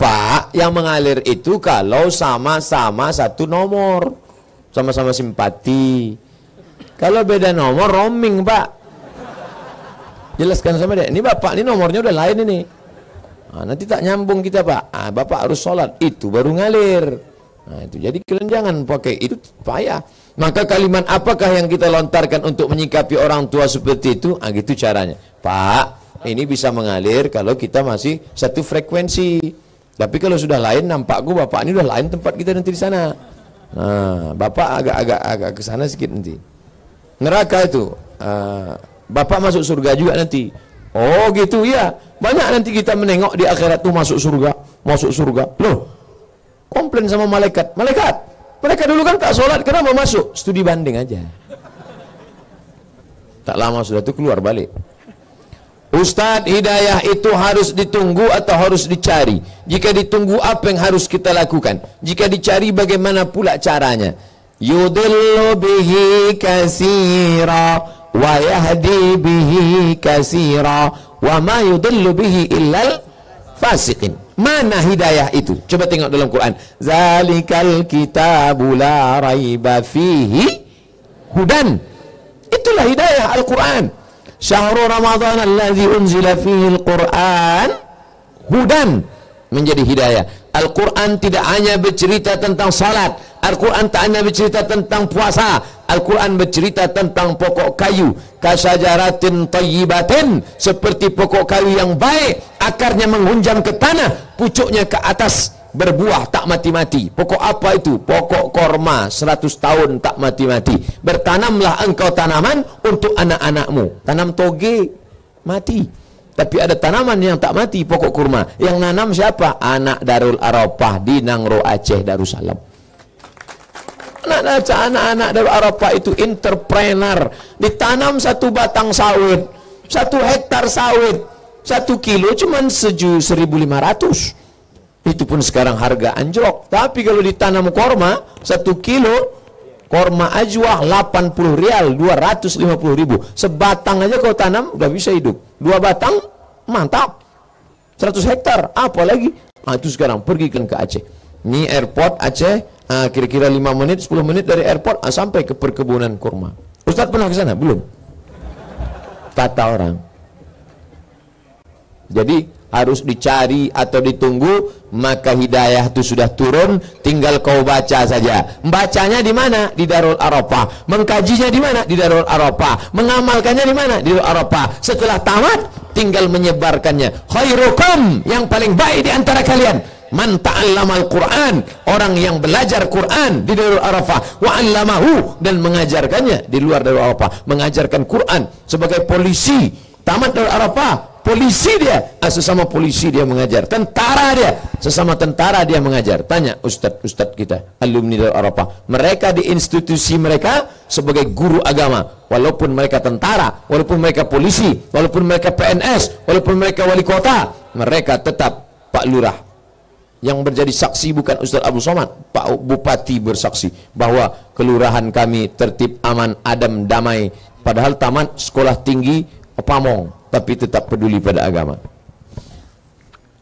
Pak yang mengalir itu kalau sama-sama satu nomor sama-sama simpati kalau beda nomor roaming Pak jelaskan sama dia ini Bapak ini nomornya udah lain ini Nah, nanti tak nyambung kita pak. Ah, bapak harus sholat itu baru ngalir. Nah, itu. Jadi kalian jangan pakai itu payah. Maka kalimat apakah yang kita lontarkan untuk menyikapi orang tua seperti itu? Ah gitu caranya. Pak, ini bisa mengalir kalau kita masih satu frekuensi. Tapi kalau sudah lain nampak gua bapak ini udah lain tempat kita nanti di sana. Nah, bapak agak-agak agak ke sana sedikit nanti. Neraka itu. ah, bapak masuk surga juga nanti. Oh gitu ya. Banyak nanti kita menengok di akhirat tuh masuk surga, masuk surga. Loh, komplain sama malaikat. Malaikat, mereka dulu kan tak sholat, kenapa masuk? Studi banding aja. Tak lama sudah itu keluar balik. Ustadz hidayah itu harus ditunggu atau harus dicari Jika ditunggu apa yang harus kita lakukan Jika dicari bagaimana pula caranya Yudillu bihi kasira Wa yahdi bihi kasira Wa ma yudillu bihi illal fasiqin Mana hidayah itu? Coba tengok dalam Quran Zalikal kitabu la raiba fihi Hudan Itulah hidayah Al-Quran Syahrul Ramadan alladzi unzila fihi al-Qur'an hudan menjadi hidayah. Al-Quran tidak hanya bercerita tentang salat. Al-Quran tak hanya bercerita tentang puasa. Al-Quran bercerita tentang pokok kayu. Kasajaratin tayyibatin. Seperti pokok kayu yang baik. Akarnya menghunjam ke tanah. Pucuknya ke atas. Berbuah tak mati-mati. Pokok apa itu? Pokok korma. 100 tahun tak mati-mati. Bertanamlah engkau tanaman untuk anak-anakmu. Tanam toge. Mati. Tapi ada tanaman yang tak mati pokok kurma. Yang nanam siapa? Anak Darul Arafah di Nangro Aceh Darussalam. Anak anak-anak Darul Arafah itu entrepreneur. Ditanam satu batang sawit, satu hektar sawit, satu kilo cuman seju 1500. Itu pun sekarang harga anjlok. Tapi kalau ditanam korma, satu kilo korma ajwah 80 rial, 250 ribu. Sebatang aja kau tanam udah bisa hidup. Dua batang mantap. 100 hektar, apa lagi? Ah, itu sekarang pergi ke Aceh. Ini airport Aceh, ah, kira-kira 5 menit, 10 menit dari airport ah, sampai ke perkebunan kurma. Ustaz pernah ke sana? Belum. Kata orang. Jadi harus dicari atau ditunggu maka hidayah itu sudah turun tinggal kau baca saja. Membacanya di mana? Di Darul Arafah. Mengkajinya di mana? Di Darul Arafah. Mengamalkannya di mana? Di Darul Arafah. Setelah tamat tinggal menyebarkannya. Khairukum yang paling baik di antara kalian man ta'allama al-Quran. Orang yang belajar Quran di Darul Arafah wa 'allamahu dan mengajarkannya di luar Darul Arafah. Mengajarkan Quran sebagai polisi. Tamat Darul Arafah polisi dia. Ah, sesama polisi dia mengajar. Tentara dia sesama tentara dia mengajar. Tanya ustad-ustad kita alumni Darul Arafah. Mereka di institusi mereka sebagai guru agama. Walaupun mereka tentara walaupun mereka polisi walaupun mereka PNS walaupun mereka wali kota mereka tetap Pak Lurah yang menjadi saksi bukan Ustaz Abu Somad. Pak Bupati bersaksi bahwa kelurahan kami tertib aman adem damai. Padahal tamat sekolah tinggi Pamong tapi tetap peduli pada agama.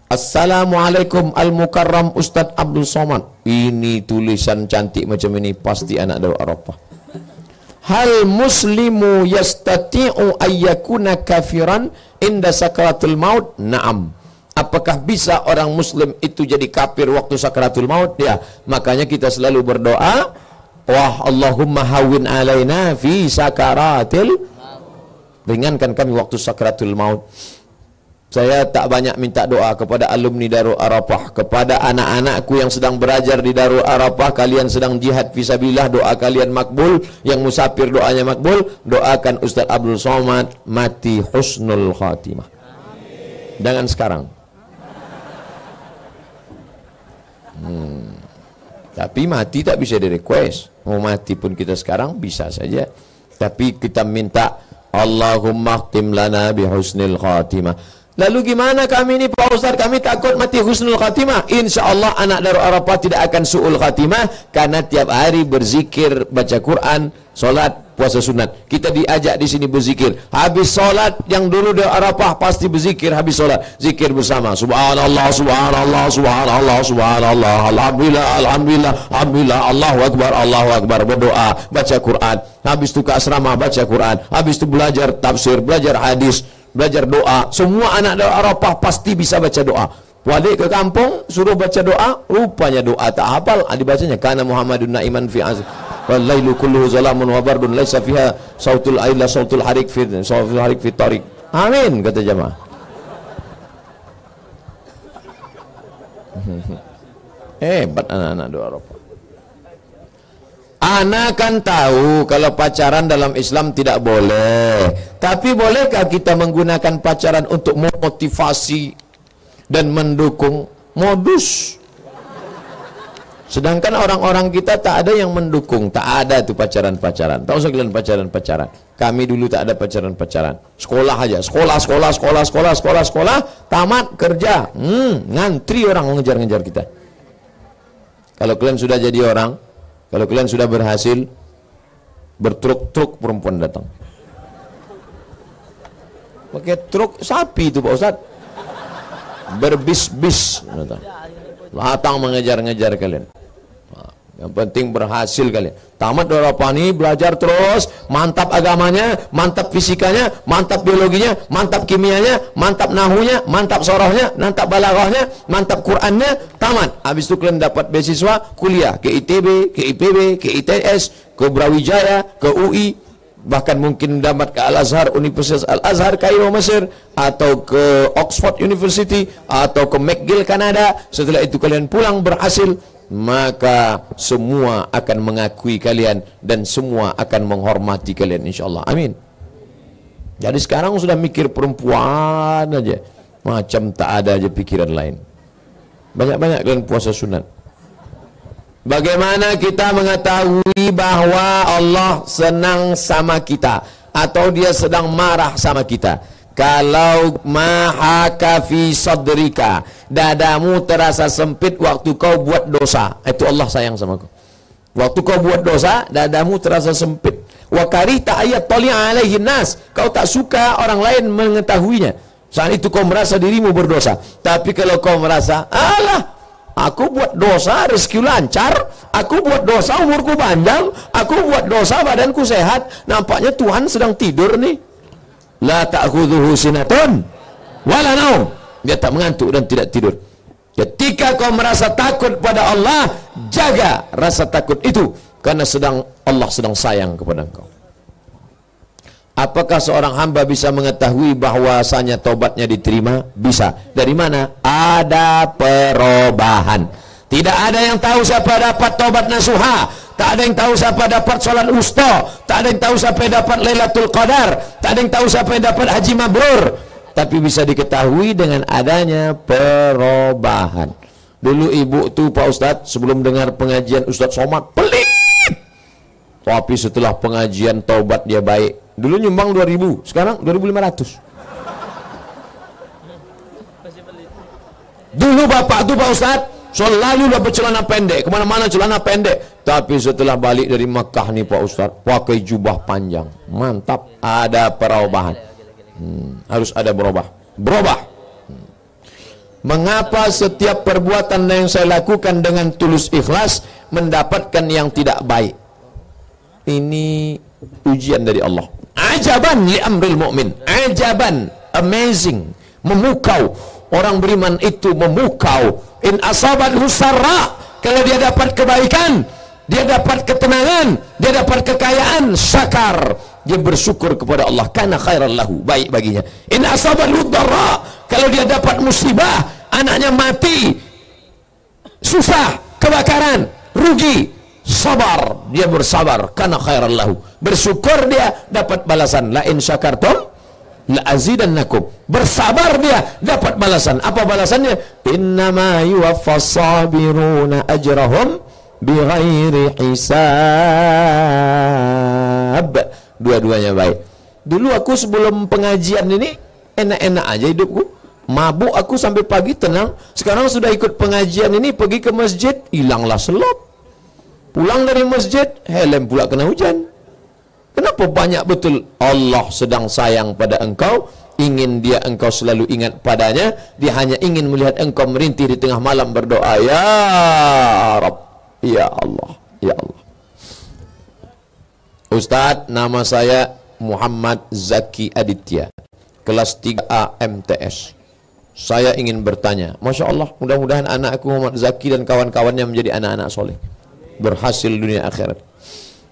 Assalamualaikum Al-Mukarram Ustaz Abdul Somad. Ini tulisan cantik macam ini pasti anak Darul Arafah. Hal muslimu yastati'u ayyakuna kafiran inda sakratul maut? Naam. Apakah bisa orang muslim itu jadi kafir waktu sakratul maut? Ya, makanya kita selalu berdoa, wah Allahumma hawin alaina fi sakaratil ringankan kami waktu sakratul maut. Saya tak banyak minta doa kepada alumni Darul Arafah, kepada anak-anakku yang sedang belajar di Darul Arafah, kalian sedang jihad fisabilillah, doa kalian makbul, yang musafir doanya makbul, doakan Ustaz Abdul Somad mati husnul khatimah. Jangan sekarang. Hmm. Tapi mati tak bisa di request. Mau mati pun kita sekarang bisa saja. Tapi kita minta Allahumma khtim lana bi husnil khatimah. Lalu gimana kami ini Pak Ustaz? Kami takut mati husnul khatimah. Insya Allah anak Darul Arafah tidak akan su'ul khatimah Karena tiap hari berzikir, baca Quran, solat, puasa sunat. Kita diajak di sini berzikir. Habis solat yang dulu Darul Arafah pasti berzikir habis solat. Zikir bersama. Subhanallah, Subhanallah, Subhanallah, Subhanallah. Alhamdulillah, Alhamdulillah, Alhamdulillah. Allahu Akbar, Allahu Akbar. Berdoa, baca Quran. Habis itu ke asrama, baca Quran. Habis itu belajar tafsir, belajar hadis belajar doa. Semua anak doa Arafah pasti bisa baca doa. Balik ke kampung, suruh baca doa, rupanya doa tak hafal, ah, dibacanya kana Muhammadun naiman fi az. Wallailu kulluhu zalamun wa bardun laisa fiha sautul aila sautul harik fi sautul harik fi tariq. Amin kata jemaah. Hebat anak-anak doa Eropa. Anak kan tahu kalau pacaran dalam Islam tidak boleh. Tapi bolehkah kita menggunakan pacaran untuk memotivasi dan mendukung modus? Sedangkan orang-orang kita tak ada yang mendukung, tak ada tuh pacaran-pacaran. Tahu sekalian pacaran-pacaran. Kami dulu tak ada pacaran-pacaran. Sekolah aja, sekolah, sekolah, sekolah, sekolah, sekolah, sekolah, tamat kerja. Hmm, ngantri orang mengejar-ngejar kita. Kalau kalian sudah jadi orang, kalau kalian sudah berhasil, bertruk-truk perempuan datang. Pakai truk sapi itu Pak Ustaz. Berbis-bis datang. Datang mengejar-ngejar kalian. Yang penting berhasil kalian. Tamat Eropa ini belajar terus, mantap agamanya, mantap fisikanya, mantap biologinya, mantap kimianya, mantap nahunya, mantap sorohnya, mantap balaghahnya, mantap Qurannya, tamat. Habis itu kalian dapat beasiswa kuliah ke ITB, ke IPB, ke ITS, ke Brawijaya, ke UI, bahkan mungkin dapat ke Al-Azhar, Universitas Al-Azhar Kairo Mesir atau ke Oxford University atau ke McGill Kanada. Setelah itu kalian pulang berhasil maka semua akan mengakui kalian dan semua akan menghormati kalian insyaallah. Amin. Jadi sekarang sudah mikir perempuan aja. Macam tak ada aja pikiran lain. Banyak-banyak kalian puasa sunat bagaimana kita mengetahui bahwa Allah senang sama kita? Atau dia sedang marah sama kita? Kalau mahaka fi sadrika dadamu terasa sempit waktu kau buat dosa. Itu Allah sayang sama kau. Waktu kau buat dosa dadamu terasa sempit. Wa karita ayat alaihi nas. Kau tak suka orang lain mengetahuinya. Saat itu kau merasa dirimu berdosa. Tapi kalau kau merasa alah Aku buat dosa, rezeki lancar. Aku buat dosa, umurku panjang. Aku buat dosa, badanku sehat. Nampaknya Tuhan sedang tidur nih la ta'khudhuhu sinatun wala naum dia tak mengantuk dan tidak tidur ketika kau merasa takut pada Allah jaga rasa takut itu karena sedang Allah sedang sayang kepada engkau Apakah seorang hamba bisa mengetahui bahwasanya tobatnya diterima? Bisa. Dari mana? Ada perubahan. Tidak ada yang tahu siapa dapat tobat nasuha. Tak ada yang tahu siapa dapat solat usta. Tak ada yang tahu siapa dapat Lailatul Qadar. Tak ada yang tahu siapa dapat haji mabrur. Tapi bisa diketahui dengan adanya perubahan. Dulu ibu tu Pak Ustadz sebelum dengar pengajian Ustadz Somad pelit. Tapi setelah pengajian taubat dia baik. Dulu nyumbang 2000, sekarang 2500. Dulu bapak tu Pak Ustadz Selalu dah bercelana pendek, ke mana-mana celana pendek. Tapi setelah balik dari Mekah ni Pak Ustaz, pakai jubah panjang. Mantap, ada perubahan. Hmm, harus ada berubah. Berubah. Hmm. Mengapa setiap perbuatan yang saya lakukan dengan tulus ikhlas mendapatkan yang tidak baik? Ini ujian dari Allah. Ajaban li amril mu'min. Ajaban, amazing, memukau. Orang beriman itu memukau. In asabat husarra kalau dia dapat kebaikan dia dapat ketenangan dia dapat kekayaan syakar. Dia bersyukur kepada Allah. Karena khairan lahu. Baik baginya. In asabat hudarra kalau dia dapat musibah anaknya mati susah kebakaran rugi sabar. Dia bersabar. Karena khairan lahu. Bersyukur dia dapat balasan. La in syakartum la azidannakum. Bersabar dia dapat balasan. Apa balasannya? Innama yuwaffas sabiruna ajrahum bighairi hisab. Dua-duanya baik. Dulu aku sebelum pengajian ini enak-enak aja hidupku. Mabuk aku sampai pagi tenang. Sekarang sudah ikut pengajian ini pergi ke masjid hilanglah selop pulang dari masjid helm pula kena hujan Kenapa banyak betul Allah sedang sayang pada engkau, ingin dia engkau selalu ingat padanya, dia hanya ingin melihat engkau merintih di tengah malam berdoa, Ya Rabb, Ya Allah, Ya Allah. Ustadz, nama saya Muhammad Zaki Aditya, kelas 3A MTS. Saya ingin bertanya, Masya Allah, mudah-mudahan anakku Muhammad Zaki dan kawan-kawannya menjadi anak-anak soleh. Berhasil dunia akhirat.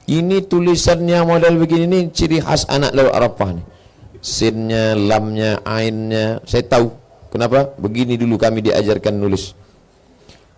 Ini tulisannya model begini ini ciri khas anak Laut Arafah nih. Sinnya, lamnya, ainnya, saya tahu. Kenapa? Begini dulu kami diajarkan nulis.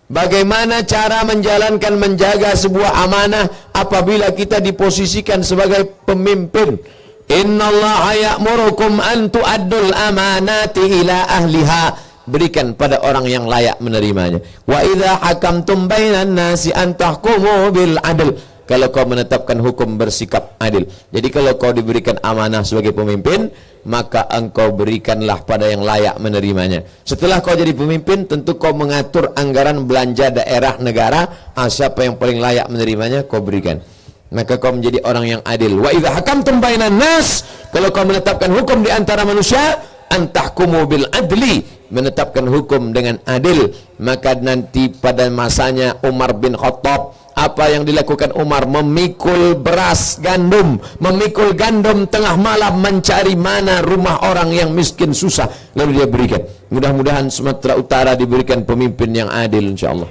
Bagaimana cara menjalankan menjaga sebuah amanah apabila kita diposisikan sebagai pemimpin? Innallaha ya'murukum an tu'addul amanati ila ahliha. Berikan pada orang yang layak menerimanya. Wa idza hakamtum bainan nasi an tahkumu bil adl. Kalau kau menetapkan hukum bersikap adil. Jadi kalau kau diberikan amanah sebagai pemimpin, maka engkau berikanlah pada yang layak menerimanya. Setelah kau jadi pemimpin, tentu kau mengatur anggaran belanja daerah negara, ah, siapa yang paling layak menerimanya, kau berikan. Maka kau menjadi orang yang adil. Wa idza hakamtum bainan nas, kalau kau menetapkan hukum di antara manusia, antahkumu bil adli, menetapkan hukum dengan adil, maka nanti pada masanya Umar bin Khattab apa yang dilakukan Umar? Memikul beras gandum memikul gandum tengah malam mencari mana rumah orang yang miskin susah. Lalu dia berikan. Mudah-mudahan Sumatera Utara diberikan pemimpin yang adil insyaallah.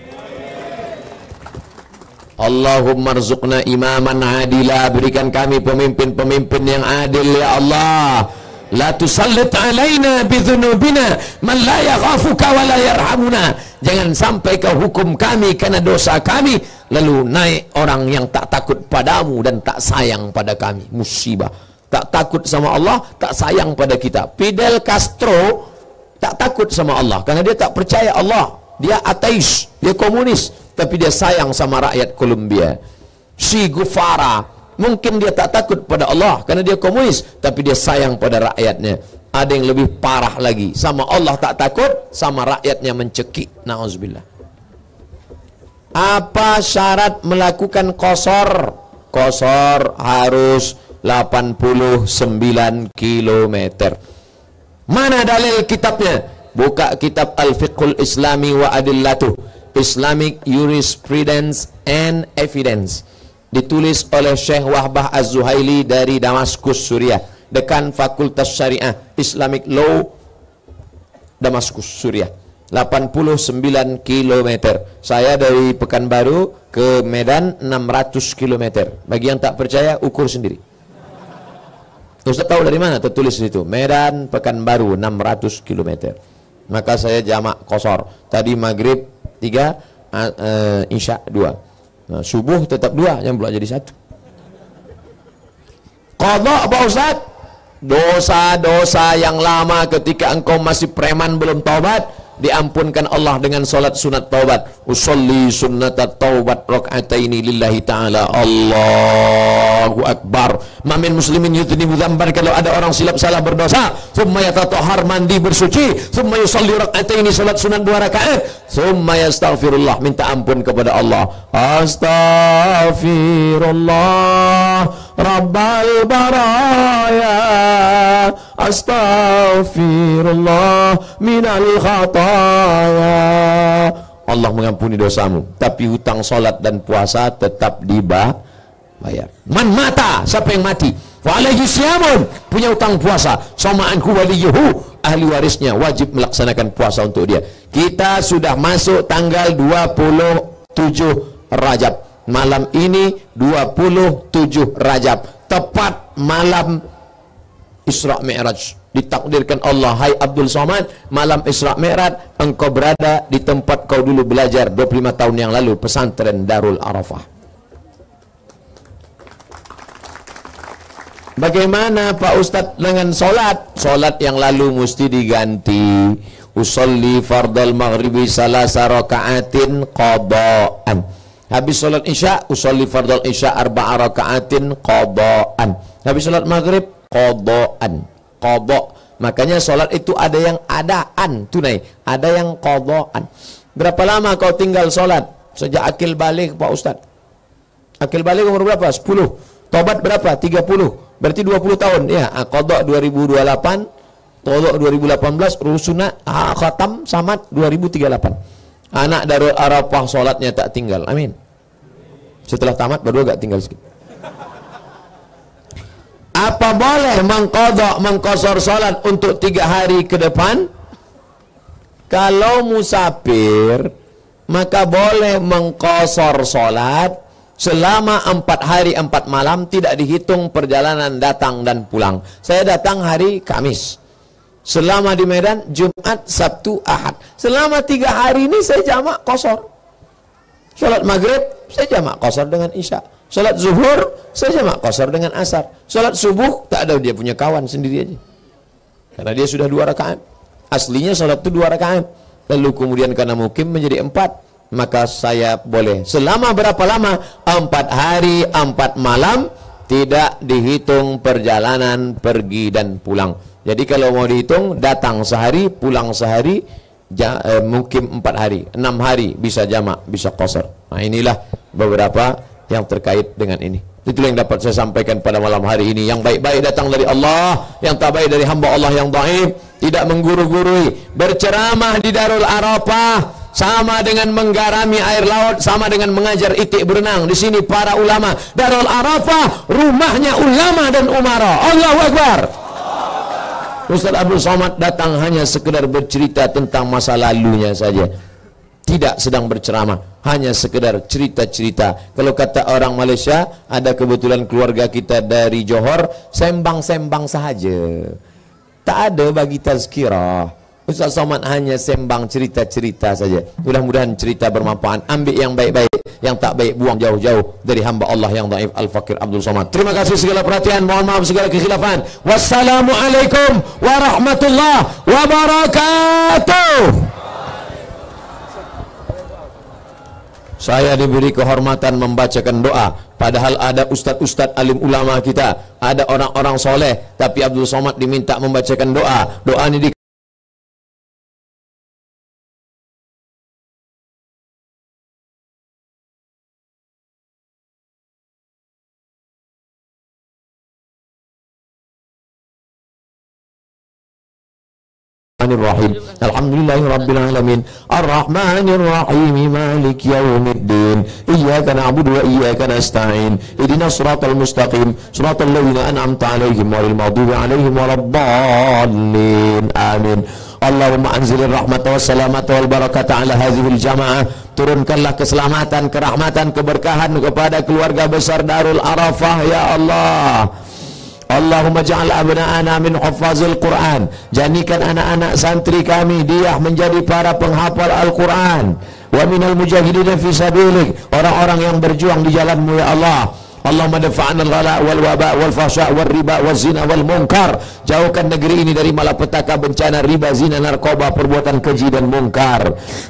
Allahumma rzuqna imaman adila berikan kami pemimpin-pemimpin yang adil ya Allah la tusallit alaina bidhunubina man la yakhafuka wa la yarhamuna jangan sampai kau hukum kami karena dosa kami lalu naik orang yang tak takut padamu dan tak sayang pada kami. Musibah. Tak takut sama Allah tak sayang pada kita. Fidel Castro tak takut sama Allah karena dia tak percaya Allah. Dia ateis dia komunis tapi dia sayang sama rakyat Kolombia si Gufara mungkin dia tak takut pada Allah karena dia komunis tapi dia sayang pada rakyatnya. Ada yang lebih parah lagi. Sama Allah tak takut sama rakyatnya mencekik. Na'udzubillah apa syarat melakukan kosor kosor harus 89 km mana dalil kitabnya? Buka kitab Al-Fiqhul Islami wa Adillatuh. Islamic Jurisprudence and Evidence ditulis oleh Syekh Wahbah Az-Zuhaili dari Damaskus Suriah. Dekan Fakultas Syariah Islamic Law Damaskus Suriah. 89 km saya dari Pekanbaru ke Medan 600 km bagi yang tak percaya ukur sendiri. Ustaz tahu dari mana tertulis di situ? Medan Pekanbaru 600 km maka saya jamak kosor. Tadi maghrib tiga uh, uh, isya dua nah, subuh tetap dua yang pula jadi satu. Kodok Pak Ustaz. Dosa-dosa yang lama ketika engkau masih preman belum taubat diampunkan Allah dengan solat sunat taubat. Usolli sunnata taubat rakaataini lillahi ta'ala. Allahu Akbar. Mamin muslimin yudhnibu dhamban kalau ada orang silap salah berdosa thumma yatatahhar mandi bersuci thumma yusalli rakaataini solat sunat dua rakaat thumma yastaghfirullah minta ampun kepada Allah. Astaghfirullah Rabbal baraya Astaghfirullah Minal khataya. Allah mengampuni dosamu Tapi hutang solat dan puasa tetap dibayar. Man mata Siapa yang mati? Walaihi siamun Punya hutang puasa. Sama'anku waliyuhu Ahli warisnya wajib melaksanakan puasa untuk dia. Kita sudah masuk tanggal 27 Rajab. Malam ini 27 Rajab. Tepat malam Isra Mi'raj ditakdirkan Allah hai Abdul Somad malam Isra Mi'raj engkau berada di tempat kau dulu belajar 25 tahun yang lalu pesantren Darul Arafah Bagaimana Pak Ustadz dengan solat? Solat yang lalu mesti diganti. Usolli fardal maghribi salasa raka'atin qada'an. Habis sholat isya, usolli fardal isya arba'a raka'atin qadaan. Habis sholat maghrib, qadaan. Qada. Makanya sholat itu ada yang adaan, tunai. Ada yang qadaan. Berapa lama kau tinggal sholat? Sejak akil balik Pak Ustaz. Akil balik umur berapa? 10. Tobat berapa? 30. Berarti 20 tahun. Ya, qada 2028. Tolok 2018. Rusuna, khatam, samat 2038. Anak Darul Arafah sholatnya tak tinggal. Amin. Setelah tamat baru agak tinggal sedikit. Apa boleh mengkodok, mengkosor sholat untuk tiga hari ke depan? Kalau musafir maka boleh mengkosor solat selama empat hari empat malam tidak dihitung perjalanan datang dan pulang. Saya datang hari Kamis. Selama di Medan Jumat, Sabtu, Ahad. Selama tiga hari ini saya jamak kosor. Salat maghrib saya jamak kosor dengan isya. Salat zuhur saya jamak kosor dengan asar. Salat subuh tak ada dia punya kawan sendiri aja. Karena dia sudah dua rakaat. Aslinya salat itu dua rakaat. Lalu kemudian karena mukim menjadi empat. Maka saya boleh. Selama berapa lama? Empat hari, empat malam. Tidak dihitung perjalanan pergi dan pulang. Jadi kalau mau dihitung, datang sehari, pulang sehari, ja, eh, mungkin empat hari, enam hari bisa jamak, bisa kosor. Nah inilah beberapa yang terkait dengan ini. Itu yang dapat saya sampaikan pada malam hari ini. Yang baik-baik datang dari Allah, yang tak baik dari hamba Allah yang daib, tidak mengguru-gurui, berceramah di Darul Arafah, sama dengan menggarami air laut, sama dengan mengajar itik berenang. Di sini para ulama Darul Arafah, rumahnya ulama dan umara. Allahu Akbar. Ustaz Abdul Somad datang hanya sekedar bercerita tentang masa lalunya saja. Tidak sedang berceramah, hanya sekedar cerita-cerita. Kalau kata orang Malaysia, ada kebetulan keluarga kita dari Johor, sembang-sembang sahaja. Tak ada bagi tazkirah. Ustaz Somad hanya sembang cerita-cerita saja. Mudah-mudahan cerita bermanfaat. Ambil yang baik-baik, yang tak baik buang jauh-jauh dari hamba Allah yang daif Al-Fakir Abdul Somad. Terima kasih segala perhatian. Mohon maaf segala kekhilafan. Wassalamualaikum warahmatullahi wabarakatuh. Saya diberi kehormatan membacakan doa. Padahal ada ustad-ustad alim ulama kita. Ada orang-orang soleh. Tapi Abdul Somad diminta membacakan doa. Doa ini di Bismillahirrahmanirrahim. Alhamdulillahirrabbilalamin Ar-Rahmanirrahim. Malik yaumiddin Iyaka na'budu wa iyaka nasta'in. Idina suratul mustaqim. Suratul ladhina an'amta alaihim Walil maghdubi alaihim waladdallin Amin. Allahumma anzilir rahmata wa salamata wal barakata ala hazihil jamaah. Turunkanlah keselamatan, kerahmatan, keberkahan kepada keluarga besar Darul Arafah ya Allah. Allahumma ja'al abna'ana min hafazil Quran. Jadikan anak-anak santri kami Dia menjadi para penghafal Al-Quran. Wa minal mujahidina fi sabilik. Orang-orang yang berjuang di jalanmu ya Allah Allahumma dafa'an al-ghala wal waba wal fahsya wal riba wal zina wal munkar Jauhkan negeri ini dari malapetaka bencana riba zina narkoba perbuatan keji dan munkar.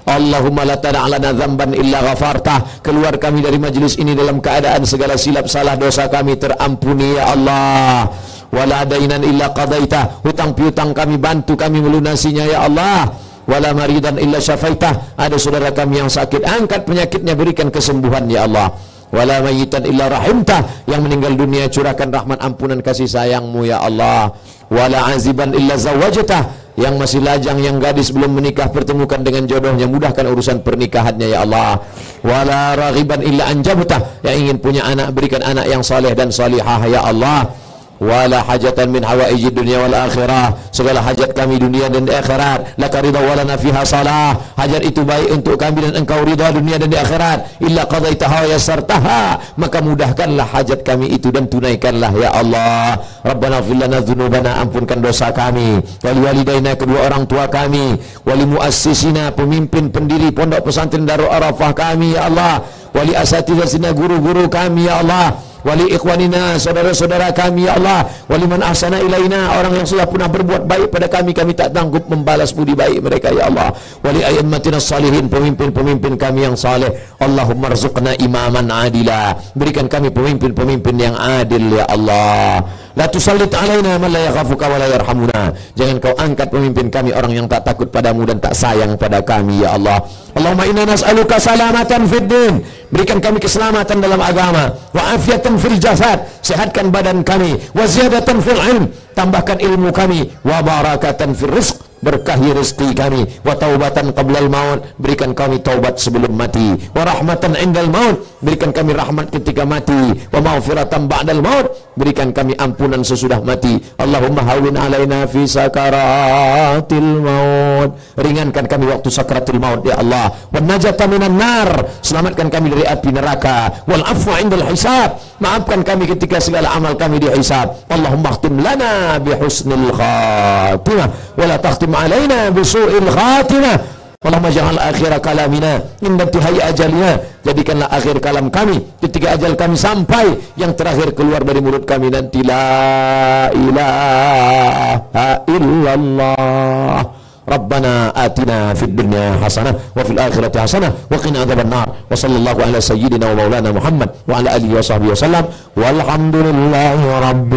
Allahumma la tada'alana zamban illa ghafartah Keluar kami dari majlis ini dalam keadaan segala silap salah dosa kami terampuni ya Allah. Wala dainan illa qadaitah Hutang piutang kami bantu kami melunasinya ya Allah. Wala maridan illa syafaitah Ada saudara kami yang sakit Angkat penyakitnya berikan kesembuhan ya Allah wala mayyitan illa rahimtah yang meninggal dunia curahkan rahmat ampunan kasih sayangmu ya Allah. Wala aziban illa zawajatah yang masih lajang yang gadis belum menikah pertemukan dengan jodohnya mudahkan urusan pernikahannya ya Allah. Wala raghiban illa anjabtah yang ingin punya anak berikan anak yang saleh dan salihah ya Allah wala hajatan min hawaiji dunia wal akhirah. Segala hajat kami dunia dan akhirat. Laka ridha wala nafiha salah. Hajat itu baik untuk kami dan engkau ridha dunia dan akhirat. Illa qadaitaha wa yassartaha maka mudahkanlah hajat kami itu dan tunaikanlah ya Allah. Rabbana fil lana dzunubana ampunkan dosa kami. Wali walidaina kedua orang tua kami. Wali muassisina pemimpin pendiri pondok pesantren Darul Arafah kami ya Allah. Wali asatidzatina guru-guru kami ya Allah wali ikhwanina saudara-saudara kami ya Allah wali man ahsana ilaina orang yang sudah pernah berbuat baik pada kami kami tak tanggup membalas budi baik mereka ya Allah. Wali ayyamatina salihin pemimpin-pemimpin kami yang saleh. Allahumma rzuqna imaman adila. Berikan kami pemimpin-pemimpin yang adil ya Allah La tusallit alaina man la yakhafuka wa la yarhamuna. Jangan kau angkat pemimpin kami orang yang tak takut padamu dan tak sayang pada kami ya Allah. Allahumma inna nas'aluka salamatan fid din. Berikan kami keselamatan dalam agama, wa afiatan fil jasad. Sehatkan badan kami, wa ziyadatan fil ilm. Tambahkan ilmu kami, wa barakatan fil rizq berkahi rezeki kami. Wa taubatan qablal maut. Berikan kami taubat sebelum mati. Wa rahmatan indal maut. Berikan kami rahmat ketika mati. Wa maghfiratan ba'dal maut. Berikan kami ampunan sesudah mati. Allahumma hawin alaina fi sakaratil maut. Ringankan kami waktu sakaratul maut ya Allah. Wa najata minan nar. Selamatkan kami dari api neraka. Wal afwa indal hisab. Maafkan kami ketika segala amal kami dihisab. Allahumma khtim lana bi husnil khatimah. Wa la takhtim alaina bi su'il khatimah Allahumma jangan akhir kalamina tihai ajalina jadikanlah akhir kalam kami ketika ajal kami sampai yang terakhir keluar dari mulut kami nanti. la ilaha illallah ربنا آتنا في الدنيا حسنة وفي الآخرة حسنة وقنا عذاب النار. وصلى الله على سيدنا ومولانا محمد وعلى آله وصحبه وسلم. والحمد لله رب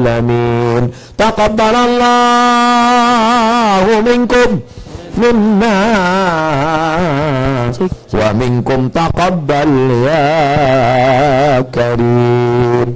العالمين. تقبل الله منكم منا ومنكم تقبل يا كريم.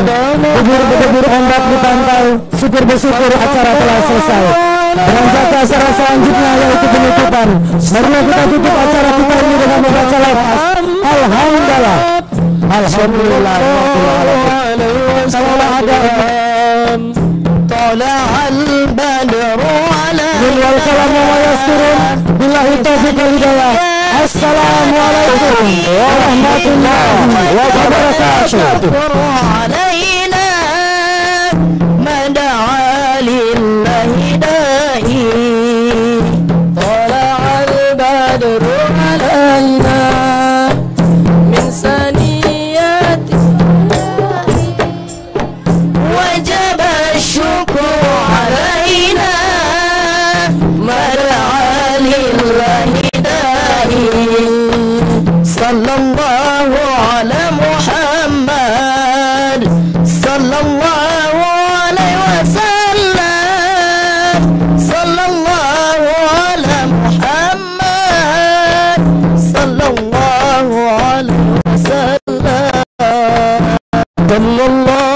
Bubur-bubur ombak di pantai Syukur bersyukur acara telah selesai Beranjak ke acara selanjutnya yaitu penutupan Marilah kita tutup acara kita ini dengan membaca lafaz Alhamdulillah Alhamdulillah Salam ada طلع البدر على Min wal kalam wa yasturun Billahi taufiq wal hidayah Assalamualaikum warahmatullahi sallallahu